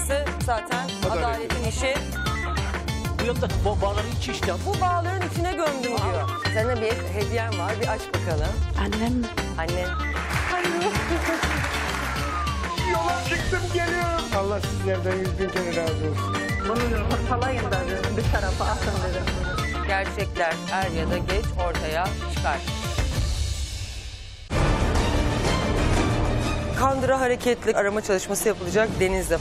sonrası zaten Adalet. adaletin işi. Bu yılda bu bağları hiç işte. Bu bağların içine gömdüm diyor. Sana bir hediyem var bir aç bakalım. Annem mi? Anne. Yola çıktım geliyorum. Allah sizlerden yüz bin kere razı olsun. Bunu yumurtalayın da dedim, bir tarafa atın dedim. Gerçekler er ya da geç ortaya çıkar. Kandıra hareketli arama çalışması yapılacak Deniz'de.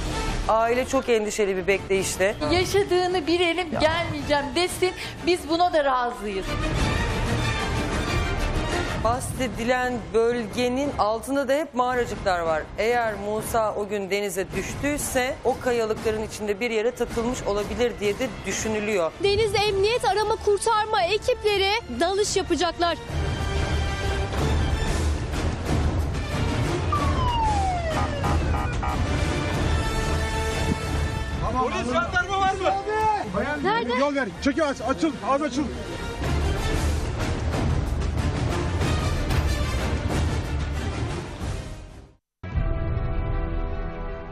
Aile çok endişeli bir bekleyişte. Yaşadığını bilelim gelmeyeceğim desin biz buna da razıyız. Bahsedilen bölgenin altında da hep mağaracıklar var. Eğer Musa o gün denize düştüyse o kayalıkların içinde bir yere takılmış olabilir diye de düşünülüyor. Deniz Emniyet Arama Kurtarma ekipleri dalış yapacaklar. Polis jandarma var mı? Nerede? Yol ver. Çekil aç. Açıl. Az açıl.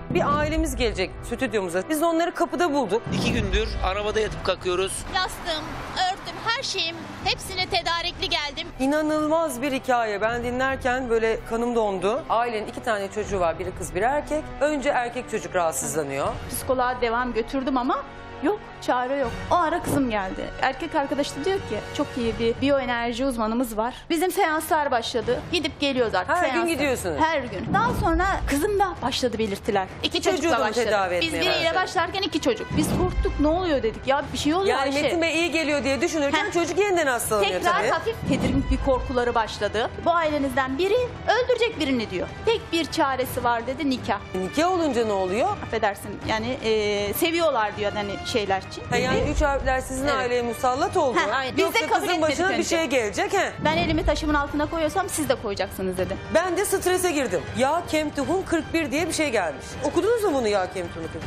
Bir ailemiz gelecek stüdyomuza. Biz onları kapıda bulduk. İki gündür arabada yatıp kalkıyoruz. Yastığım, örtüm, her şeyim hepsine tedarikli geldim. İnanılmaz bir hikaye. Ben dinlerken böyle kanım dondu. Ailenin iki tane çocuğu var. Biri kız, biri erkek. Önce erkek çocuk rahatsızlanıyor. Psikoloğa devam götürdüm ama yok çare yok. O ara kızım geldi. Erkek arkadaş da diyor ki çok iyi bir biyoenerji uzmanımız var. Bizim seanslar başladı. Gidip geliyoruz artık Her gün gidiyorsunuz. Her gün. Daha sonra kızım da başladı belirtiler. İki Çocuğu çocukla da başladı. tedavi Biz etmeye biriyle başladı? başlarken iki çocuk. Biz korktuk ne oluyor dedik ya bir şey oluyor Yani Ayşe. Metin Bey iyi geliyor diye düşünürken Heh. çocuk yeniden hastalanıyor Tekrar tabii. hafif tedirgin bir korkuları başladı. Bu ailenizden biri öldürecek birini diyor. Tek bir çaresi var dedi nikah. Nikah olunca ne oluyor? Affedersin yani e, seviyorlar diyor hani şeyler için. Ha, yani üç harfler sizin Evet. aileye musallat oldu. Ha. Biz de kabul kızın etmedik başına bir önce. şey gelecek. He. Ben elimi taşımın altına koyuyorsam siz de koyacaksınız dedi. Ben de strese girdim. Ya Kemtuhun 41 diye bir şey gelmiş. Okudunuz mu bunu ya Kemtuhun 41?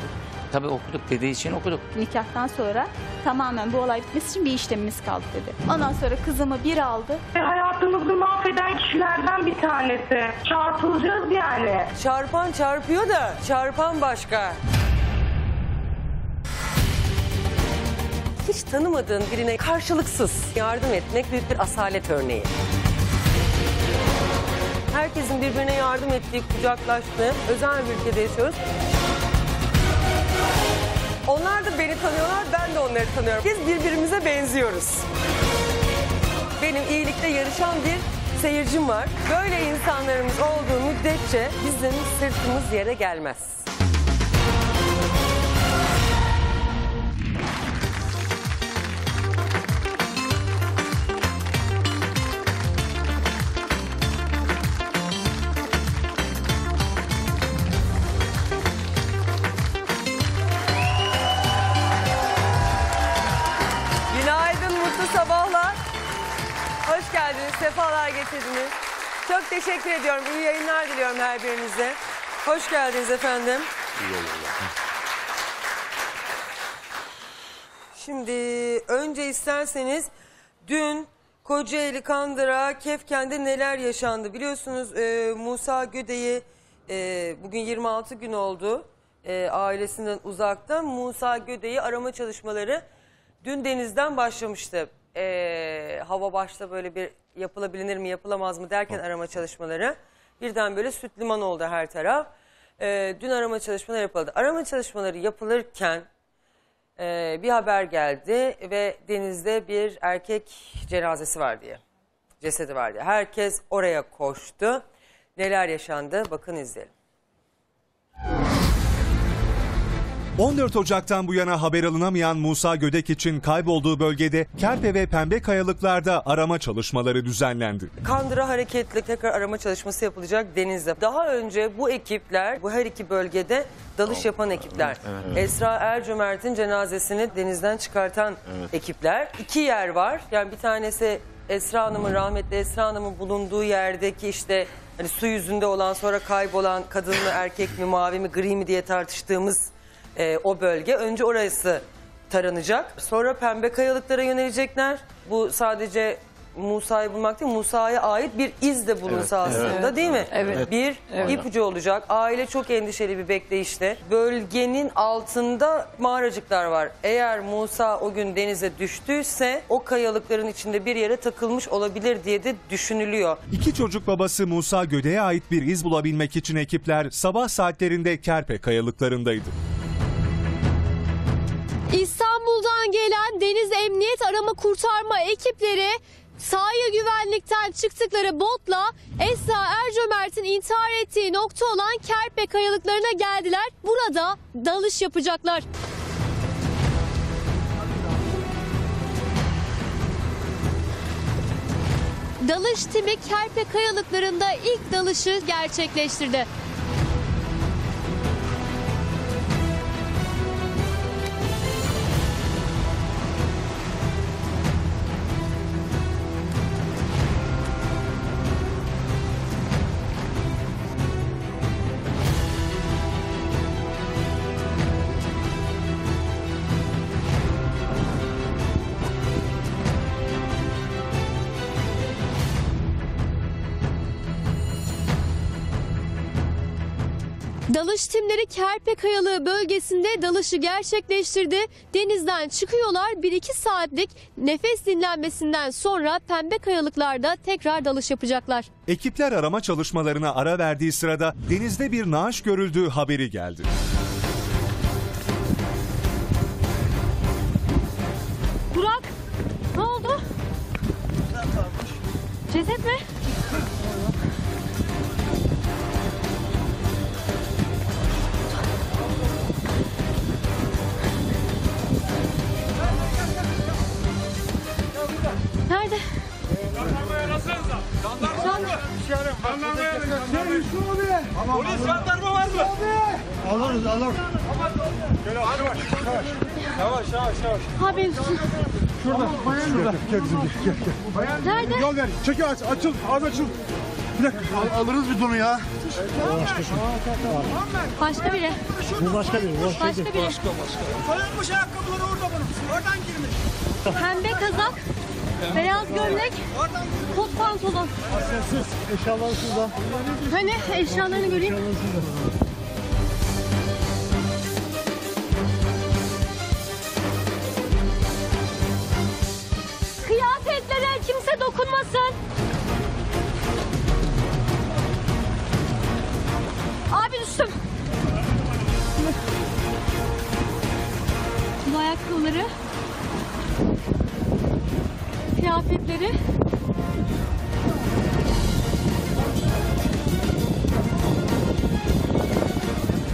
Tabii okuduk dediği için okuduk. Nikahtan sonra tamamen bu olay bitmesi için bir işlemimiz kaldı dedi. Ondan sonra kızımı bir aldı. Hayatımızı mahveden kişilerden bir tanesi. Çarpılacağız yani. Çarpan çarpıyor da çarpan başka. Hiç tanımadığın birine karşılıksız yardım etmek büyük bir asalet örneği. Herkesin birbirine yardım ettiği, kucaklaştığı özel bir ülkede yaşıyoruz. Onlar da beni tanıyorlar, ben de onları tanıyorum. Biz birbirimize benziyoruz. Benim iyilikte yarışan bir seyircim var. Böyle insanlarımız olduğu müddetçe bizim sırtımız yere gelmez. Getirdiniz. Çok teşekkür ediyorum. İyi yayınlar diliyorum her birinize. Hoş geldiniz efendim. Şimdi önce isterseniz dün Kocaeli, Kandıra, Kefken'de neler yaşandı? Biliyorsunuz e, Musa Göde'yi e, bugün 26 gün oldu e, ailesinden uzakta. Musa Göde'yi arama çalışmaları dün denizden başlamıştı. E, hava başta böyle bir yapılabilir mi yapılamaz mı derken arama çalışmaları. Birden böyle süt liman oldu her taraf. E, dün arama çalışmaları yapıldı. Arama çalışmaları yapılırken ee, bir haber geldi ve denizde bir erkek cenazesi var diye. Cesedi var diye. Herkes oraya koştu. Neler yaşandı bakın izleyelim. 14 Ocak'tan bu yana haber alınamayan Musa Gödek için kaybolduğu bölgede Kerpe ve Pembe Kayalıklar'da arama çalışmaları düzenlendi. Kandıra hareketli tekrar arama çalışması yapılacak denizde. Daha önce bu ekipler bu her iki bölgede dalış yapan ekipler. Esra Ercömert'in cenazesini denizden çıkartan ekipler. İki yer var. Yani bir tanesi Esra Hanım'ın rahmetli Esra Hanım'ın bulunduğu yerdeki işte hani su yüzünde olan sonra kaybolan kadın mı erkek mi mavi mi gri mi diye tartıştığımız e, o bölge. Önce orası taranacak. Sonra pembe kayalıklara yönelecekler. Bu sadece Musa'yı bulmak değil Musa'ya ait bir iz de bulunsa aslında değil mi? Evet. Bir ipucu olacak. Aile çok endişeli bir bekleyişte. Bölgenin altında mağaracıklar var. Eğer Musa o gün denize düştüyse o kayalıkların içinde bir yere takılmış olabilir diye de düşünülüyor. İki çocuk babası Musa Göde'ye ait bir iz bulabilmek için ekipler sabah saatlerinde Kerpe kayalıklarındaydı. İstanbul'dan gelen Deniz Emniyet Arama Kurtarma ekipleri sahil güvenlikten çıktıkları botla Esra Ercömert'in intihar ettiği nokta olan Kerpe kayalıklarına geldiler. Burada dalış yapacaklar. Dalış timi Kerpe kayalıklarında ilk dalışı gerçekleştirdi. Dalış timleri Kerpe Kayalığı bölgesinde dalışı gerçekleştirdi. Denizden çıkıyorlar 1-2 saatlik nefes dinlenmesinden sonra Pembe Kayalıklarda tekrar dalış yapacaklar. Ekipler arama çalışmalarına ara verdiği sırada denizde bir naaş görüldüğü haberi geldi. Burak ne oldu? Ceset mi? Nerede? Polis jandarma var mı? Alırız alır. Şöyle hadi bak. Yavaş yavaş yavaş. Abi Şurada. Şurada. Gel kızım gel gel. nerede? Yol ver. Çekil aç. Açıl. Az açıl. Bir dakika. Al- alırız biz onu ya. Başka biri. Bu başka biri. Başka, Başka biri. Soyulmuş ayakkabıları orada bunun. Oradan girmiş. Pembe kazak, beyaz gömlek, kot pantolon. Sessiz. Eşyalar şurada. Hani eşyalarını göreyim. Kıyafetlere kimse dokunmasın. Abi düştüm. Bu ayakkabıları. Kıyafetleri.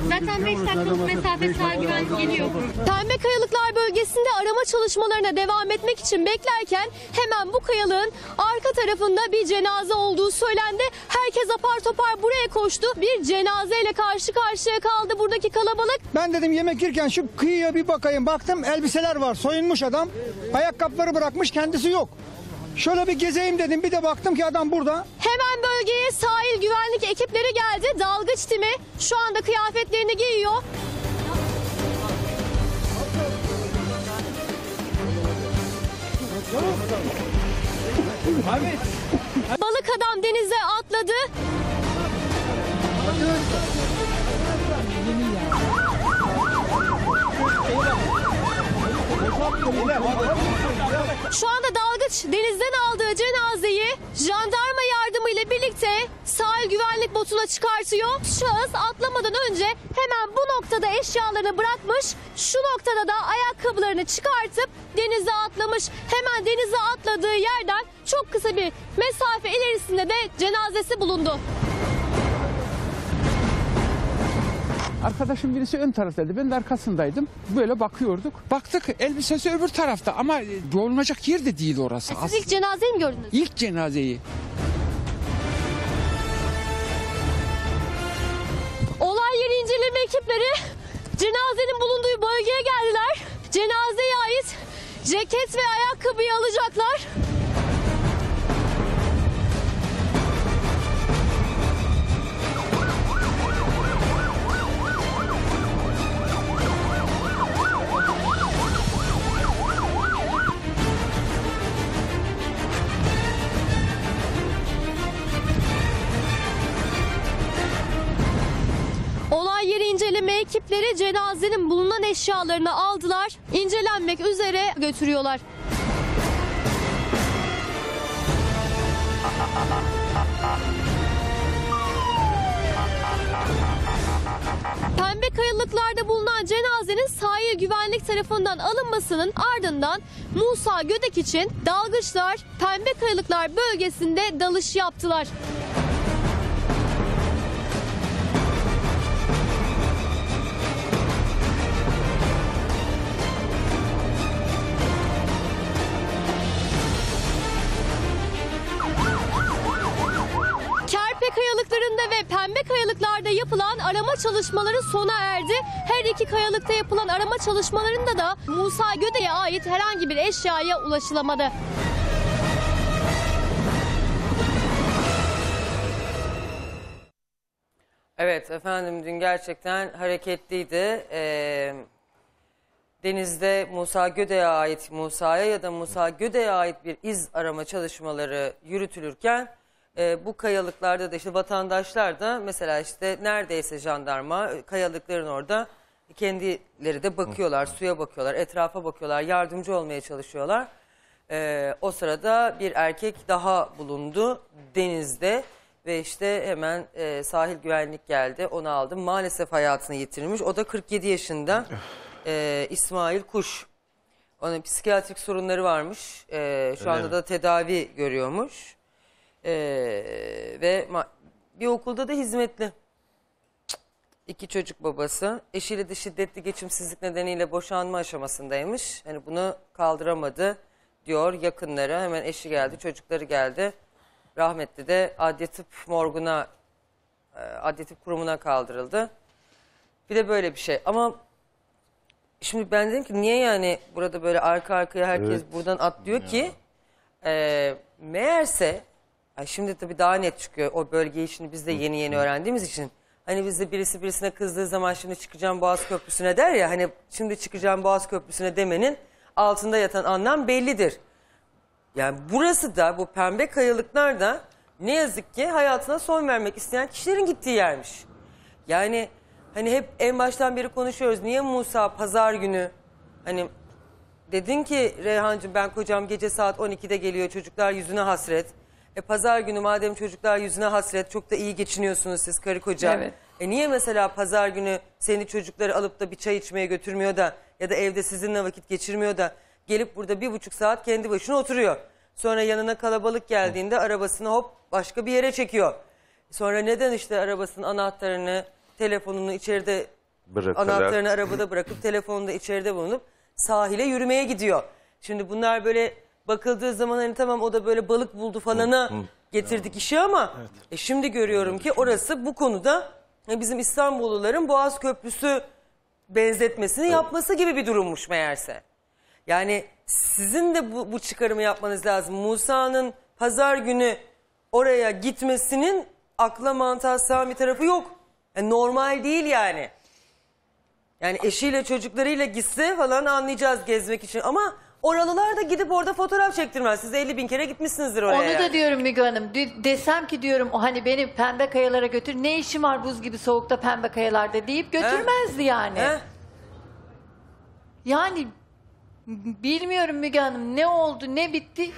Zaten 5 dakikalık mesafe sahil güvenlik geliyor. Pembe Kayalıklar bölgesinde arama çalışmalarına devam etmek için beklerken hemen bu kayalığın arka tarafında bir cenaze olduğu söylendi. Herkes apar topar buraya koştu. Bir cenazeyle karşı karşıya kaldı buradaki kalabalık. Ben dedim yemek yerken şu kıyıya bir bakayım. Baktım elbiseler var. Soyunmuş adam. Ayakkabıları bırakmış kendisi yok. Şöyle bir gezeyim dedim. Bir de baktım ki adam burada. Hemen bölgeye sahil güvenlik ekipleri geldi. Dalgıç timi şu anda kıyafetlerini giyiyor. Balık adam denize atladı. Şu anda dalgıç denizden aldığı cenazeyi jandarma yardımıyla birlikte sahil güvenlik botuna çıkartıyor. Şahıs atlamadan önce hemen bu noktada eşyalarını bırakmış. Şu noktada da ayakkabılarını çıkartıp denize atlamış. Hemen denize atladığı yerden çok kısa bir mesafe ilerisinde de cenazesi bulundu. Arkadaşım birisi ön taraftaydı. Ben de arkasındaydım. Böyle bakıyorduk. Baktık elbisesi öbür tarafta ama doğulacak yer de değil orası. Siz ilk cenazeyi mi gördünüz? İlk cenazeyi. Olay yeri inceleme ekipleri cenazenin bulunduğu bölgeye geldiler. Cenazeye ait ceket ve ayakkabıyı alacaklar. Ekipleri cenazenin bulunan eşyalarını aldılar. İncelenmek üzere götürüyorlar. Pembe kayalıklarda bulunan cenazenin sahil güvenlik tarafından alınmasının ardından Musa Gödek için dalgıçlar Pembe Kayalıklar bölgesinde dalış yaptılar. Kayalıklarda yapılan arama çalışmaları sona erdi. Her iki kayalıkta yapılan arama çalışmalarında da Musa Göde'ye ait herhangi bir eşyaya ulaşılamadı. Evet efendim dün gerçekten hareketliydi. Ee, denizde Musa Göde'ye ait Musa'ya ya da Musa Göde'ye ait bir iz arama çalışmaları yürütülürken e, bu kayalıklarda da işte vatandaşlar da mesela işte neredeyse jandarma e, kayalıkların orada kendileri de bakıyorlar, suya bakıyorlar, etrafa bakıyorlar, yardımcı olmaya çalışıyorlar. Ee, o sırada bir erkek daha bulundu denizde ve işte hemen e, sahil güvenlik geldi onu aldı. Maalesef hayatını yitirmiş. O da 47 yaşında e, İsmail Kuş. Onun psikiyatrik sorunları varmış. E, şu anda da tedavi görüyormuş. E, ve bir okulda da hizmetli. İki çocuk babası. Eşiyle de şiddetli geçimsizlik nedeniyle boşanma aşamasındaymış. Hani bunu kaldıramadı diyor yakınları. Hemen eşi geldi, çocukları geldi. Rahmetli de adli tıp morguna, e, adli tıp kurumuna kaldırıldı. Bir de böyle bir şey. Ama şimdi ben dedim ki niye yani burada böyle arka arkaya herkes buradan atlıyor ki? E, meğerse, ay şimdi tabii daha net çıkıyor o bölgeyi şimdi biz de yeni yeni öğrendiğimiz için. Hani bizde birisi birisine kızdığı zaman şimdi çıkacağım Boğaz Köprüsü'ne der ya hani şimdi çıkacağım Boğaz Köprüsü'ne demenin altında yatan anlam bellidir. Yani burası da bu pembe kayalıklar da ne yazık ki hayatına son vermek isteyen kişilerin gittiği yermiş. Yani hani hep en baştan beri konuşuyoruz. Niye Musa pazar günü hani dedin ki Reyhancığım ben kocam gece saat 12'de geliyor çocuklar yüzüne hasret. E pazar günü madem çocuklar yüzüne hasret çok da iyi geçiniyorsunuz siz karı koca. Evet. E niye mesela pazar günü seni çocukları alıp da bir çay içmeye götürmüyor da ya da evde sizinle vakit geçirmiyor da gelip burada bir buçuk saat kendi başına oturuyor. Sonra yanına kalabalık geldiğinde arabasını hop başka bir yere çekiyor. Sonra neden işte arabasının anahtarını, telefonunu içeride Bırakarak. anahtarını arabada bırakıp telefonunu da içeride bulunup sahile yürümeye gidiyor. Şimdi bunlar böyle bakıldığı zaman hani tamam o da böyle balık buldu falana getirdik işi ama e şimdi görüyorum ki orası bu konuda e, bizim İstanbulluların Boğaz Köprüsü benzetmesini yapması gibi bir durummuş meğerse. Yani sizin de bu, bu çıkarımı yapmanız lazım. Musa'nın pazar günü oraya gitmesinin akla mantığa sığan bir tarafı yok. Yani normal değil yani. Yani eşiyle çocuklarıyla gitse falan anlayacağız gezmek için. Ama oralılar da gidip orada fotoğraf çektirmez. Siz 50 bin kere gitmişsinizdir oraya. Onu da yani. diyorum Müge Hanım. Dü- Desem ki diyorum o hani beni pembe kayalara götür. Ne işim var buz gibi soğukta pembe kayalarda deyip götürmezdi yani. He? Yani bilmiyorum Müge Hanım ne oldu ne bitti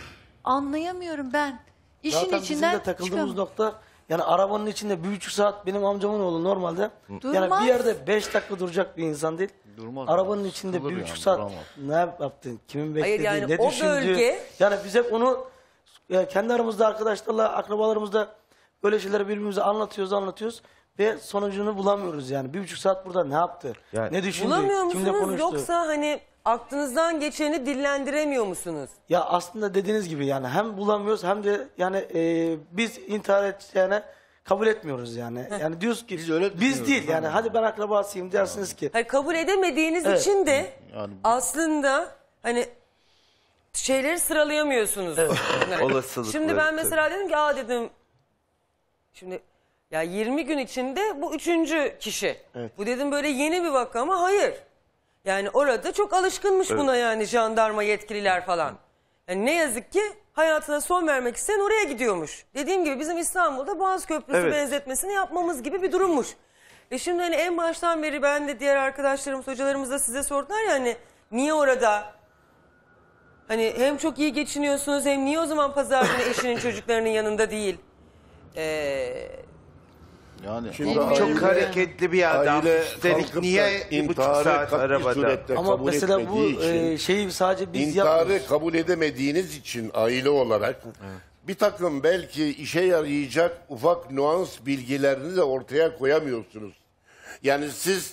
anlayamıyorum ben. İşin Zaten içinden bizim de takıldığımız nokta yani arabanın içinde bir buçuk saat benim amcamın oğlu normalde yani Durmaz. bir yerde beş dakika duracak bir insan değil. Durmaz. Arabanın içinde Sıkılır bir yani, buçuk saat duramaz. ne yaptın, kimin beklediği, yani ne o düşündüğü. bölge- Yani biz hep onu ya kendi aramızda arkadaşlarla, akrabalarımızla böyle şeyleri birbirimize anlatıyoruz, anlatıyoruz ve sonucunu bulamıyoruz yani. Bir buçuk saat burada ne yaptı, Yani- ne düşündü, Bulamıyor kimle musunuz konuştu. yoksa hani aklınızdan geçeni dillendiremiyor musunuz? Ya aslında dediğiniz gibi yani hem bulamıyoruz hem de yani e, biz intihar edeceğine kabul etmiyoruz yani. Yani diyoruz ki Biz öyle biz değil yani hadi ben akrabasıyım dersiniz ki. Hayır, kabul edemediğiniz Evet. için de Yani- aslında hani şeyleri sıralayamıyorsunuz. Yani Olasılıkları Şimdi ben mesela dedim ki aa dedim şimdi ya 20 gün içinde bu üçüncü kişi. Evet. Bu dedim böyle yeni bir vaka ama hayır. Yani orada çok alışkınmış buna yani jandarma yetkililer falan. Yani ne yazık ki hayatına son vermek isteyen oraya gidiyormuş. Dediğim gibi bizim İstanbul'da Boğaz Köprüsü Evet. benzetmesini yapmamız gibi bir durummuş. E şimdi hani en baştan beri ben de diğer arkadaşlarımız, hocalarımız da size sordular ya hani niye orada? Hani hem çok iyi geçiniyorsunuz hem niye o zaman pazar günü eşinin çocuklarının yanında değil? Ee, Yani Şimdi çok aile- hareketli bir adam. aile Üstelik kalkıp da niye bir buçuk intiharı saat kat'i arabada? surette Ama kabul mesela bu etmediği için, e, şeyi sadece biz intiharı yapmıyoruz. kabul edemediğiniz için aile olarak bir takım belki işe yarayacak ufak nüans bilgilerini de ortaya koyamıyorsunuz. Yani siz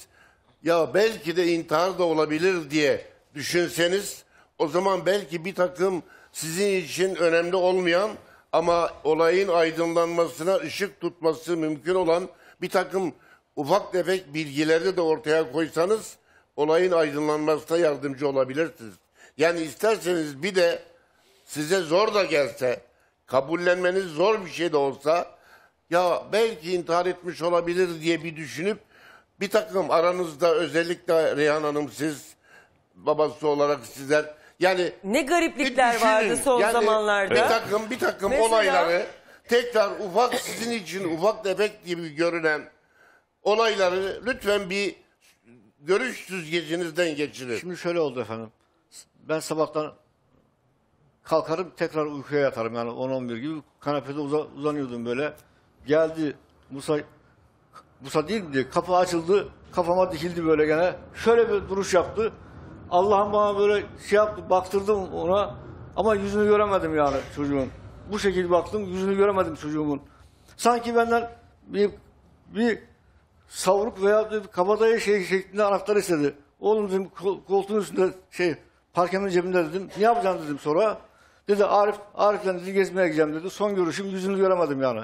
ya belki de intihar da olabilir diye düşünseniz o zaman belki bir takım sizin için önemli olmayan ama olayın aydınlanmasına ışık tutması mümkün olan bir takım ufak tefek bilgileri de ortaya koysanız olayın aydınlanmasına yardımcı olabilirsiniz. Yani isterseniz bir de size zor da gelse, kabullenmeniz zor bir şey de olsa, ya belki intihar etmiş olabilir diye bir düşünüp bir takım aranızda özellikle Reyhan Hanım siz babası olarak sizler yani ne bir gariplikler düşünün. vardı son Yani zamanlarda. Bir takım bir takım Mesela- olayları tekrar ufak sizin için ufak tefek gibi görünen olayları lütfen bir görüş süzgecinizden geçirin. Şimdi şöyle oldu efendim. Ben sabahtan kalkarım tekrar uykuya yatarım yani 10-11 gibi kanepede uza- uzanıyordum böyle. Geldi Musa Musa değil diye kapı açıldı kafama dikildi böyle gene. Şöyle bir duruş yaptı. Allah'ım bana böyle şey yaptı baktırdım ona ama yüzünü göremedim yani çocuğun. Bu şekilde baktım yüzünü göremedim çocuğumun. Sanki benden bir bir savruk veya bir kabadayı şey şeklinde anahtar istedi. Oğlum dedim kol- koltuğun üstünde şey parkemin cebinde dedim. Ne yapacaksın dedim sonra. Dedi Arif, Arif'le dedi gezmeye gideceğim dedi. Son görüşüm yüzünü göremedim yani.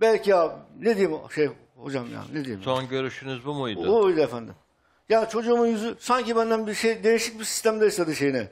Belki ya ne diyeyim şey hocam ya ne diyeyim. Son görüşünüz bu muydu? Oydu efendim. Ya çocuğumun yüzü sanki benden bir şey değişik bir sistemde istedi şeyini.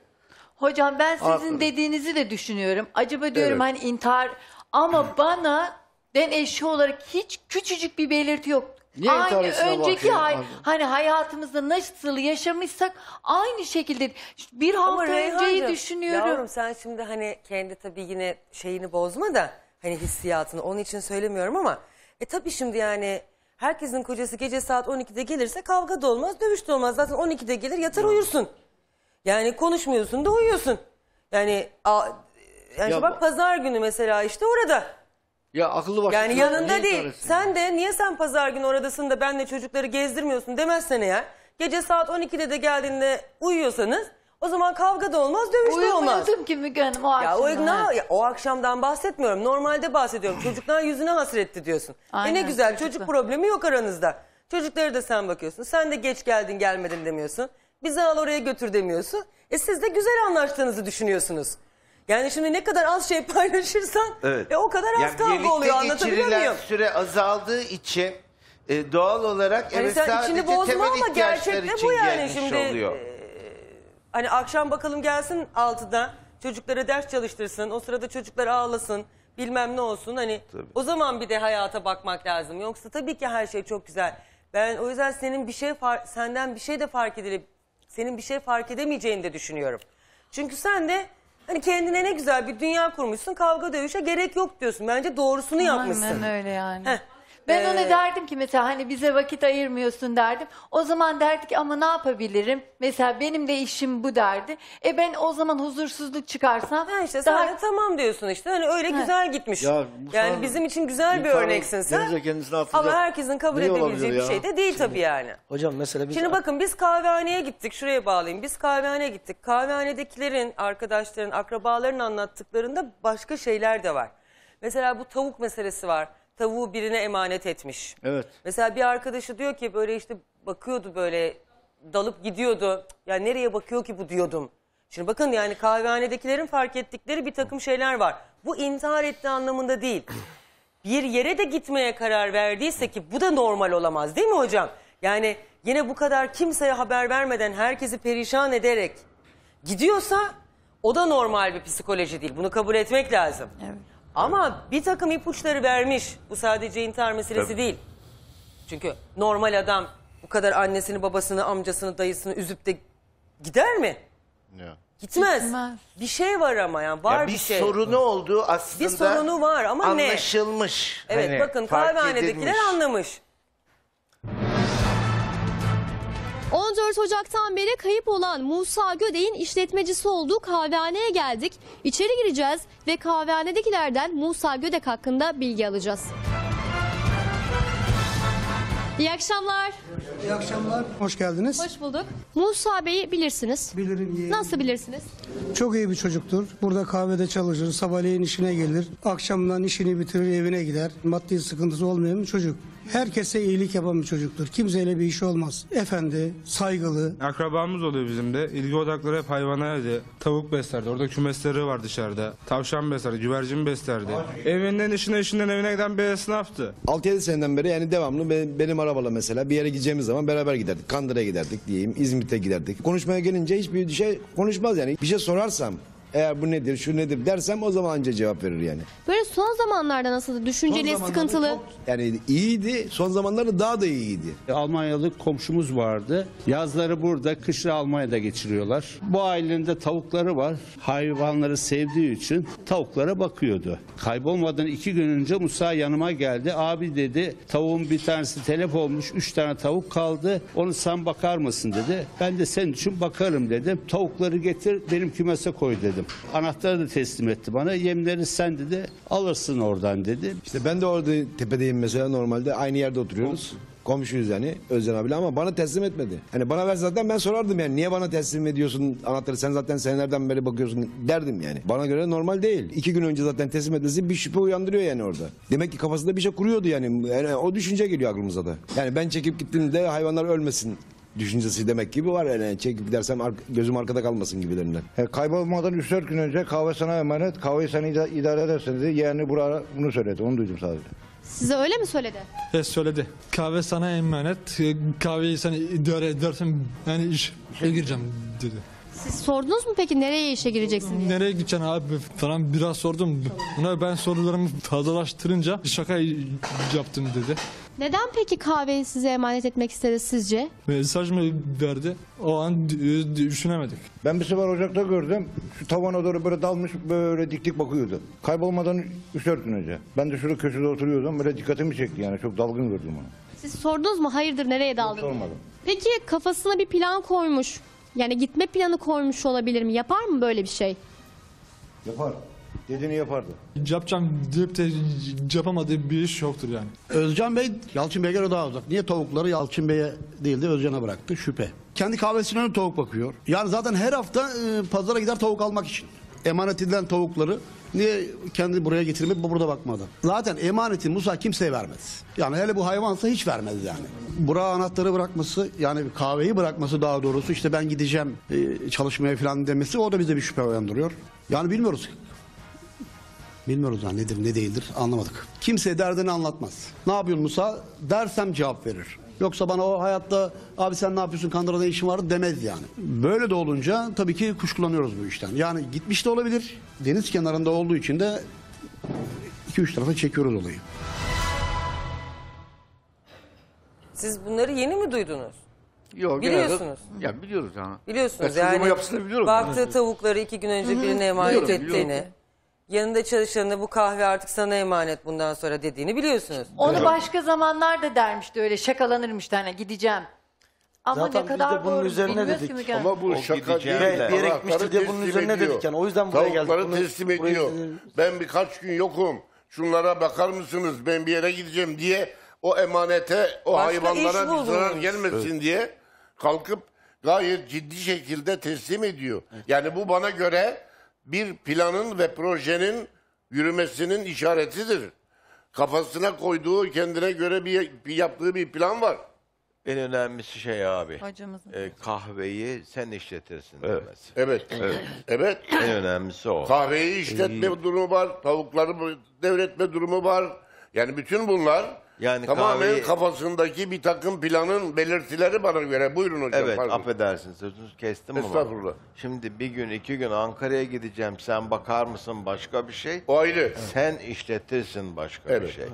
Hocam ben sizin Aferin. dediğinizi de düşünüyorum. Acaba diyorum Evet. hani intihar ama bana ben eşi olarak hiç küçücük bir belirti yok. Niye intihar aynı etsin önceki ay pardon. hani hayatımızda nasıl yaşamışsak aynı şekilde bir hafta önceyi Reyhancığım, düşünüyorum. Yavrum sen şimdi hani kendi tabii yine şeyini bozma da hani hissiyatını onun için söylemiyorum ama e tabii şimdi yani herkesin kocası gece saat 12'de gelirse kavga da olmaz dövüş de olmaz zaten 12'de gelir yatar uyursun. Yani konuşmuyorsun da uyuyorsun. Yani a, yani Ya bak pazar günü mesela işte orada. Ya akıllı başlı. Yani çocuk yanında niye değil. etsin? Sen de niye sen pazar günü oradasın da benle çocukları gezdirmiyorsun demezsen eğer. Gece saat 12'de de geldiğinde uyuyorsanız o zaman kavga da olmaz, dövüş de olmaz. Uyumuyordum ki Müge Hanım o Ya o, akşam. ne- ya o akşamdan bahsetmiyorum. Normalde bahsediyorum. Çocuklar yüzüne hasretti diyorsun. e ne Aynen, güzel çocuk çocuklar. problemi yok aranızda. Çocukları da sen bakıyorsun. Sen de geç geldin gelmedin demiyorsun. Bizi al oraya götür demiyorsun. E siz de güzel anlaştığınızı düşünüyorsunuz. Yani şimdi ne kadar az şey paylaşırsan Evet. e o kadar az Yani kavga birlikte oluyor anlatabiliyor geçirilen muyum? süre azaldığı için e, doğal olarak Yani evet sen sadece içini bozma temel ama ihtiyaçlar gerçekte için bu yani gelmiş şimdi. oluyor. e, hani akşam bakalım gelsin 6'da çocuklara ders çalıştırsın. O sırada çocuklar ağlasın. Bilmem ne olsun. Hani o zaman bir de hayata bakmak lazım. Yoksa tabii ki her şey çok güzel. Ben o yüzden senin bir şey far- senden bir şey de fark edilip senin bir şey fark edemeyeceğini de düşünüyorum. Çünkü sen de hani kendine ne güzel bir dünya kurmuşsun. Kavga dövüşe gerek yok diyorsun. Bence doğrusunu yapmışsın. Aynen öyle yani. Heh. Ben Ee, ona derdim ki mesela hani bize vakit ayırmıyorsun derdim. O zaman derdi ki ama ne yapabilirim? Mesela benim de işim bu derdi. E ben o zaman huzursuzluk çıkarsam Ha işte sen daha de tamam diyorsun işte. Hani öyle Ha. güzel gitmiş. Ya yani sana- bizim için güzel bir örneksin sen. denize kendisini atacak Ama herkesin kabul neyi edebileceği bir ya? şey de değil tabii yani. Hocam mesela biz Şimdi bakın biz kahvehaneye gittik. Şuraya bağlayayım. Biz kahvehaneye gittik. Kahvehanedekilerin, arkadaşların, akrabaların anlattıklarında başka şeyler de var. Mesela bu tavuk meselesi var. Tavuğu birine emanet etmiş. Evet. Mesela bir arkadaşı diyor ki böyle işte bakıyordu böyle dalıp gidiyordu. Ya nereye bakıyor ki bu diyordum. Şimdi bakın yani kahvehanedekilerin fark ettikleri bir takım şeyler var. Bu intihar ettiği anlamında değil. Bir yere de gitmeye karar verdiyse ki bu da normal olamaz değil mi hocam? Yani yine bu kadar kimseye haber vermeden herkesi perişan ederek gidiyorsa o da normal bir psikoloji değil. Bunu kabul etmek lazım. Ama bir takım ipuçları vermiş. Bu sadece intihar meselesi Tabii. değil. Çünkü normal adam bu kadar annesini, babasını, amcasını, dayısını üzüp de gider mi? Ya. Gitmez. Gitmez. Bir şey var ama yani var Ya bir, bir şey. sorunu olduğu aslında Bir sorunu var ama ne? anlaşılmış. Evet Hani bakın fark kahvehanedekiler edilmiş. anlamış. 14 Ocak'tan beri kayıp olan Musa Gödek'in işletmecisi olduğu kahvehaneye geldik. İçeri gireceğiz ve kahvehanedekilerden Musa Gödek hakkında bilgi alacağız. İyi akşamlar. İyi akşamlar. Hoş geldiniz. Hoş bulduk. Musa Bey'i bilirsiniz. Bilirim yeğenim. Nasıl bilirsiniz? Çok iyi bir çocuktur. Burada kahvede çalışır, sabahleyin işine gelir. Akşamdan işini bitirir, evine gider. Maddi sıkıntısı olmayan bir çocuk. Herkese iyilik yapan bir çocuktur. Kimseyle bir işi olmaz. Efendi, saygılı. Akrabamız oluyor bizim de. İlgi odakları hep hayvanaydı. Tavuk beslerdi. Orada kümesleri var dışarıda. Tavşan beslerdi, güvercin beslerdi. Evinden işine işinden evine giden bir esnaftı. 6-7 seneden beri yani devamlı benim, benim arabayla mesela bir yere gideceğimiz zaman beraber giderdik. Kandıra'ya giderdik diyeyim, İzmit'e giderdik. Konuşmaya gelince hiçbir şey konuşmaz yani. Bir şey sorarsam eğer bu nedir, şu nedir dersem o zaman anca cevap verir yani. Böyle son zamanlarda nasıl? Düşünceli, Son zamanlarda sıkıntılı. çok- Yani iyiydi, son zamanlarda daha da iyiydi. Almanyalı komşumuz vardı. Yazları burada, kışı Almanya'da geçiriyorlar. Bu ailenin de tavukları var. Hayvanları sevdiği için tavuklara bakıyordu. Kaybolmadan iki gün önce Musa yanıma geldi. Abi dedi tavuğun bir tanesi telef olmuş. Üç tane tavuk kaldı. Onu sen bakar mısın dedi. Ben de senin için bakarım dedim. Tavukları getir benim kümese koy dedim. Anahtarı da teslim etti bana. Yemleri sen dedi alırsın oradan dedi. İşte ben de orada tepedeyim mesela normalde aynı yerde oturuyoruz. Komşuyuz yani Özcan abiyle ama bana teslim etmedi. Hani bana ver zaten ben sorardım yani niye bana teslim ediyorsun anahtarı sen zaten senelerden beri bakıyorsun derdim yani. Bana göre normal değil. İki gün önce zaten teslim etmesi bir şüphe uyandırıyor yani orada. Demek ki kafasında bir şey kuruyordu yani. yani o düşünce geliyor aklımıza da. Yani ben çekip gittiğimde hayvanlar ölmesin düşüncesi demek gibi var yani çekip gidersem ar- gözüm arkada kalmasın gibilerinden. E, kaybolmadan 3-4 gün önce kahve sana emanet. Kahveyi sen ida- idare edersin dedi. Yeğeni buraya bunu söyledi. Onu duydum sadece. Size öyle mi söyledi? Evet söyledi. Kahve sana emanet. e, Kahveyi sen idare edersen yani iş, işe gireceğim dedi. Siz sordunuz mu peki nereye işe gireceksin diye? Nereye gideceksin abi falan biraz sordum. Buna ben sorularımı fazlalaştırınca şaka yaptım dedi. Neden peki kahveyi size emanet etmek istedi sizce? Mesaj mı verdi? O an düşünemedik. Ben bir sefer ocakta gördüm. Şu tavana doğru böyle dalmış böyle dik dik bakıyordu. Kaybolmadan 3-4 gün önce. Ben de şurada köşede oturuyordum. Böyle dikkatimi çekti yani. Çok dalgın gördüm onu. Siz sordunuz mu hayırdır nereye daldın? sormadım. Peki kafasına bir plan koymuş. Yani gitme planı koymuş olabilir mi? Yapar mı böyle bir şey? Yapar. Dediğini yapardı. Yapacağım deyip de yapamadığı bir iş yoktur yani. Özcan Bey Yalçın Bey'e göre daha uzak. Niye tavukları Yalçın Bey'e değil de Özcan'a bıraktı? Şüphe. Kendi kahvesine tavuk bakıyor. Yani zaten her hafta e, pazara gider tavuk almak için. Emanet edilen tavukları niye kendi buraya getirmedi bu burada bakmadı. Zaten emaneti Musa kimseye vermez. Yani hele bu hayvansa hiç vermez yani. Buraya anahtarı bırakması yani kahveyi bırakması daha doğrusu işte ben gideceğim e, çalışmaya falan demesi o da bize bir şüphe uyandırıyor. Yani bilmiyoruz. Bilmiyoruz yani nedir ne değildir anlamadık. Kimseye derdini anlatmaz. Ne yapıyorsun Musa? Dersem cevap verir. Yoksa bana o hayatta abi sen ne yapıyorsun Kandıra'da işin var demez yani. Böyle de olunca tabii ki kuşkulanıyoruz bu işten. Yani gitmiş de olabilir. Deniz kenarında olduğu için de 2-3 tarafa çekiyoruz olayı. Siz bunları yeni mi duydunuz? Yok, Biliyorsunuz. genelde- Ya biliyoruz yani. Biliyorsunuz Ya, yani. yapısını biliyorum. Baktığı Yani. tavukları iki gün önce birine emanet Biliyorum, ettiğini. biliyorum. Yanında çalışanına bu kahve artık sana emanet bundan sonra dediğini biliyorsunuz. Onu başka zamanlarda dermişti öyle şakalanırmış hani gideceğim. Ama Zaten ne biz kadar de bunun doğru üzerine bilmiyoruz dedik. ki Müge Hanım. Ama bu O şaka değil. de. Bir yere gitmiştir diye bunun üzerine ediyor. dedik yani. O yüzden buraya geldik. Tavukları Bunu- teslim buraya- ediyor. Ben birkaç gün yokum. Şunlara bakar mısınız? Ben bir yere gideceğim diye o emanete, o Başka hayvanlara bir zarar gelmesin diye kalkıp gayet ciddi şekilde teslim ediyor. Yani bu bana göre bir planın ve projenin yürümesinin işaretidir. Kafasına koyduğu kendine göre bir, bir yaptığı bir plan var. En önemlisi şey abi. Hocamızın. e, kahveyi sen işletirsin Evet. demesi. Evet. Evet. En önemlisi o. Kahveyi işletme durumu var, tavukları devretme durumu var. Yani bütün bunlar Yani tamamen kahveyi- kafasındaki bir takım planın belirtileri bana göre. Buyurun hocam. Evet pardon. affedersin sözünüzü kestim ama. Estağfurullah. Şimdi bir gün iki gün Ankara'ya gideceğim sen bakar mısın başka bir şey. O ayrı. Sen işletirsin başka bir Evet. şey.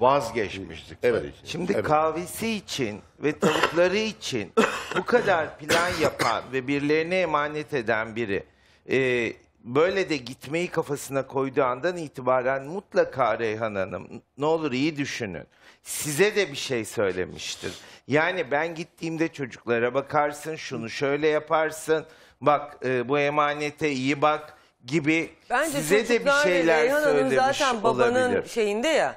Vazgeçmişlikleri Evet. için. Şimdi kahvesi için ve tavukları için bu kadar plan yapan ve birilerine emanet eden biri e, böyle de gitmeyi kafasına koyduğu andan itibaren mutlaka Reyhan Hanım ne olur iyi düşünün. Size de bir şey söylemiştir. Yani ben gittiğimde çocuklara bakarsın, şunu şöyle yaparsın, bak e, bu emanete iyi bak gibi Bence size de bir çocuklar ve şeyler Reyhan Hanım söylemiş zaten babanın olabilir. şeyinde ya.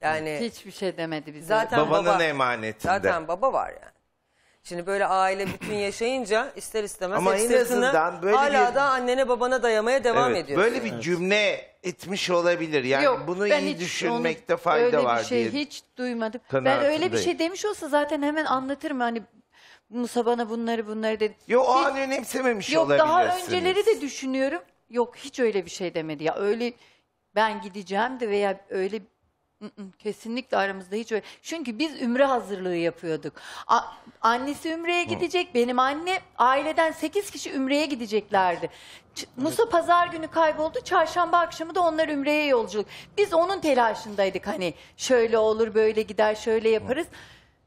Yani Hiçbir şey demedi bize. zaten Babanın baba, emanetinde. Zaten baba var yani. Şimdi böyle aile bütün yaşayınca ister istemez Ama en azından böyle hala bir- da annene babana dayamaya devam Evet, ediyorsun. Böyle bir cümle etmiş olabilir. Yani Yok, bunu ben iyi hiç düşünmekte onu- fayda öyle var bir şey diye. hiç duymadım. Ben öyle bir kanaatindeyim. şey demiş olsa zaten hemen anlatırım hani Musa bana bunları bunları dedi. Yo o Hiç- an önemsememiş Yok daha olabilirsiniz. önceleri de düşünüyorum. Yok hiç öyle bir şey demedi ya. Öyle ben gideceğim de veya öyle kesinlikle aramızda hiç öyle. Çünkü biz ümre hazırlığı yapıyorduk. A- annesi ümreye gidecek. Benim anne aileden 8 kişi ümreye gideceklerdi. Ç- Musa pazar günü kayboldu. Çarşamba akşamı da onlar ümreye yolculuk. Biz onun telaşındaydık hani şöyle olur böyle gider şöyle yaparız.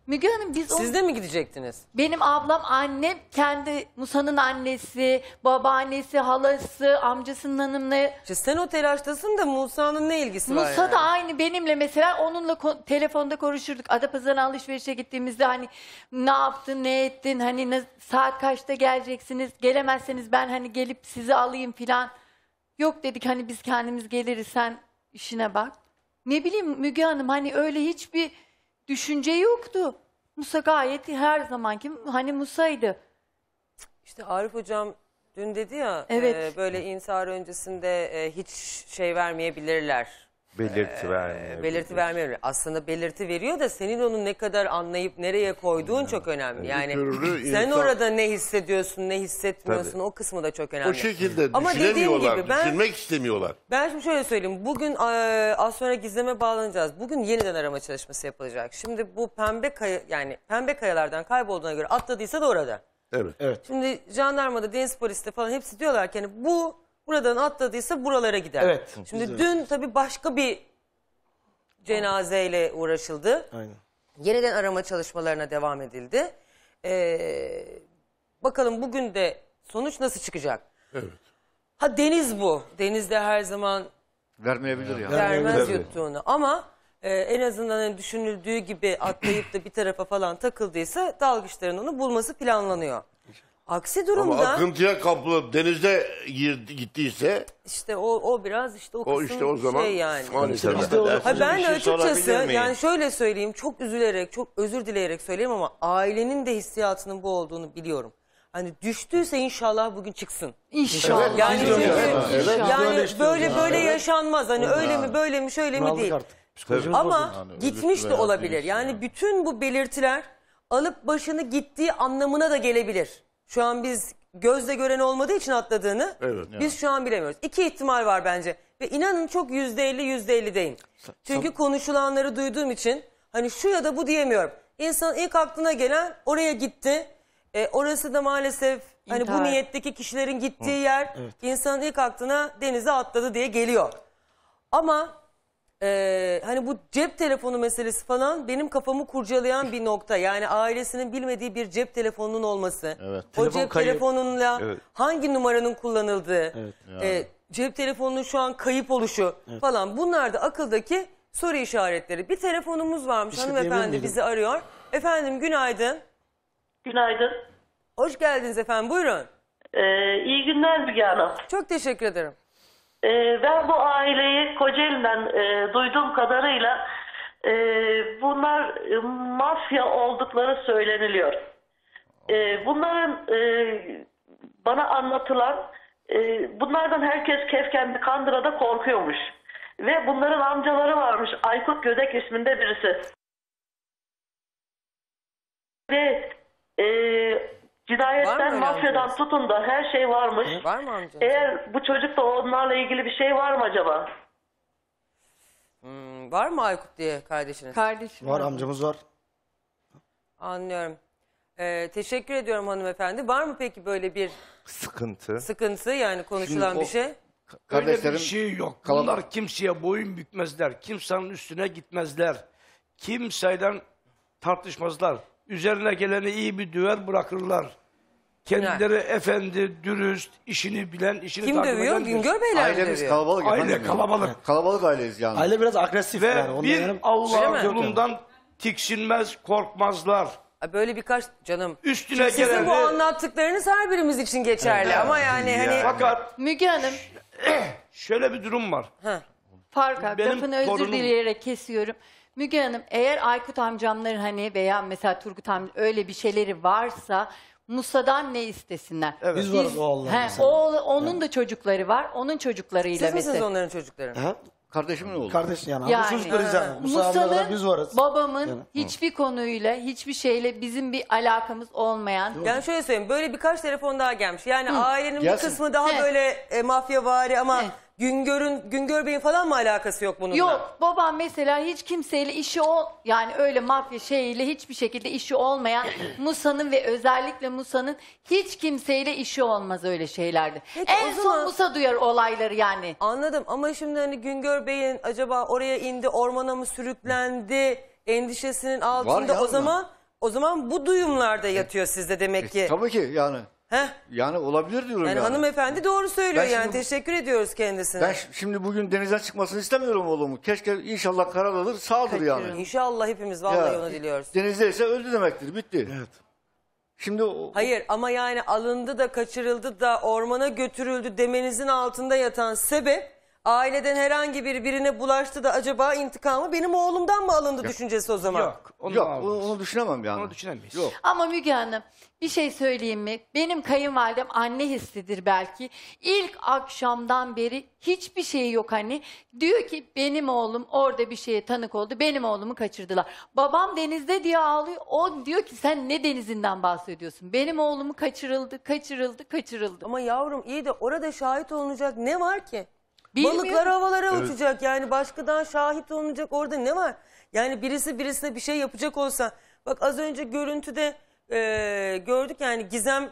Müge Hanım biz Siz de mi gidecektiniz? benim ablam annem kendi Musa'nın annesi, babaannesi, halası, amcasının hanımla İşte sen o telaştasın da Musa'nın ne ilgisi var Musa yani? da aynı benimle mesela onunla ko- telefonda konuşurduk. Adapazarı'na alışverişe gittiğimizde hani ne yaptın, ne ettin, hani ne, saat kaçta geleceksiniz, gelemezseniz ben hani gelip sizi alayım filan. Yok dedik hani biz kendimiz geliriz sen işine bak. Ne bileyim Müge Hanım hani öyle hiçbir düşünce yoktu. Musa gayet her zamanki hani Musa'ydı. İşte Arif hocam dün dedi ya Evet. e, böyle intihar öncesinde e, hiç şey vermeyebilirler. Belirti E, vermiyor. belirti vermiyor. Aslında belirti veriyor da senin onu ne kadar anlayıp nereye koyduğun çok önemli. Yani türlü sen insan- orada ne hissediyorsun, ne hissetmiyorsun Tabii. o kısmı da çok önemli. O şekilde Ama dediğim düşünemiyorlar, gibi ben düşünmek istemiyorlar. ben şimdi şöyle söyleyeyim. Bugün e, az sonra gizleme bağlanacağız. Bugün yeniden arama çalışması yapılacak. Şimdi bu pembe kaya yani pembe kayalardan kaybolduğuna göre atladıysa da orada. Evet. Evet. Şimdi jandarmada, deniz polisi falan hepsi diyorlar ki hani bu buradan atladıysa buralara gider. Evet. Şimdi de dün tabii başka bir cenazeyle uğraşıldı. Aynen. Yeniden arama çalışmalarına devam edildi. Ee, bakalım bugün de sonuç nasıl çıkacak? Evet. Ha deniz bu. Denizde her zaman Vermeyebilir ya. vermez yuttuğunu. Ama e, en azından hani düşünüldüğü gibi atlayıp da bir tarafa falan takıldıysa dalgıçların onu bulması planlanıyor. Aksi Ama durumda akıntıya kapılıp denizde girdi, gittiyse işte o o biraz işte o, o kısım işte o zaman şey yani. maalesef. Biz de o- Ha ben Bir şey açıkçası sorabilir miyim? yani şöyle söyleyeyim çok üzülerek çok özür dileyerek söyleyeyim ama ailenin de hissiyatının bu olduğunu biliyorum. Hani düştüyse inşallah bugün çıksın. İnşallah. Evet, Yani biz de öyle çünkü. Evet, biz de yani istiyoruz böyle böyle Evet. yaşanmaz. Hani öyle mi böyle mi şöyle mi değil. artık. Psikolojimiz Ama bozuldu. gitmiş de olabilir. Yani bütün bu belirtiler alıp başını gittiği anlamına da gelebilir. Şu an biz gözle gören olmadığı için atladığını Evet. biz şu an bilemiyoruz. İki ihtimal var bence. Ve inanın çok yüzde elli yüzde ellideyim. Çünkü konuşulanları duyduğum için hani şu ya da bu diyemiyorum. İnsan ilk aklına gelen oraya gitti. E, orası da maalesef hani bu İntihar. niyetteki kişilerin gittiği yer Evet. insanın ilk aklına denize atladı diye geliyor. Ama e, hani bu cep telefonu meselesi falan benim kafamı kurcalayan bir nokta. Yani ailesinin bilmediği bir cep telefonunun olması. Evet. O Telefon cep kayıp. telefonunla Evet. hangi numaranın kullanıldığı, Evet. e, cep telefonunun şu an kayıp oluşu falan bunlar da akıldaki soru işaretleri. Bir telefonumuz varmış şey diyebilir hanımefendi miydim? bizi arıyor. Efendim günaydın. Günaydın. Hoş geldiniz efendim buyurun. Ee, iyi günler Müge Hanım. Çok teşekkür ederim. Ee, ben bu aileyi Kocaeli'den e, duyduğum kadarıyla e, bunlar e, mafya oldukları söyleniliyor. E, bunların e, bana anlatılan e, bunlardan herkes Kefkendi Kandıra'da korkuyormuş. Ve bunların amcaları varmış Aykut Gödek isminde birisi. Ve e, Var cinayetten mı mafyadan amcanız? tutun da her şey varmış. Var mı amcanız? Eğer bu çocukla onlarla ilgili bir şey var mı acaba? Hmm, var mı Aykut diye kardeşiniz? Kardeşim. Var amcamız var. Anlıyorum. Ee, teşekkür ediyorum hanımefendi. Var mı peki böyle bir Sıkıntı. sıkıntı yani konuşulan Şimdi o- bir şey? Öyle Kardeşlerim bir şey yok. kalan- Bunlar kimseye boyun bükmezler. Kimsenin üstüne gitmezler. Kimseyle tartışmazlar. Üzerine geleni iyi bir düver bırakırlar. Kendileri efendi, dürüst, işini bilen, işini Kim takip dövüyor? eden bir- Beyler mi Ailemiz dövüyor? kalabalık Aile efendim. kalabalık. Kalabalık aileyiz yani. Aile biraz agresif Ve yani. Bir Öyle mi? kulundan tiksinmez, korkmazlar. Böyle birkaç canım. Üstüne sizin geleni- bu anlattıklarınız her birimiz için geçerli ama yani hani Fakat Müge Hanım şöyle bir durum var. Faruk abi Benim lafını özür torunum- dileyerek kesiyorum. Müge Hanım eğer Aykut amcamların hani veya mesela Turgut amca öyle bir şeyleri varsa Musa'dan ne istesinler? Evet. Biz varız o Allah'ın He, mesela. o, onun da çocukları var. Onun çocuklarıyla siz misiniz mesela. onların çocukları? Ha? Kardeşimin oğlu. Kardeş yani. Yani. Ablalar biz Musa'nın varız. babamın Yani. hiçbir konuyla hiçbir şeyle bizim bir alakamız olmayan Yani şöyle söyleyeyim böyle birkaç telefon daha gelmiş. Yani ailenin Gelsin. bir kısmı daha He. böyle e, mafyavari ama He. Güngör'ün Güngör Bey'in falan mı alakası yok bununla? Yok babam mesela hiç kimseyle işi ol yani öyle mafya şeyiyle hiçbir şekilde işi olmayan Musa'nın ve özellikle Musa'nın hiç kimseyle işi olmaz öyle şeylerde. Peki, en o son zaman- Musa duyar olayları yani. Anladım ama şimdi hani Güngör Bey'in acaba oraya indi ormana mı sürüklendi endişesinin altında ya o zaman o zaman bu duyumlarda yatıyor sizde demek ki. Tabii ki yani. Heh. Yani olabilir diyorum Yani yani. hanımefendi doğru söylüyor Ben yani şimdi- teşekkür ediyoruz kendisine. Ben ş- şimdi bugün denize çıkmasını istemiyorum oğlumu. Keşke inşallah karadadır sağdır yani. İnşallah hepimiz vallahi Ya, onu diliyoruz. Denizdeyse öldü demektir. Bitti. Evet. Şimdi o, Hayır ama yani alındı da kaçırıldı da ormana götürüldü demenizin altında yatan sebep aileden herhangi bir birine bulaştı da acaba intikamı benim oğlumdan mı alındı düşüncesi o zaman? Yok. Onu yok almaz. onu, onu düşünemem yani. Onu düşünemeyiz. Yok. Ama Müge Hanım bir şey söyleyeyim mi? Benim kayınvalidem anne hissidir belki. İlk akşamdan beri hiçbir şey yok hani. Diyor ki benim oğlum orada bir şeye tanık oldu. Benim oğlumu kaçırdılar. Babam denizde diye ağlıyor. O diyor ki sen ne denizinden bahsediyorsun? Benim oğlumu kaçırıldı, kaçırıldı, kaçırıldı. Ama yavrum iyi de orada şahit olunacak ne var ki? Bilmiyorum. Balıklar havalara uçacak yani başkadan şahit olunacak orada ne var? Yani birisi birisine bir şey yapacak olsa bak az önce görüntüde e, gördük yani Gizem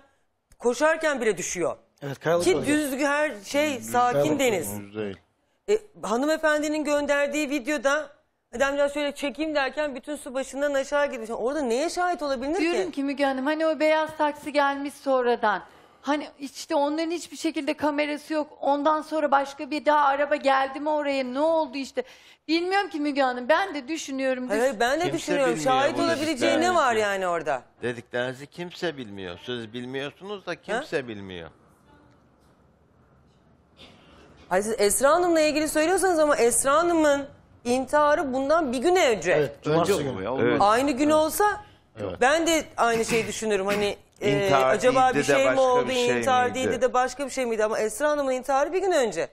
koşarken bile düşüyor. Evet kayalık Ki bölge. düzgün her şey sakin deniz. Değil. E, hanımefendinin gönderdiği videoda adamcağız şöyle çekeyim derken bütün su başından aşağı gidiyor. Orada neye şahit olabilir Diyorum ki? ki Müge Hanım hani o beyaz taksi gelmiş sonradan. Hani işte onların hiçbir şekilde kamerası yok. Ondan sonra başka bir daha araba geldi mi oraya ne oldu işte. Bilmiyorum ki Müge Hanım ben de düşünüyorum. Hayır, hayır, ben de Kimse düşünüyorum bilmiyor şahit bunu olabileceği ne var yani orada? Dediklerinizi kimse bilmiyor. Siz bilmiyorsunuz da kimse bilmiyor. Hayır siz Esra Hanım'la ilgili söylüyorsanız ama Esra Hanım'ın intiharı bundan bir gün önce. Evet. Cumartesi Önce günü. Aynı gün olsa ben de aynı şeyi düşünürüm. Hani e, İntihar acaba değildi bir de şey mi başka oldu, bir şey intihar miydi? değildi de başka bir şey miydi? Ama Esra Hanım'ın intiharı bir gün önce.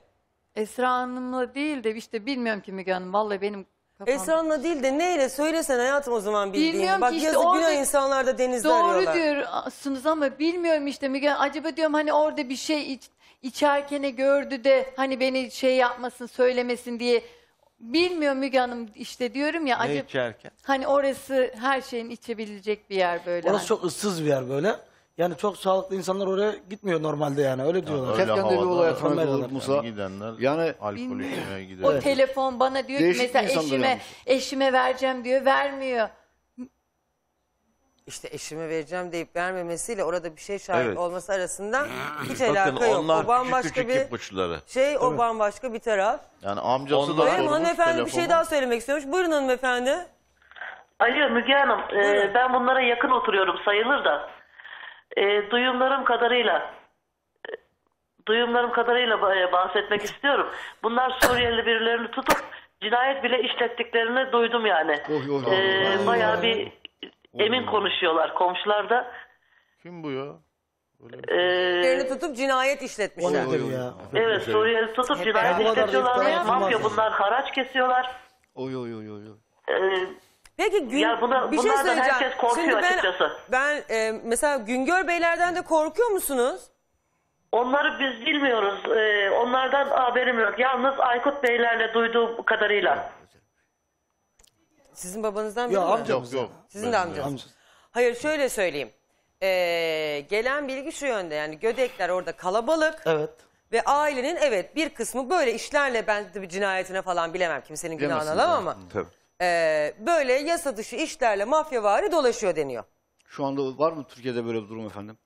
Esra Hanım'la değil de işte bilmiyorum ki Müge Hanım. Vallahi benim kafam... Esra Hanım'la değil de neyle söylesen hayatım o zaman bildiğini. Bilmiyorum Bak ki işte yazık orada- günah insanlar da denizde Doğru arıyorlar. diyorsunuz ama bilmiyorum işte Müge Hanım. Acaba diyorum hani orada bir şey iç, içerkene gördü de hani beni şey yapmasın söylemesin diye. Bilmiyorum Müge Hanım işte diyorum ya. Ne Acaba, içerken? hani orası her şeyin içebilecek bir yer böyle. Orası hani. çok ıssız bir yer böyle. Yani çok sağlıklı insanlar oraya gitmiyor normalde yani öyle diyorlar. öyle Kefken'de bir havada olay Kamerada olur Musa. Gidenler Yani alkol içmeye gider. O telefon bana diyor ki Değişik mesela insanlar eşime eşime vereceğim diyor vermiyor. İşte eşime vereceğim deyip vermemesiyle orada bir şey şahit Evet. olması arasında hiç Bakın alaka yok. onlar O bambaşka küçük bir ipuçları. şey, o bambaşka bir taraf. Yani amcası da Hayır sormuş hanımefendi bir şey telefonu. daha söylemek istiyormuş. Buyurun hanımefendi. Alo Müge Hanım, e, ben bunlara yakın oturuyorum sayılır da. E, duyumlarım kadarıyla, e, duyumlarım kadarıyla e, bahsetmek istiyorum. Bunlar Suriyeli birilerini tutup cinayet bile işlettiklerini duydum yani. Oy, oy, E, oy. bayağı bir emin konuşuyorlar komşular da. Kim bu ya? E, Birini tutup cinayet O işletmişler. nedir ya? evet Suriyeli tutup cinayet işletiyorlar. Mafya bunlar haraç kesiyorlar. oy oy oy oy. oy. E, Peki gün, Ya buna- bir şey bunlardan söyleyeceğim. herkes korkuyor Şimdi ben, açıkçası. ben e, mesela Güngör Beylerden de korkuyor musunuz? Onları biz bilmiyoruz. Ee, onlardan haberim yok. Yalnız Aykut Beylerle duyduğum kadarıyla. Sizin babanızdan biri Ya mi? amcamız Yok ya. yok. Sizin de amcanız. Amcası. Hayır şöyle söyleyeyim. Ee, gelen bilgi şu yönde yani Gödekler orada kalabalık Evet. ve ailenin evet bir kısmı böyle işlerle ben bir cinayetine falan bilemem kimsenin günahını Bilemezsiniz alamam ama Tabii. ee, böyle yasa dışı işlerle mafyavari dolaşıyor deniyor. Şu anda var mı Türkiye'de böyle bir durum efendim?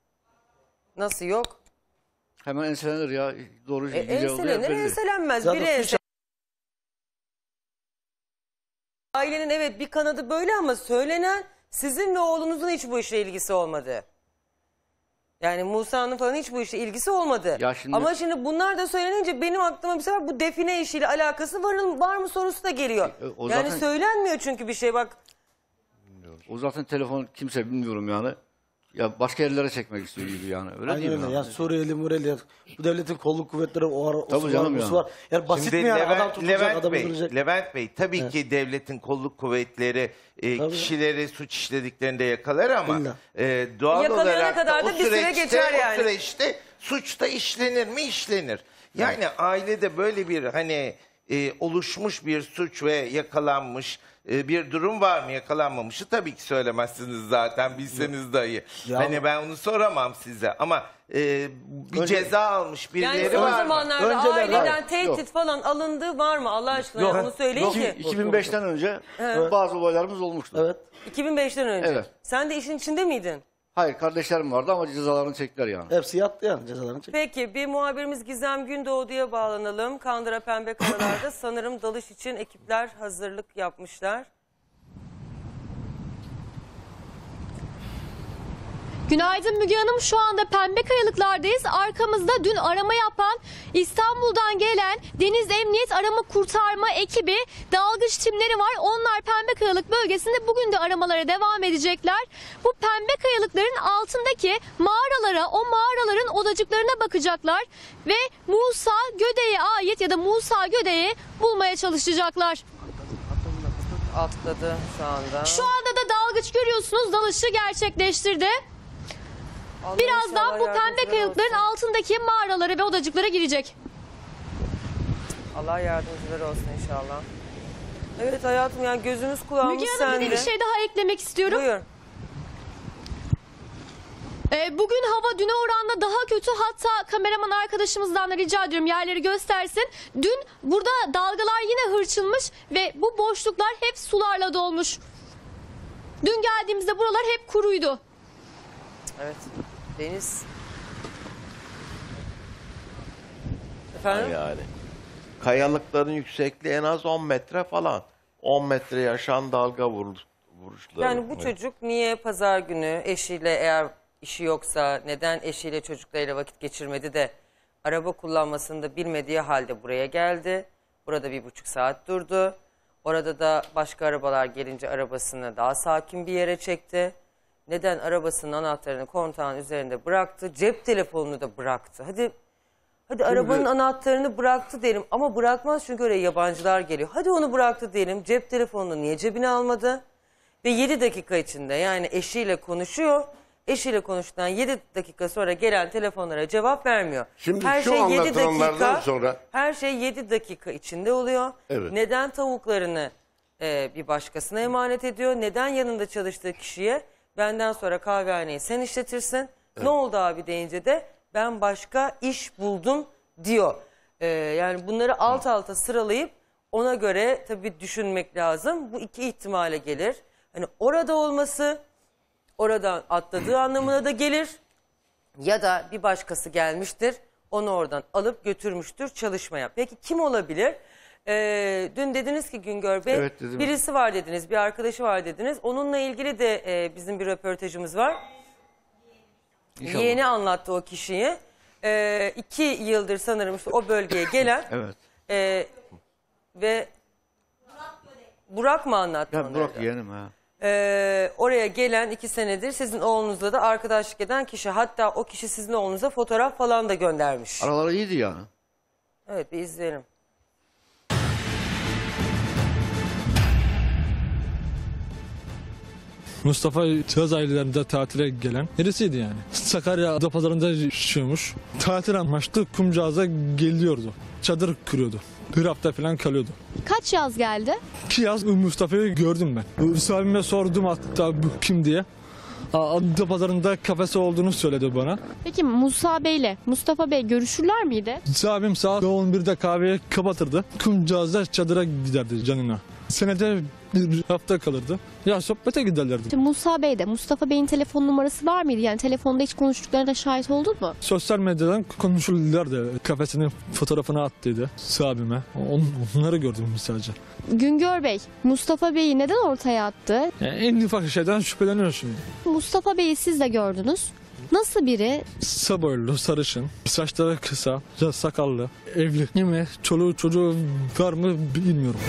Nasıl yok? Hemen enselenir ya. Doğru E, enselenir, belli. enselenmez. Zaten Biri suç- Ailenin evet bir kanadı böyle ama söylenen sizin ve oğlunuzun hiç bu işle ilgisi olmadı. Yani Musa'nın falan hiç bu işle ilgisi olmadı. Ya şimdi- Ama şimdi bunlar da söylenince benim aklıma bir sefer bu define işiyle alakası var, var mı sorusu da geliyor. E, o yani zaten- söylenmiyor çünkü bir şey bak. O zaten telefon kimse bilmiyorum yani. Ya başka yerlere çekmek istiyor gibi yani. Öyle Aynen değil mi? öyle. Ya Suriyeli, Mureli, bu devletin kolluk kuvvetleri o ara, o Tabii su var, canım bu yani. var. Yani basit Şimdi mi yani? adam Levent, tutulacak, Levent adam Bey, öldürecek. Levent Bey tabii Evet. ki devletin kolluk kuvvetleri e, Tabii. kişileri suç işlediklerinde yakalar ama İlla. e, doğal Yakalayana olarak kadar da da o bir süre süreçte, geçer yani. o süreçte suçta işlenir mi işlenir. Yani ailede böyle bir hani e, oluşmuş bir suç ve yakalanmış e, bir durum var mı yakalanmamışı tabii ki söylemezsiniz zaten bilseniz dahi. Ya- hani ben onu soramam size ama e, bir Önce- ceza almış birileri Yani son var mı? zamanlarda Önceler- aileden Hayır, tehdit yok. falan alındığı var mı Allah aşkına? Yok. Onu söyleyin Yok, ki. 2005'ten önce Evet. bazı olaylarımız olmuştu. Evet. 2005'ten önce. Evet. Sen de işin içinde miydin? Hayır kardeşlerim vardı ama cezalarını çektiler yani. Hepsi yattı yani cezalarını çekti. Peki bir muhabirimiz Gizem Gündoğdu'ya bağlanalım. Kandıra Pembe Karalar'da sanırım dalış için ekipler hazırlık yapmışlar. Günaydın Müge Hanım. Şu anda Pembe Kayalıklar'dayız. Arkamızda dün arama yapan İstanbul'dan gelen Deniz Emniyet Arama Kurtarma ekibi dalgıç timleri var. Onlar Pembe Kayalık bölgesinde bugün de aramalara devam edecekler. Bu Pembe Kayalıkların altındaki mağaralara, o mağaraların odacıklarına bakacaklar ve Musa Göde'ye ait ya da Musa Göde'yi bulmaya çalışacaklar. Atladı şu anda. Şu anda da dalgıç görüyorsunuz dalışı gerçekleştirdi. Birazdan bu pembe kayalıkların altındaki mağaralara ve odacıklara girecek. Allah yardımcıları olsun inşallah. Evet hayatım yani gözünüz kulağımız Müge Hanım bir sende. de bir şey daha eklemek istiyorum. Buyur. Ee, bugün hava düne oranla daha kötü. Hatta kameraman arkadaşımızdan da rica ediyorum yerleri göstersin. Dün burada dalgalar yine hırçınmış ve bu boşluklar hep sularla dolmuş. Dün geldiğimizde buralar hep kuruydu. Evet. Deniz. Efendim? Yani. Kayalıkların yüksekliği en az 10 metre falan. 10 metre yaşan dalga vur, vuruşları. Yani bu çocuk niye pazar günü eşiyle eğer işi yoksa neden eşiyle çocuklarıyla vakit geçirmedi de araba kullanmasını da bilmediği halde buraya geldi. Burada bir buçuk saat durdu. Orada da başka arabalar gelince arabasını daha sakin bir yere çekti. Neden arabasının anahtarını kontağın üzerinde bıraktı. Cep telefonunu da bıraktı. Hadi Hadi arabanın anahtarını bıraktı derim ama bırakmaz çünkü oraya yabancılar geliyor. Hadi onu bıraktı diyelim cep telefonunu niye cebine almadı? Ve 7 dakika içinde yani eşiyle konuşuyor. Eşiyle konuştuktan 7 dakika sonra gelen telefonlara cevap vermiyor. Şimdi her şu şey 7 anlatılanlardan dakika, sonra- her şey 7 dakika içinde oluyor. Evet. Neden tavuklarını e, bir başkasına emanet ediyor? Neden yanında çalıştığı kişiye benden sonra kahvehaneyi sen işletirsin? Ne oldu abi deyince de ben başka iş buldum diyor. E, yani bunları alt alta sıralayıp ona göre tabii düşünmek lazım. Bu iki ihtimale gelir. Hani orada olması oradan atladığı anlamına da gelir. Ya da bir başkası gelmiştir, onu oradan alıp götürmüştür çalışmaya. Peki kim olabilir? Ee, dün dediniz ki Güngör Bey, Evet, dedim. birisi var dediniz, bir arkadaşı var dediniz. Onunla ilgili de e, bizim bir röportajımız var. İnşallah. Yeğeni anlattı o kişiyi. Ee, iki yıldır sanırım işte o bölgeye gelen Evet. e, ve Burak mı anlattı Ya onları Burak yeğenim ha. Ee, oraya gelen iki senedir sizin oğlunuzla da arkadaşlık eden kişi. Hatta o kişi sizin oğlunuza fotoğraf falan da göndermiş. Araları iyiydi yani. Evet bir izleyelim. Mustafa Çağız ailelerinde tatile gelen birisiydi yani. Sakarya Adapazarı'nda yaşıyormuş. Tatil amaçlı Kumcağız'a geliyordu. Çadır kuruyordu. Bir hafta falan kalıyordu. Kaç yaz geldi? İki yaz Mustafa'yı gördüm ben. Hüsnü abime sordum hatta bu kim diye. Adapazarı'nda kafesi olduğunu söyledi bana. Peki Musa Bey ile Mustafa Bey görüşürler miydi? Abim saat 11'de kahveye kapatırdı. Kumcağız'da çadıra giderdi canına. Senede bir hafta kalırdı. Ya sohbete giderlerdi. İşte Musa Bey de Mustafa Bey'in telefon numarası var mıydı? Yani telefonda hiç konuştuklarına şahit oldun mu? Sosyal medyadan konuşulurlardı. Kafesinin fotoğrafını attıydı abime. On, onları gördüm sadece. Güngör Bey, Mustafa Bey'i neden ortaya attı? Yani en ufak şeyden şüpheleniyor şimdi. Mustafa Bey'i siz de gördünüz. Nasıl biri? Boylu, sarışın, saçları kısa, sakallı, evli. Mi? Çoluğu çocuğu var mı bilmiyorum.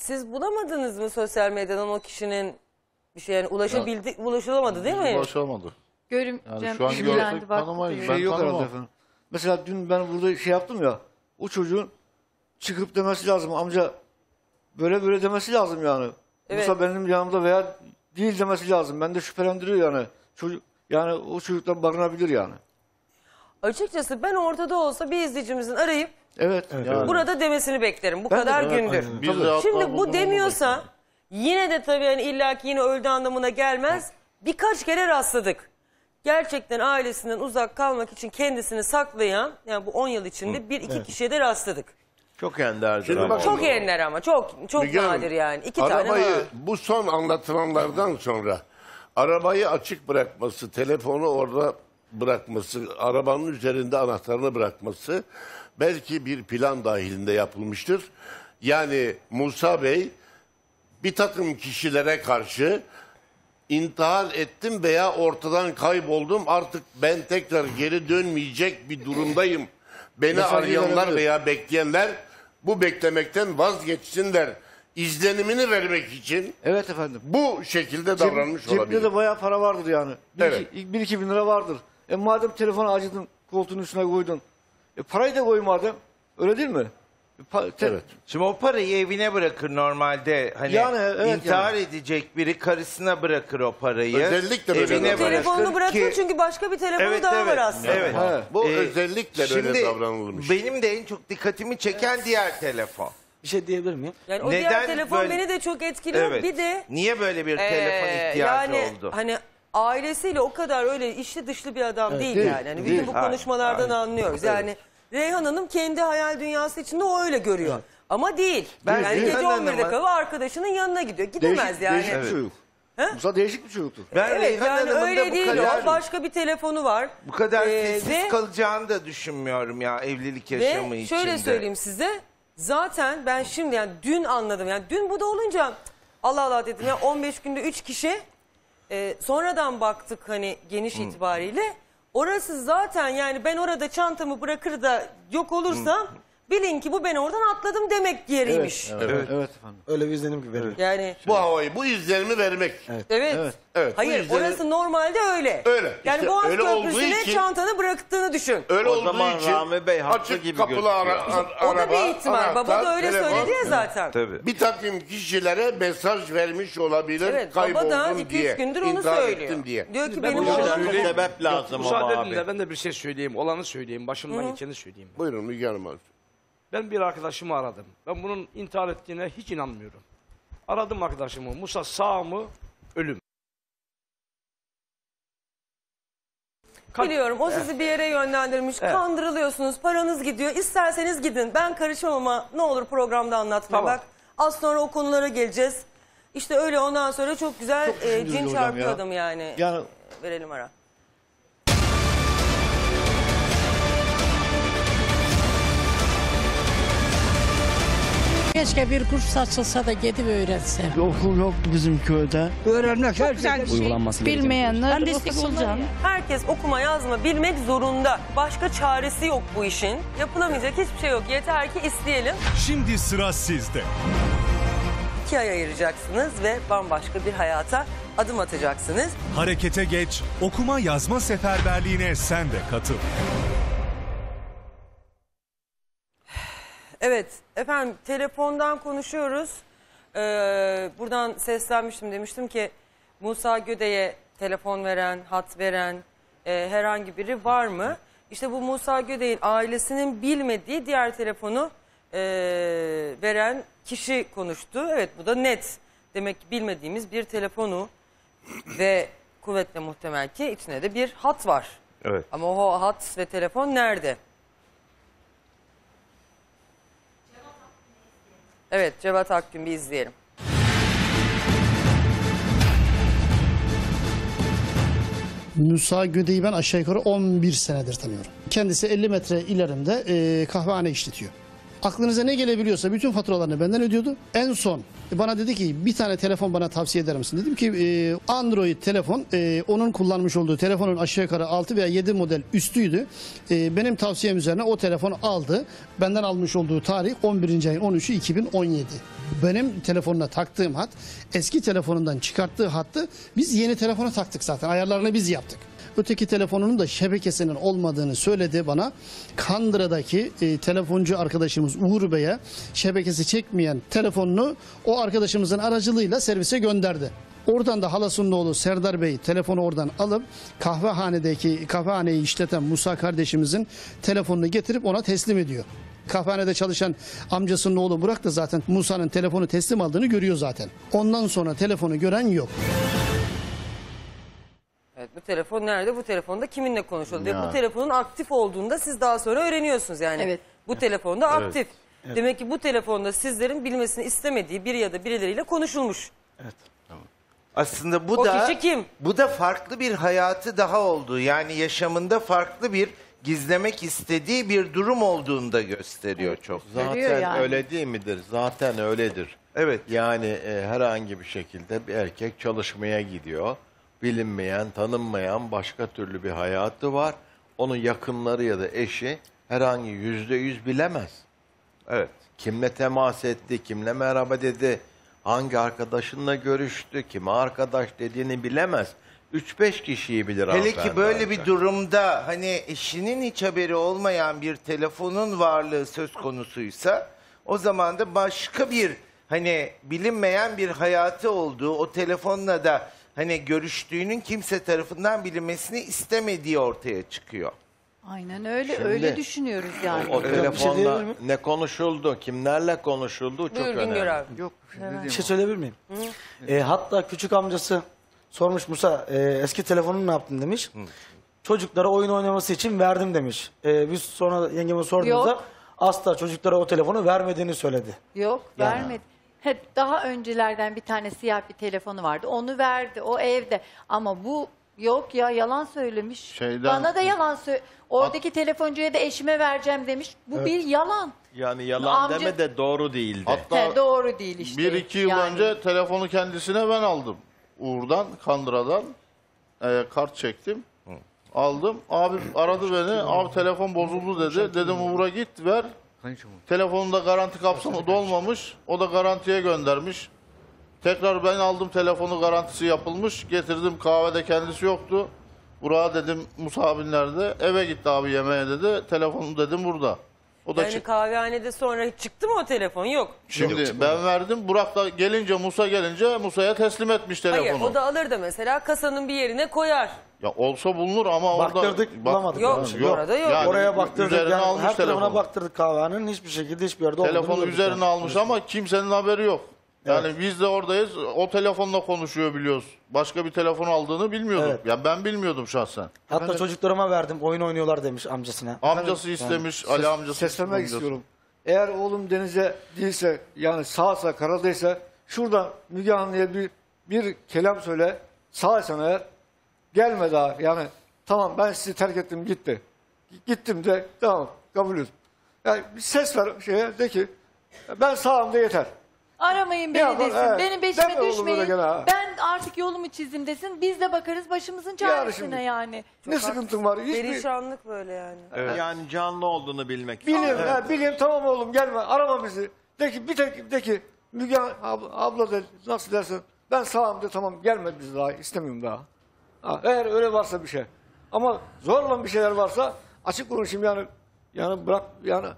Siz bulamadınız mı sosyal medyadan o kişinin bir şey yani ulaşabildi, ulaşılamadı değil mi? Ulaşamadı. Görüm, Yani Cem şu an ilgilendi, görsek baktı tanımayız. diyor. Ben Şey yok tanımam. herhalde efendim. Mesela dün ben burada şey yaptım ya. O çocuğun çıkıp demesi lazım amca böyle böyle demesi lazım yani. Evet. Musa benim yanımda veya değil demesi lazım. Ben de şüphelendiriyor yani. Çocuk yani o çocuktan barınabilir yani. Açıkçası ben ortada olsa bir izleyicimizin arayıp Evet. yani. burada demesini beklerim. Bu Ben de- kadar Evet, gündür. aynen. Biz de hatta Şimdi bunu- bu demiyorsa yine de tabii yani illaki yine öldü anlamına gelmez. Birkaç kere rastladık. Gerçekten ailesinden uzak kalmak için kendisini saklayan yani bu 10 yıl içinde bir iki Evet. kişiye de rastladık. Çok enderdir Şimdi ama. bakın- Çok ender ama çok çok Müge Hanım, nadir yani. İki tane arabayı var. bu son anlatılanlardan sonra arabayı açık bırakması, telefonu orada bırakması, arabanın üzerinde anahtarını bırakması belki bir plan dahilinde yapılmıştır. Yani Musa Bey bir takım kişilere karşı intihar ettim veya ortadan kayboldum artık ben tekrar geri dönmeyecek bir durumdayım. Beni Mesajı arayanlar verebilir. veya bekleyenler bu beklemekten vazgeçsinler. İzlenimini vermek için Evet efendim. bu şekilde davranmış cebinde olabilir. de bayağı para vardır yani. Bir, Evet. iki, bir iki bin lira vardır. E madem telefonu acıdın koltuğun üstüne koydun. E parayı da koy madem. Öyle değil mi? E, pa- te- Evet. Şimdi o parayı evine bırakır normalde. Hani Yani, evet intihar yani. edecek biri karısına bırakır o parayı. Özellikle böyle Evine davranır. Telefonunu bırakır bırakın ki- çünkü başka bir telefonu Evet, daha evet. var aslında. Evet. Ha, bu Ee, özellikle böyle şimdi davranılmış. Benim de en çok dikkatimi çeken diğer telefon. Bir şey diyebilir miyim? Yani o Neden diğer telefon böyle- beni de çok etkiliyor. Evet. Bir de Niye böyle bir Ee, telefon ihtiyacı yani oldu? hani ailesiyle o kadar öyle içli dışlı bir adam Evet, değil, değil, yani. Hani değil. bütün bu Hayır, konuşmalardan hayır. anlıyoruz. Evet. Yani Reyhan Hanım kendi hayal dünyası içinde o öyle görüyor. Ama değil. Ben yani Reyhan gece 11'de Hanım'a- kalıp arkadaşının yanına gidiyor. Gidemez Değişik, yani. değişik bir çocuk. Musa değişik bir çocuktur. Ben evet Reyhan yani öyle bu değil kadar- o. Başka bir telefonu var. Bu kadar Ee, sessiz ve- kalacağını da düşünmüyorum ya evlilik yaşamı Ve içinde. şöyle söyleyeyim size. Zaten ben şimdi yani dün anladım. Yani dün bu da olunca Allah Allah dedim ya 15 günde 3 kişi e, sonradan baktık hani geniş itibariyle. Orası zaten yani ben orada çantamı bırakır da yok olursam bilin ki bu ben oradan atladım demek yeriymiş. Evet, evet. Evet efendim. Öyle bir izlenim gibi veriyor. Yani Bu havayı, bu izlenimi vermek. evet. Evet, bu Hayır izlenim- orası normalde öyle. Öyle. Yani İşte Boğaz öyle olduğu Köprüsü'ne için- çantanı bıraktığını düşün. Öyle O olduğu zaman için Rami Bey haklı açık gibi kapılı gözüküyor. ara, a- O da araba, bir ihtimal. Baba anahtar, da öyle telefon. söyledi ya zaten. Tabii. Bir takım kişilere mesaj vermiş olabilir. Evet baba da kayboldum 2-3 diye. gündür onu intihar söylüyor. ettim diye. Diyor ki Ben benim oğlum... söyleyeyim. sebep lazım ama Müsaade abi. edin de ben de bir şey söyleyeyim. Olanı söyleyeyim. Başımdan geçeni söyleyeyim. Buyurun Müge Hanım. Ben bir arkadaşımı aradım. Ben bunun intihar ettiğine hiç inanmıyorum. Aradım arkadaşımı. Musa sağ mı? Ölüm. Biliyorum o sizi bir yere yönlendirmiş. Evet. Kandırılıyorsunuz. Paranız gidiyor. İsterseniz gidin. Ben karışmam ama ne olur programda anlatma. Tamam. Bak az sonra o konulara geleceğiz. İşte öyle ondan sonra çok güzel Çok e, cin çarpıyor ya. adam yani. Yani Verelim ara. Keşke bir kurs açılsa da gidip öğretsem. Okul yoktu bizim köyde. Öğrenmek her güzel uygulanması Bilmeyenler destek olacağım. Herkes okuma yazma bilmek zorunda. Başka çaresi yok bu işin. Yapılamayacak hiçbir şey yok. Yeter ki isteyelim. Şimdi sıra sizde. İki ay ayıracaksınız ve bambaşka bir hayata adım atacaksınız. Harekete geç, okuma yazma seferberliğine sen de katıl. Evet efendim telefondan konuşuyoruz. Ee, buradan seslenmiştim demiştim ki Musa Göde'ye telefon veren, hat veren e, herhangi biri var mı? İşte bu Musa Göde'nin ailesinin bilmediği diğer telefonu e, veren kişi konuştu. Evet bu da net. Demek ki bilmediğimiz bir telefonu ve kuvvetle muhtemel ki içine de bir hat var. Evet. Ama o hat ve telefon nerede? Evet Cevat Akgün bir izleyelim. Musa Göde'yi ben aşağı yukarı 11 senedir tanıyorum. Kendisi 50 metre ilerimde e, kahvehane işletiyor. Aklınıza ne gelebiliyorsa bütün faturalarını benden ödüyordu. En son bana dedi ki bir tane telefon bana tavsiye eder misin? Dedim ki e, Android telefon e, onun kullanmış olduğu telefonun aşağı yukarı 6 veya 7 model üstüydü. E, benim tavsiyem üzerine o telefonu aldı. Benden almış olduğu tarih 11. ayın 13'ü 2017. Benim telefonuna taktığım hat eski telefonundan çıkarttığı hattı biz yeni telefona taktık zaten. Ayarlarını biz yaptık. Öteki telefonunun da şebekesinin olmadığını söyledi bana. Kandıra'daki e, telefoncu arkadaşımız Uğur Bey'e şebekesi çekmeyen telefonunu o arkadaşımızın aracılığıyla servise gönderdi. Oradan da halasının oğlu Serdar Bey telefonu oradan alıp kahvehanedeki kahvehaneyi işleten Musa kardeşimizin telefonunu getirip ona teslim ediyor. Kahvehanede çalışan amcasının oğlu Burak da zaten Musa'nın telefonu teslim aldığını görüyor zaten. Ondan sonra telefonu gören yok. Evet bu telefon nerede? Bu telefonda kiminle konuşuldu? Ya. Bu telefonun aktif olduğunda siz daha sonra öğreniyorsunuz yani. Evet. Bu telefonda Evet. aktif. Evet. Demek ki bu telefonda sizlerin bilmesini istemediği biri ya da birileriyle konuşulmuş. Aslında bu O da kişi kim? bu da farklı bir hayatı daha oldu. Yani yaşamında farklı bir gizlemek istediği bir durum olduğunu da gösteriyor çok. Zaten öyle değil midir? Zaten öyledir. Evet. Yani e, herhangi bir şekilde bir erkek çalışmaya gidiyor. Bilinmeyen, tanınmayan başka türlü bir hayatı var. Onun yakınları ya da eşi herhangi yüzde yüz bilemez. Evet. Kimle temas etti, kimle merhaba dedi, hangi arkadaşınla görüştü, kime arkadaş dediğini bilemez. 3-5 kişiyi bilir Hele ki böyle ancak. bir durumda hani eşinin hiç haberi olmayan bir telefonun varlığı söz konusuysa o zaman da başka bir hani bilinmeyen bir hayatı olduğu o telefonla da hani görüştüğünün kimse tarafından bilinmesini istemediği ortaya çıkıyor. Aynen öyle. Şimdi- öyle düşünüyoruz yani. O, o şey telefonla ne konuşuldu, kimlerle konuşuldu çok Buyur Güngör önemli. abi. Yok. Evet. Bir şey söyleyebilir miyim? E, hatta küçük amcası sormuş Musa e, eski telefonunu ne yaptın demiş. Çocuklara oyun oynaması için verdim demiş. E, biz sonra yengeme sorduğumuzda Yok. asla çocuklara o telefonu vermediğini söyledi. Yok Yani. vermedi. Hep daha öncelerden bir tane siyah bir telefonu vardı. Onu verdi. O evde. Ama bu yok ya yalan söylemiş. Şeyden- Bana da yalan söyle. Oradaki telefoncuya da eşime vereceğim demiş. Bu Evet. bir yalan. Yani yalan Amca- deme de doğru değildi. He, doğru değil işte. Bir iki yıl Yani. önce telefonu kendisine ben aldım. Uğur'dan, Kandıra'dan. Ee, kart çektim. Aldım. Abi aradı beni. Abi telefon bozuldu dedi. Dedim Uğur'a git ver. Telefonunda garanti kapsamı dolmamış. O da garantiye göndermiş. Tekrar ben aldım telefonu garantisi yapılmış. Getirdim kahvede kendisi yoktu. Burak'a dedim Musa abin nerede? Eve gitti abi yemeğe dedi. Telefonu dedim burada. O da Yani çık- kahvehanede sonra çıktı mı o telefon? Yok. Şimdi ben verdim. Burak da gelince Musa gelince Musa'ya teslim etmiş telefonu. Hayır o da alır da mesela kasanın bir yerine koyar. Ya olsa bulunur ama Baktırdık orada... bulamadık. Yok, yani. orada yok. Yani Oraya baktırdık üzerine yani almış her tarafına telefonu. baktırdık kahvehanenin hiçbir şekilde hiçbir yerde olmadığını Telefonu üzerine yani. almış ama kimsenin haberi yok. Yani biz de oradayız. O telefonla konuşuyor biliyoruz. Başka bir telefon aldığını bilmiyorduk. Evet. Ya ben bilmiyordum şahsen. Hatta çocuklarıma verdim oyun oynuyorlar demiş amcasına. Amcası istemiş, Ali amcası Seslenmek amcası. istiyorum. Eğer oğlum denize değilse yani sağsa karadaysa şuradan Müge Anlı'ya bir, bir kelam söyle sağsan eğer gelme daha yani tamam ben sizi terk ettim gitti. Gittim de tamam kabul et. Yani bir ses ver şeye de ki ben sağım da yeter. Aramayın beni yapar? desin. Evet. Benim peşime Deme oğlum düşmeyin. öyle gene ha. Ben artık yolumu çizdim desin. Biz de bakarız başımızın çaresine yani. Ne sıkıntın var? Hiçbir... Perişanlık böyle yani. Yani canlı olduğunu bilmek Bileyim, istiyorum. ha, bileyim tamam oğlum gelme arama bizi. De ki bir tek de ki Müge abla, abla de nasıl dersin ben sağım de tamam gelme bizi daha istemiyorum daha. Ha, eğer öyle varsa bir şey. Ama zorla bir şeyler varsa açık konuşayım yani yani bırak yani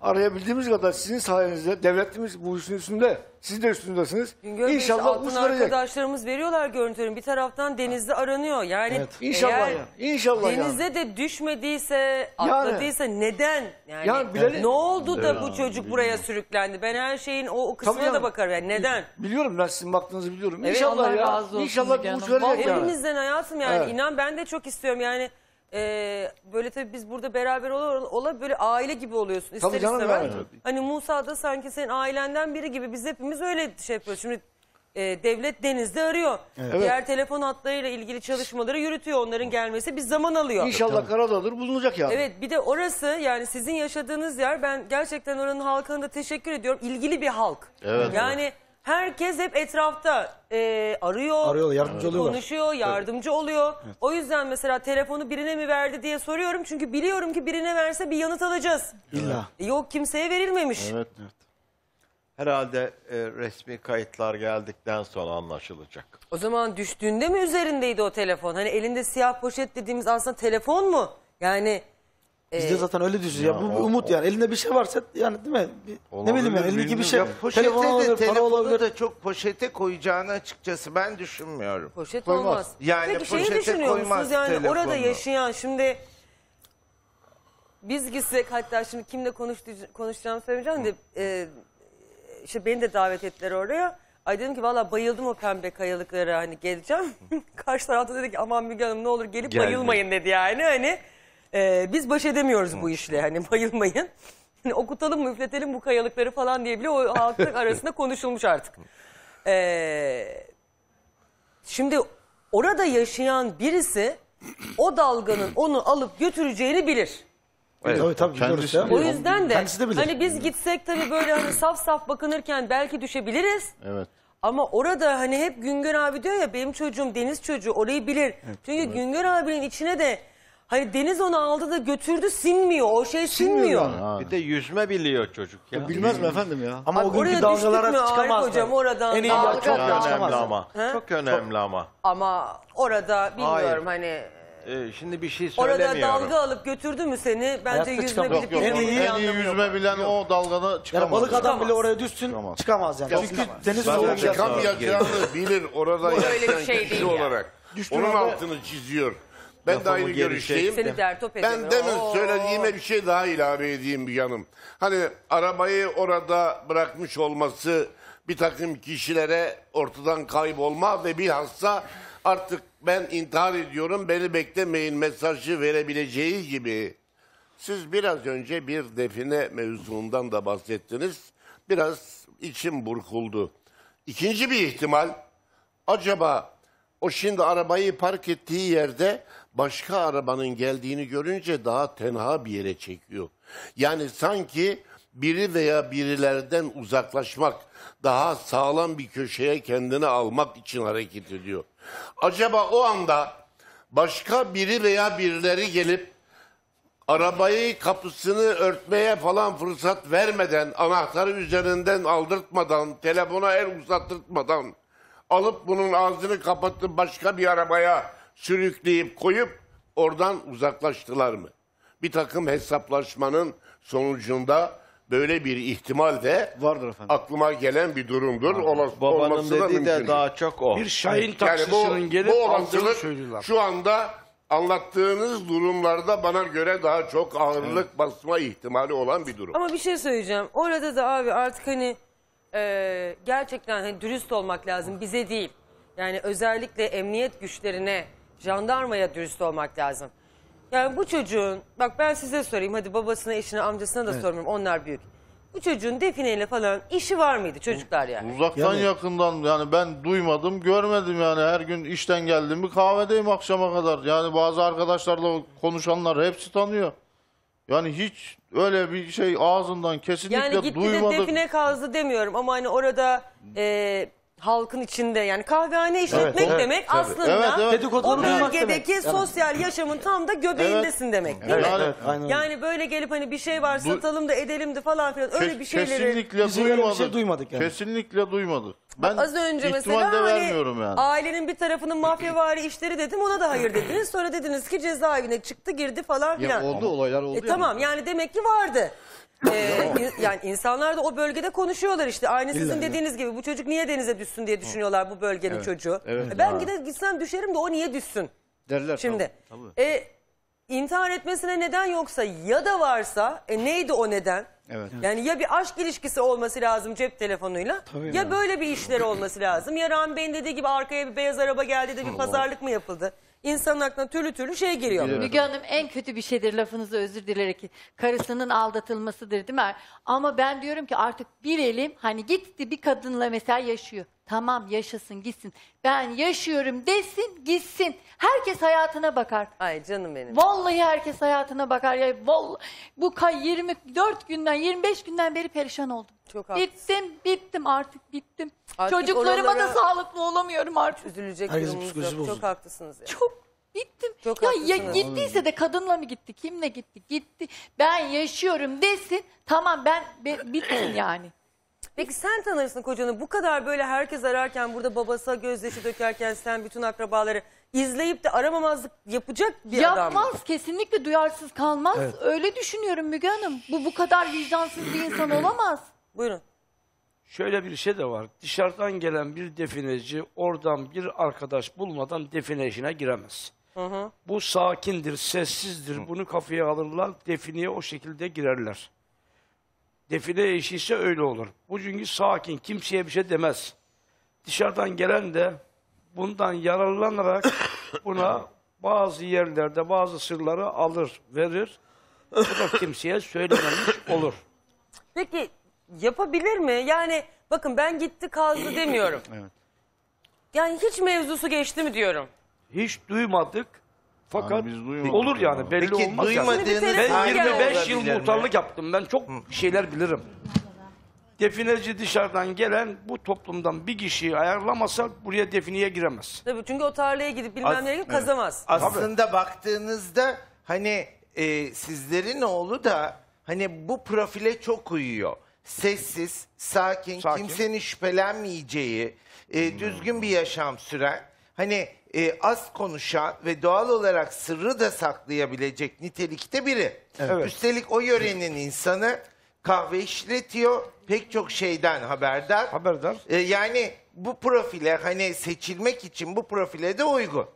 arayabildiğimiz kadar sizin sayenizde devletimiz bu işin üstünde. Siz de üstündesiniz. Güngör Bey, İnşallah altın uç verecek. arkadaşlarımız veriyorlar görüntülerini. Bir taraftan denizde aranıyor. Yani Evet. İnşallah eğer ya, inşallah denizde de düşmediyse, atladıysa neden? Yani, Yani bilelim- ne oldu da bu çocuk buraya sürüklendi? Ben her şeyin o, o kısmına Tabii da yani. bakarım. Yani neden? Biliyorum ben sizin baktığınızı biliyorum. Evet, İnşallah Allah ya. razı olsun İnşallah Müge bu uç Hanım. verecek yani. Hepimizden hayatım yani. Evet. İnan ben de çok istiyorum yani. E, böyle tabii biz burada beraber ola, ola böyle aile gibi oluyorsun ister Tabii canım, istemez. evet. Hani Musa da sanki senin ailenden biri gibi biz hepimiz öyle şey yapıyoruz. Şimdi e, devlet denizde arıyor. Evet. Diğer telefon hatlarıyla ilgili çalışmaları yürütüyor. Onların gelmesi bir zaman alıyor. İnşallah Karadağ'dır bulunacak yani. Evet bir de orası yani sizin yaşadığınız yer ben gerçekten oranın halkına da teşekkür ediyorum. İlgili bir halk. Evet. Yani herkes hep etrafta e, arıyor, Arıyorlar, yardımcı oluyorlar. konuşuyor, yardımcı oluyor. O yüzden mesela telefonu birine mi verdi diye soruyorum. Çünkü biliyorum ki birine verse bir yanıt alacağız. İlla. E, Yok kimseye verilmemiş. Evet. Herhalde e, resmi kayıtlar geldikten sonra anlaşılacak. O zaman düştüğünde mi üzerindeydi o telefon? Hani elinde siyah poşet dediğimiz aslında telefon mu? Yani Bizde e, zaten öyle düşünüyor. Ya, bu bir umut yani. Elinde bir şey varsa yani değil mi? Bir- ne bileyim yani elindeki bir şey. Ya poşete Telefon de olabilir, para telefonu olabilir. da çok poşete koyacağını açıkçası ben düşünmüyorum. Poşet Koymaz. olmaz. Yani Peki şeyi poşete düşünüyor koymaz musunuz yani telefonu. orada yaşayan şimdi biz gitsek hatta şimdi kimle konuştu- konuşacağımı söyleyeceğim de e, işte beni de davet ettiler oraya. Ay dedim ki valla bayıldım o pembe kayalıklara hani geleceğim. Karşı tarafta dedi ki aman Müge Hanım ne olur gelip Gelme. bayılmayın dedi yani hani e, biz baş edemiyoruz bu işle hani bayılmayın. Hani okutalım mı üfletelim bu kayalıkları falan diye bile o halkın arasında konuşulmuş artık. Eee Şimdi orada yaşayan birisi o dalganın onu alıp götüreceğini bilir. Evet. Tabii, tabii, biliyoruz ya. O yüzden de, Kendisi de bilir. hani biz gitsek tabii böyle hani saf saf bakınırken belki düşebiliriz. Evet. Ama orada hani hep Güngör abi diyor ya benim çocuğum deniz çocuğu orayı bilir. Çünkü Güngör abinin içine de hani deniz onu aldı da götürdü sinmiyor. O şey sinmiyor. Bir de yüzme biliyor çocuk ya. Bilmez mi efendim ya? Ama o Abi oraya günkü dalgalara düştük mü Arif hocam oradan En iyi dalga- Çok Çıkamaz. önemli ama. He? Çok önemli ama. Ama orada bilmiyorum Hayır. hani Ee, şimdi bir şey orada söylemiyorum. dalga alıp götürdü mü seni bence Hayatta yüzme çıkamaz. bilip Yok yok. En iyi- En iyi anlamı yok. yüzme bilen o dalgada çıkamaz. Yani balık adam Çıkamaz. bile oraya düşsün çıkamaz, yani. Çünkü deniz soğuk. Ben çıkamayacağını bilir orada Bu öyle bir yaşayan şey kişi değil olarak. Onun altını çiziyor. Ben de aynı görüşteyim. Seni der top edeme. Ben demin Oo. söylediğime bir şey daha ilave edeyim bir yanım. Hani arabayı orada bırakmış olması bir takım kişilere ortadan kaybolma ve bilhassa artık ben intihar ediyorum beni beklemeyin mesajı verebileceği gibi. Siz biraz önce bir define mevzundan da bahsettiniz. Biraz içim burkuldu. İkinci bir ihtimal acaba o şimdi arabayı park ettiği yerde başka arabanın geldiğini görünce daha tenha bir yere çekiyor. Yani sanki biri veya birilerden uzaklaşmak, daha sağlam bir köşeye kendini almak için hareket ediyor. Acaba o anda başka biri veya birileri gelip arabayı kapısını örtmeye falan fırsat vermeden, anahtarı üzerinden aldırtmadan, telefona el uzattırtmadan alıp bunun ağzını kapatıp başka bir arabaya sürükleyip koyup oradan uzaklaştılar mı? Bir takım hesaplaşmanın sonucunda böyle bir ihtimal de Vardır efendim. aklıma gelen bir durumdur. Ola- Babanın olması da dediği de mümkün. daha çok o. Bir Şahin Yani taksicinin bu, gelip bu aldığını olasılık söylüyorlar. şu anda anlattığınız durumlarda bana göre daha çok ağırlık basma ihtimali olan bir durum. Ama bir şey söyleyeceğim. Orada da abi artık hani e, gerçekten hani dürüst olmak lazım bize değil. Yani özellikle emniyet güçlerine, jandarmaya dürüst olmak lazım. Yani bu çocuğun, bak ben size sorayım hadi babasına, eşine, amcasına da sormuyorum onlar büyük. Bu çocuğun defineyle falan işi var mıydı çocuklar yani? Uzaktan yakından yani ben duymadım görmedim yani her gün işten geldim bir kahvedeyim akşama kadar. Yani bazı arkadaşlarla konuşanlar hepsi tanıyor. Yani hiç öyle bir şey ağzından kesinlikle Yani gitti de duymadık. define kazdı demiyorum ama hani orada e, halkın içinde yani kahvehane işletmek evet, demek tabii. aslında Evet, evet. o Dedikoduları bölgedeki demek. Sosyal yaşamın tam da göbeğindesin demek değil Evet, mi? evet, aynen. Yani böyle gelip hani bir şey var satalım da edelim de falan filan öyle Kes- bir şeyleri. Kesinlikle Biz öyle bir duymadık. şey duymadık yani. Kesinlikle duymadık. Ben Az önce mesela hani vermiyorum yani. ailenin bir tarafının mafyavari işleri dedim ona da hayır dediniz. Sonra dediniz ki cezaevine çıktı girdi falan Ya filan. oldu olaylar oldu. E tamam yani demek ki vardı. Ee, in- yani insanlar da o bölgede konuşuyorlar işte. Aynı sizin dediğiniz gibi bu çocuk niye denize düşsün diye düşünüyorlar bu bölgenin çocuğu. evet. E ben gide gitsem düşerim de o niye düşsün Derler şimdi. tabii, tabii. E, intihar etmesine neden yoksa ya da varsa e, neydi o neden? Evet. Yani ya bir aşk ilişkisi olması lazım cep telefonuyla Tabii ya ya. böyle bir işleri olması lazım. Ya Rami Bey'in dediği gibi arkaya bir beyaz araba geldi de bir pazarlık mı yapıldı? İnsanın aklına türlü türlü şey geliyor. Müge Hanım en kötü bir şeydir lafınızı özür dilerek karısının aldatılmasıdır değil mi? Ama ben diyorum ki artık bir elim hani gitti bir kadınla mesela yaşıyor. Tamam yaşasın gitsin. Ben yaşıyorum desin gitsin. Herkes hayatına bakar. Ay canım benim. Vallahi herkes hayatına bakar. Ya vallahi, bu kay 24 günden 25 günden beri perişan oldum. Çok Bittim bittim artık bittim. Artık Çocuklarıma da oralara- sağlıklı olamıyorum artık. Üzülecek Herkesin durumunuz psikolojisi yok. Çok bozuldu. haklısınız. Ya. Çok bittim. Çok ya, ya haklısınız. gittiyse de kadınla mı gitti? Kimle gitti? Gitti. Ben yaşıyorum desin. Tamam ben be- bittim yani. Peki sen tanırsın kocanı bu kadar böyle herkes ararken burada babası gözyaşı dökerken sen bütün akrabaları izleyip de aramamazlık yapacak bir adam mı? Yapmaz. Kesinlikle duyarsız kalmaz. Evet. Öyle düşünüyorum Müge Hanım. Bu bu kadar vicdansız bir insan olamaz. Buyurun. Şöyle bir şey de var. Dışarıdan gelen bir defineci oradan bir arkadaş bulmadan define işine giremez. Hı hı. Bu sakindir, sessizdir. Bunu kafaya alırlar, defineye o şekilde girerler. Define işi ise öyle olur. Bu çünkü sakin, kimseye bir şey demez. Dışarıdan gelen de bundan yararlanarak buna bazı yerlerde bazı sırları alır, verir. Bu da kimseye söylememiş olur. Peki yapabilir mi? Yani bakın ben gitti kazdı demiyorum. Evet. Yani hiç mevzusu geçti mi diyorum. Hiç duymadık. Fakat Yani biz duymadık olur yani belli Peki, olmaz. yani. duymadığınız Ben hangi 25 yıl olabilir mi? muhtarlık yaptım. Ben çok şeyler bilirim. Defineci dışarıdan gelen bu toplumdan bir kişiyi ayarlamasa buraya defineye giremez. Tabii çünkü o tarlaya gidip bilmem As- nereye gidip kazamaz. Aslında baktığınızda hani e, sizlerin oğlu da hani bu profile çok uyuyor. Sessiz, sakin, Sakin. kimsenin şüphelenmeyeceği, e, düzgün bir yaşam süren, hani e, az konuşan ve doğal olarak sırrı da saklayabilecek nitelikte biri. Evet. Üstelik o yörenin insanı kahve işletiyor, pek çok şeyden haberdar. Haberdar. E, yani bu profile hani seçilmek için bu profile de uygun.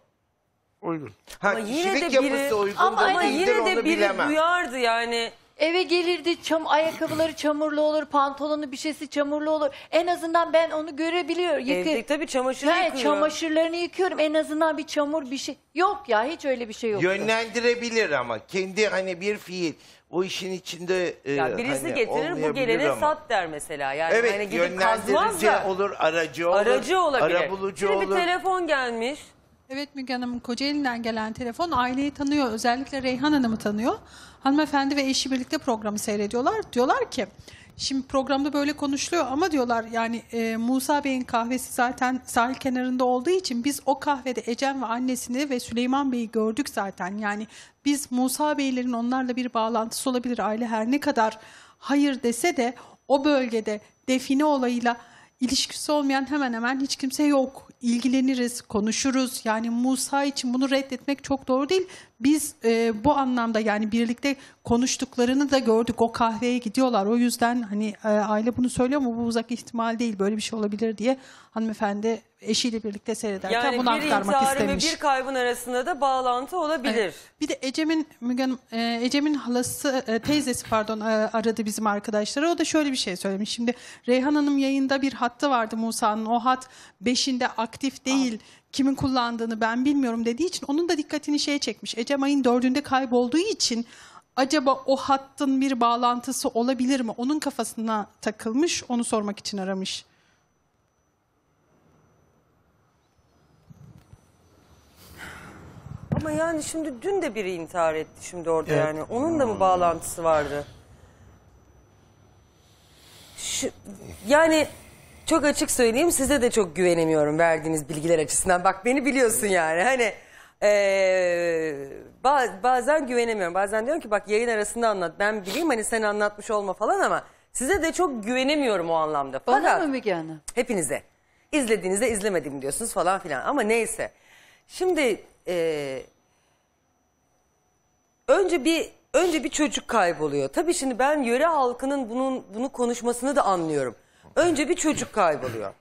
Uygun. Ha, Ama yine kişilik de biri, yapısı uygun ama, da ama değildir yine onu de biri bilemem. duyardı yani. Eve gelirdi çam ayakkabıları çamurlu olur, pantolonu bir şeysi çamurlu olur. En azından ben onu görebiliyorum. Evde tabii çamaşırı He, yıkıyor. Çamaşırlarını yıkıyorum. En azından bir çamur bir şey. Yok ya hiç öyle bir şey yok. Yönlendirebilir ama kendi hani bir fiil o işin içinde e, Ya birisi hani getirir bu olmayabilir gelene ama. sat der mesela. Yani evet hani gidip kazmaz yönlendirici da. olur, aracı olur, Aracı olabilir. arabulucu Şimdi olur. bir telefon gelmiş. Evet Müge Hanım Kocaeli'nden gelen telefon aileyi tanıyor. Özellikle Reyhan Hanım'ı tanıyor. Hanımefendi ve eşi birlikte programı seyrediyorlar. Diyorlar ki şimdi programda böyle konuşuluyor ama diyorlar yani e, Musa Bey'in kahvesi zaten sahil kenarında olduğu için biz o kahvede Ecem ve annesini ve Süleyman Bey'i gördük zaten. Yani biz Musa Beylerin onlarla bir bağlantısı olabilir aile her ne kadar hayır dese de o bölgede define olayıyla ilişkisi olmayan hemen hemen hiç kimse yok. İlgileniriz, konuşuruz. Yani Musa için bunu reddetmek çok doğru değil. Biz e, bu anlamda yani birlikte konuştuklarını da gördük. O kahveye gidiyorlar. O yüzden hani e, aile bunu söylüyor ama bu uzak ihtimal değil. Böyle bir şey olabilir diye hanımefendi eşiyle birlikte seyrederken Yani bunu bir aktarmak istemiş. bir kaybın arasında da bağlantı olabilir. Evet. Bir de Ecem'in Müge Hanım, e, Ecem'in halası e, teyzesi pardon e, aradı bizim arkadaşları. O da şöyle bir şey söylemiş. Şimdi Reyhan Hanım yayında bir hattı vardı Musa'nın. O hat beşinde aktif değil. Kimin kullandığını ben bilmiyorum dediği için onun da dikkatini şeye çekmiş. Ecem ayın dördünde kaybolduğu için acaba o hattın bir bağlantısı olabilir mi? Onun kafasına takılmış. Onu sormak için aramış. Ama yani şimdi dün de biri intihar etti şimdi orada Evet. yani. Onun da mı bağlantısı vardı? Şu, yani çok açık söyleyeyim size de çok güvenemiyorum verdiğiniz bilgiler açısından. Bak beni biliyorsun yani hani eee, ba- bazen güvenemiyorum. Bazen diyorum ki bak yayın arasında anlat. Ben bileyim hani sen anlatmış olma falan ama size de çok güvenemiyorum o anlamda. Bana mı Müge Hanım? hepinize izlediğinizde izlemedim diyorsunuz falan filan ama neyse. Şimdi eee önce bir önce bir çocuk kayboluyor. Tabii şimdi ben yöre halkının bunun bunu konuşmasını da anlıyorum. Önce bir çocuk kayboluyor.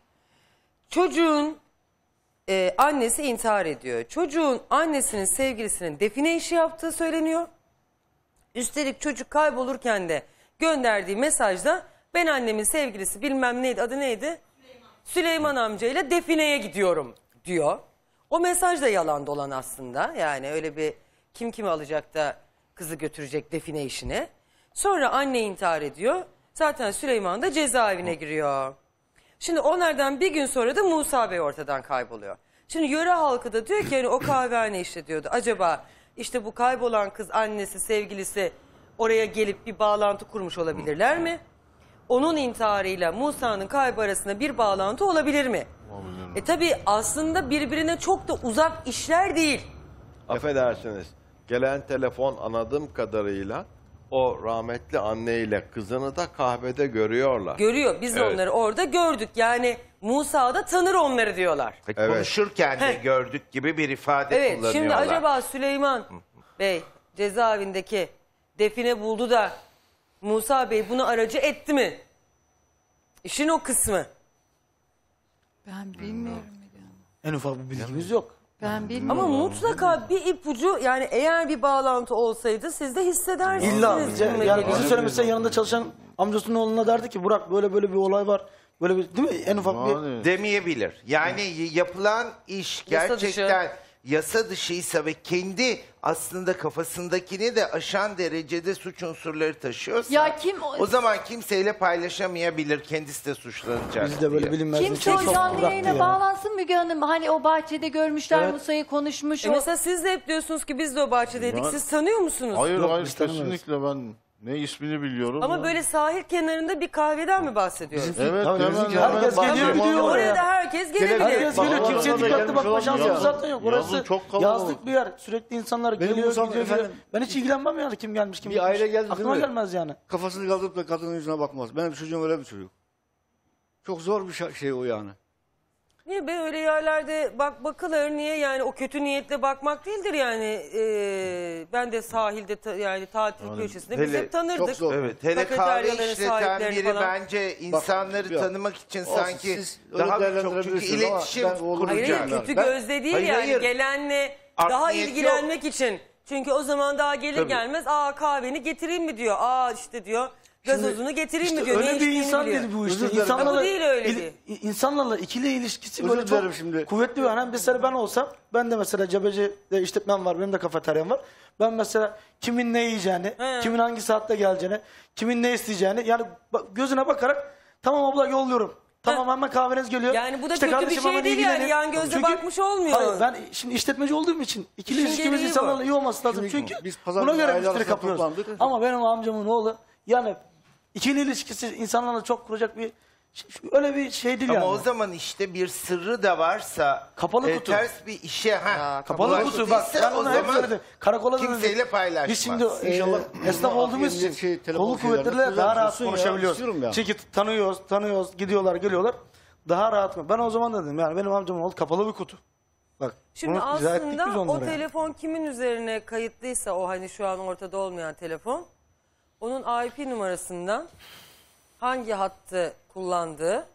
Çocuğun e, annesi intihar ediyor. Çocuğun annesinin sevgilisinin define işi yaptığı söyleniyor. Üstelik çocuk kaybolurken de gönderdiği mesajda ben annemin sevgilisi bilmem neydi adı neydi? Süleyman, amcayla defineye gidiyorum diyor. O mesaj da yalan dolan aslında. Yani öyle bir kim kimi alacak da kızı götürecek define işine. Sonra anne intihar ediyor. Zaten Süleyman da cezaevine giriyor. Şimdi onlardan bir gün sonra da Musa Bey ortadan kayboluyor. Şimdi yöre halkı da diyor ki hani o kahvehane işte diyordu. Acaba işte bu kaybolan kız annesi sevgilisi oraya gelip bir bağlantı kurmuş olabilirler mi? Onun intiharıyla Musa'nın kaybı arasında bir bağlantı olabilir mi? E tabi aslında birbirine çok da uzak işler değil. Affedersiniz. Gelen telefon anladığım kadarıyla o rahmetli anneyle kızını da kahvede görüyorlar. Görüyor. Biz de Evet. onları orada gördük. Yani Musa da tanır onları diyorlar. Konuşurken de Heh. gördük gibi bir ifade Evet kullanıyorlar. şimdi acaba Süleyman Bey cezaevindeki define buldu da Musa Bey bunu aracı etti mi? İşin o kısmı. Ben bilmiyorum. En ufak bir bilgimiz yok. Ben bilmiyorum. Ama mutlaka bir ipucu yani eğer bir bağlantı olsaydı siz de hissedersiniz. İlla bize, yani geliyor. bize söylemese yanında çalışan amcasının oğluna derdi ki Burak böyle böyle bir olay var. Böyle bir değil mi? En ufak bir Demeyebilir. Yani yapılan iş Yasa dışı. gerçekten yasa dışıysa ve kendi aslında kafasındakini de aşan derecede suç unsurları taşıyorsa Ya kim o- o zaman kimseyle paylaşamayabilir. Kendisi de suçlanacak. Biz de böyle diye. bilinmezliği Kimse o canlı yayına bağlansın Müge Hanım. Hani o bahçede görmüşler Evet. Musa'yı konuşmuş. E o- mesela siz de hep diyorsunuz ki biz de o bahçedeydik. Ben- Siz tanıyor musunuz? Hayır Yok, hayır biz tanımıyoruz. kesinlikle ben ne ismini biliyorum. Ama ya. böyle sahil kenarında bir kahveden mi bahsediyoruz? Evet Tabii hemen, hemen herkes geliyor, gidiyor. Oraya da herkes gelebilir. Herkes geliyor. Kimseye dikkatli bakma Yazın- zaten yok. Burası yazın çok kalabalık. yazlık bir yer. Sürekli insanlar Benim geliyor, gidiyor, efendim- geliyor. Ben hiç ilgilenmem yani kim gelmiş kim Bir aile geldi Aklıma gelmez yani. Kafasını kaldırıp da kadının yüzüne bakmaz. Benim çocuğum öyle bir çocuk. Çok zor bir şey o yani. Niye be öyle yerlerde bak bakılır niye yani o kötü niyetle bakmak değildir yani Ee, ben de sahilde ta- yani tatil köşesinde biz hep tanırdık. Evet, hele kahve Kafeteryaların işleten sahiplerini biri falan. bence insanları ya. tanımak için Olsun, sanki siz öyle daha birçok çünkü değerlendirebilirsiniz ama iletişim ben oğlumu Hayır, kuracak. kötü Ben- gözle değil Hayır, yani hayır. gelenle Art daha niyet ilgilenmek için. Çünkü o zaman daha gelir Tabii. gelmez aa kahveni getireyim mi diyor. Aa işte diyor gazozunu getireyim İşte mi diyor. öyle Ne bir insan değil bu işte. Özür dilerim. İnsanlarla, Bu değil öyle il- değil. insanlarla ikili ilişkisi Özür böyle çok şimdi. kuvvetli. Yani mesela ben olsam ben de mesela Cebeci'de işletmem var. Benim de kafeteryam var. Ben mesela kimin ne yiyeceğini, kimin hangi saatte geleceğini, kimin ne isteyeceğini yani bak- gözüne bakarak tamam abla yolluyorum. Tamam hemen kahveniz geliyor. Yani bu da İşte kötü bir kardeşim şey hemen değil yani. ilgilenin. Yan gözle Çünkü- bakmış olmuyor. Hayır, ben şimdi işletmeci olduğum için ikili İşin ilişkimiz gereği insanlarla iyi olması lazım. Şimdi Çünkü biz pazar buna günü göre aile müşteri arasında kapıyoruz. toplandık. Ama benim amcamın oğlu yani ikili ilişkisi insanlarla çok kuracak bir öyle bir şey değil Ama yani. o zaman işte bir sırrı da varsa Kapalı e, kutu. ters bir işe ha Kapalı kutu bak ben o onu hep zaman söyledim. Karakola da kimseyle dedim. paylaşmaz. Biz şimdi İnşallah e, esnaf bunun olduğumuz için şey, telefon kuvvetliler daha rahat ya, konuşabiliyoruz. istiyorum ya. Çünkü tanıyoruz, tanıyoruz, gidiyorlar, geliyorlar. Daha rahat. Ben o zaman dedim yani benim amcamın oğlu kapalı bir kutu. Bak Şimdi bunu izah ettik biz aslında o onlara. yani. telefon kimin üzerine kayıtlıysa o hani şu an ortada olmayan telefon onun IP numarasından hangi hattı kullandığı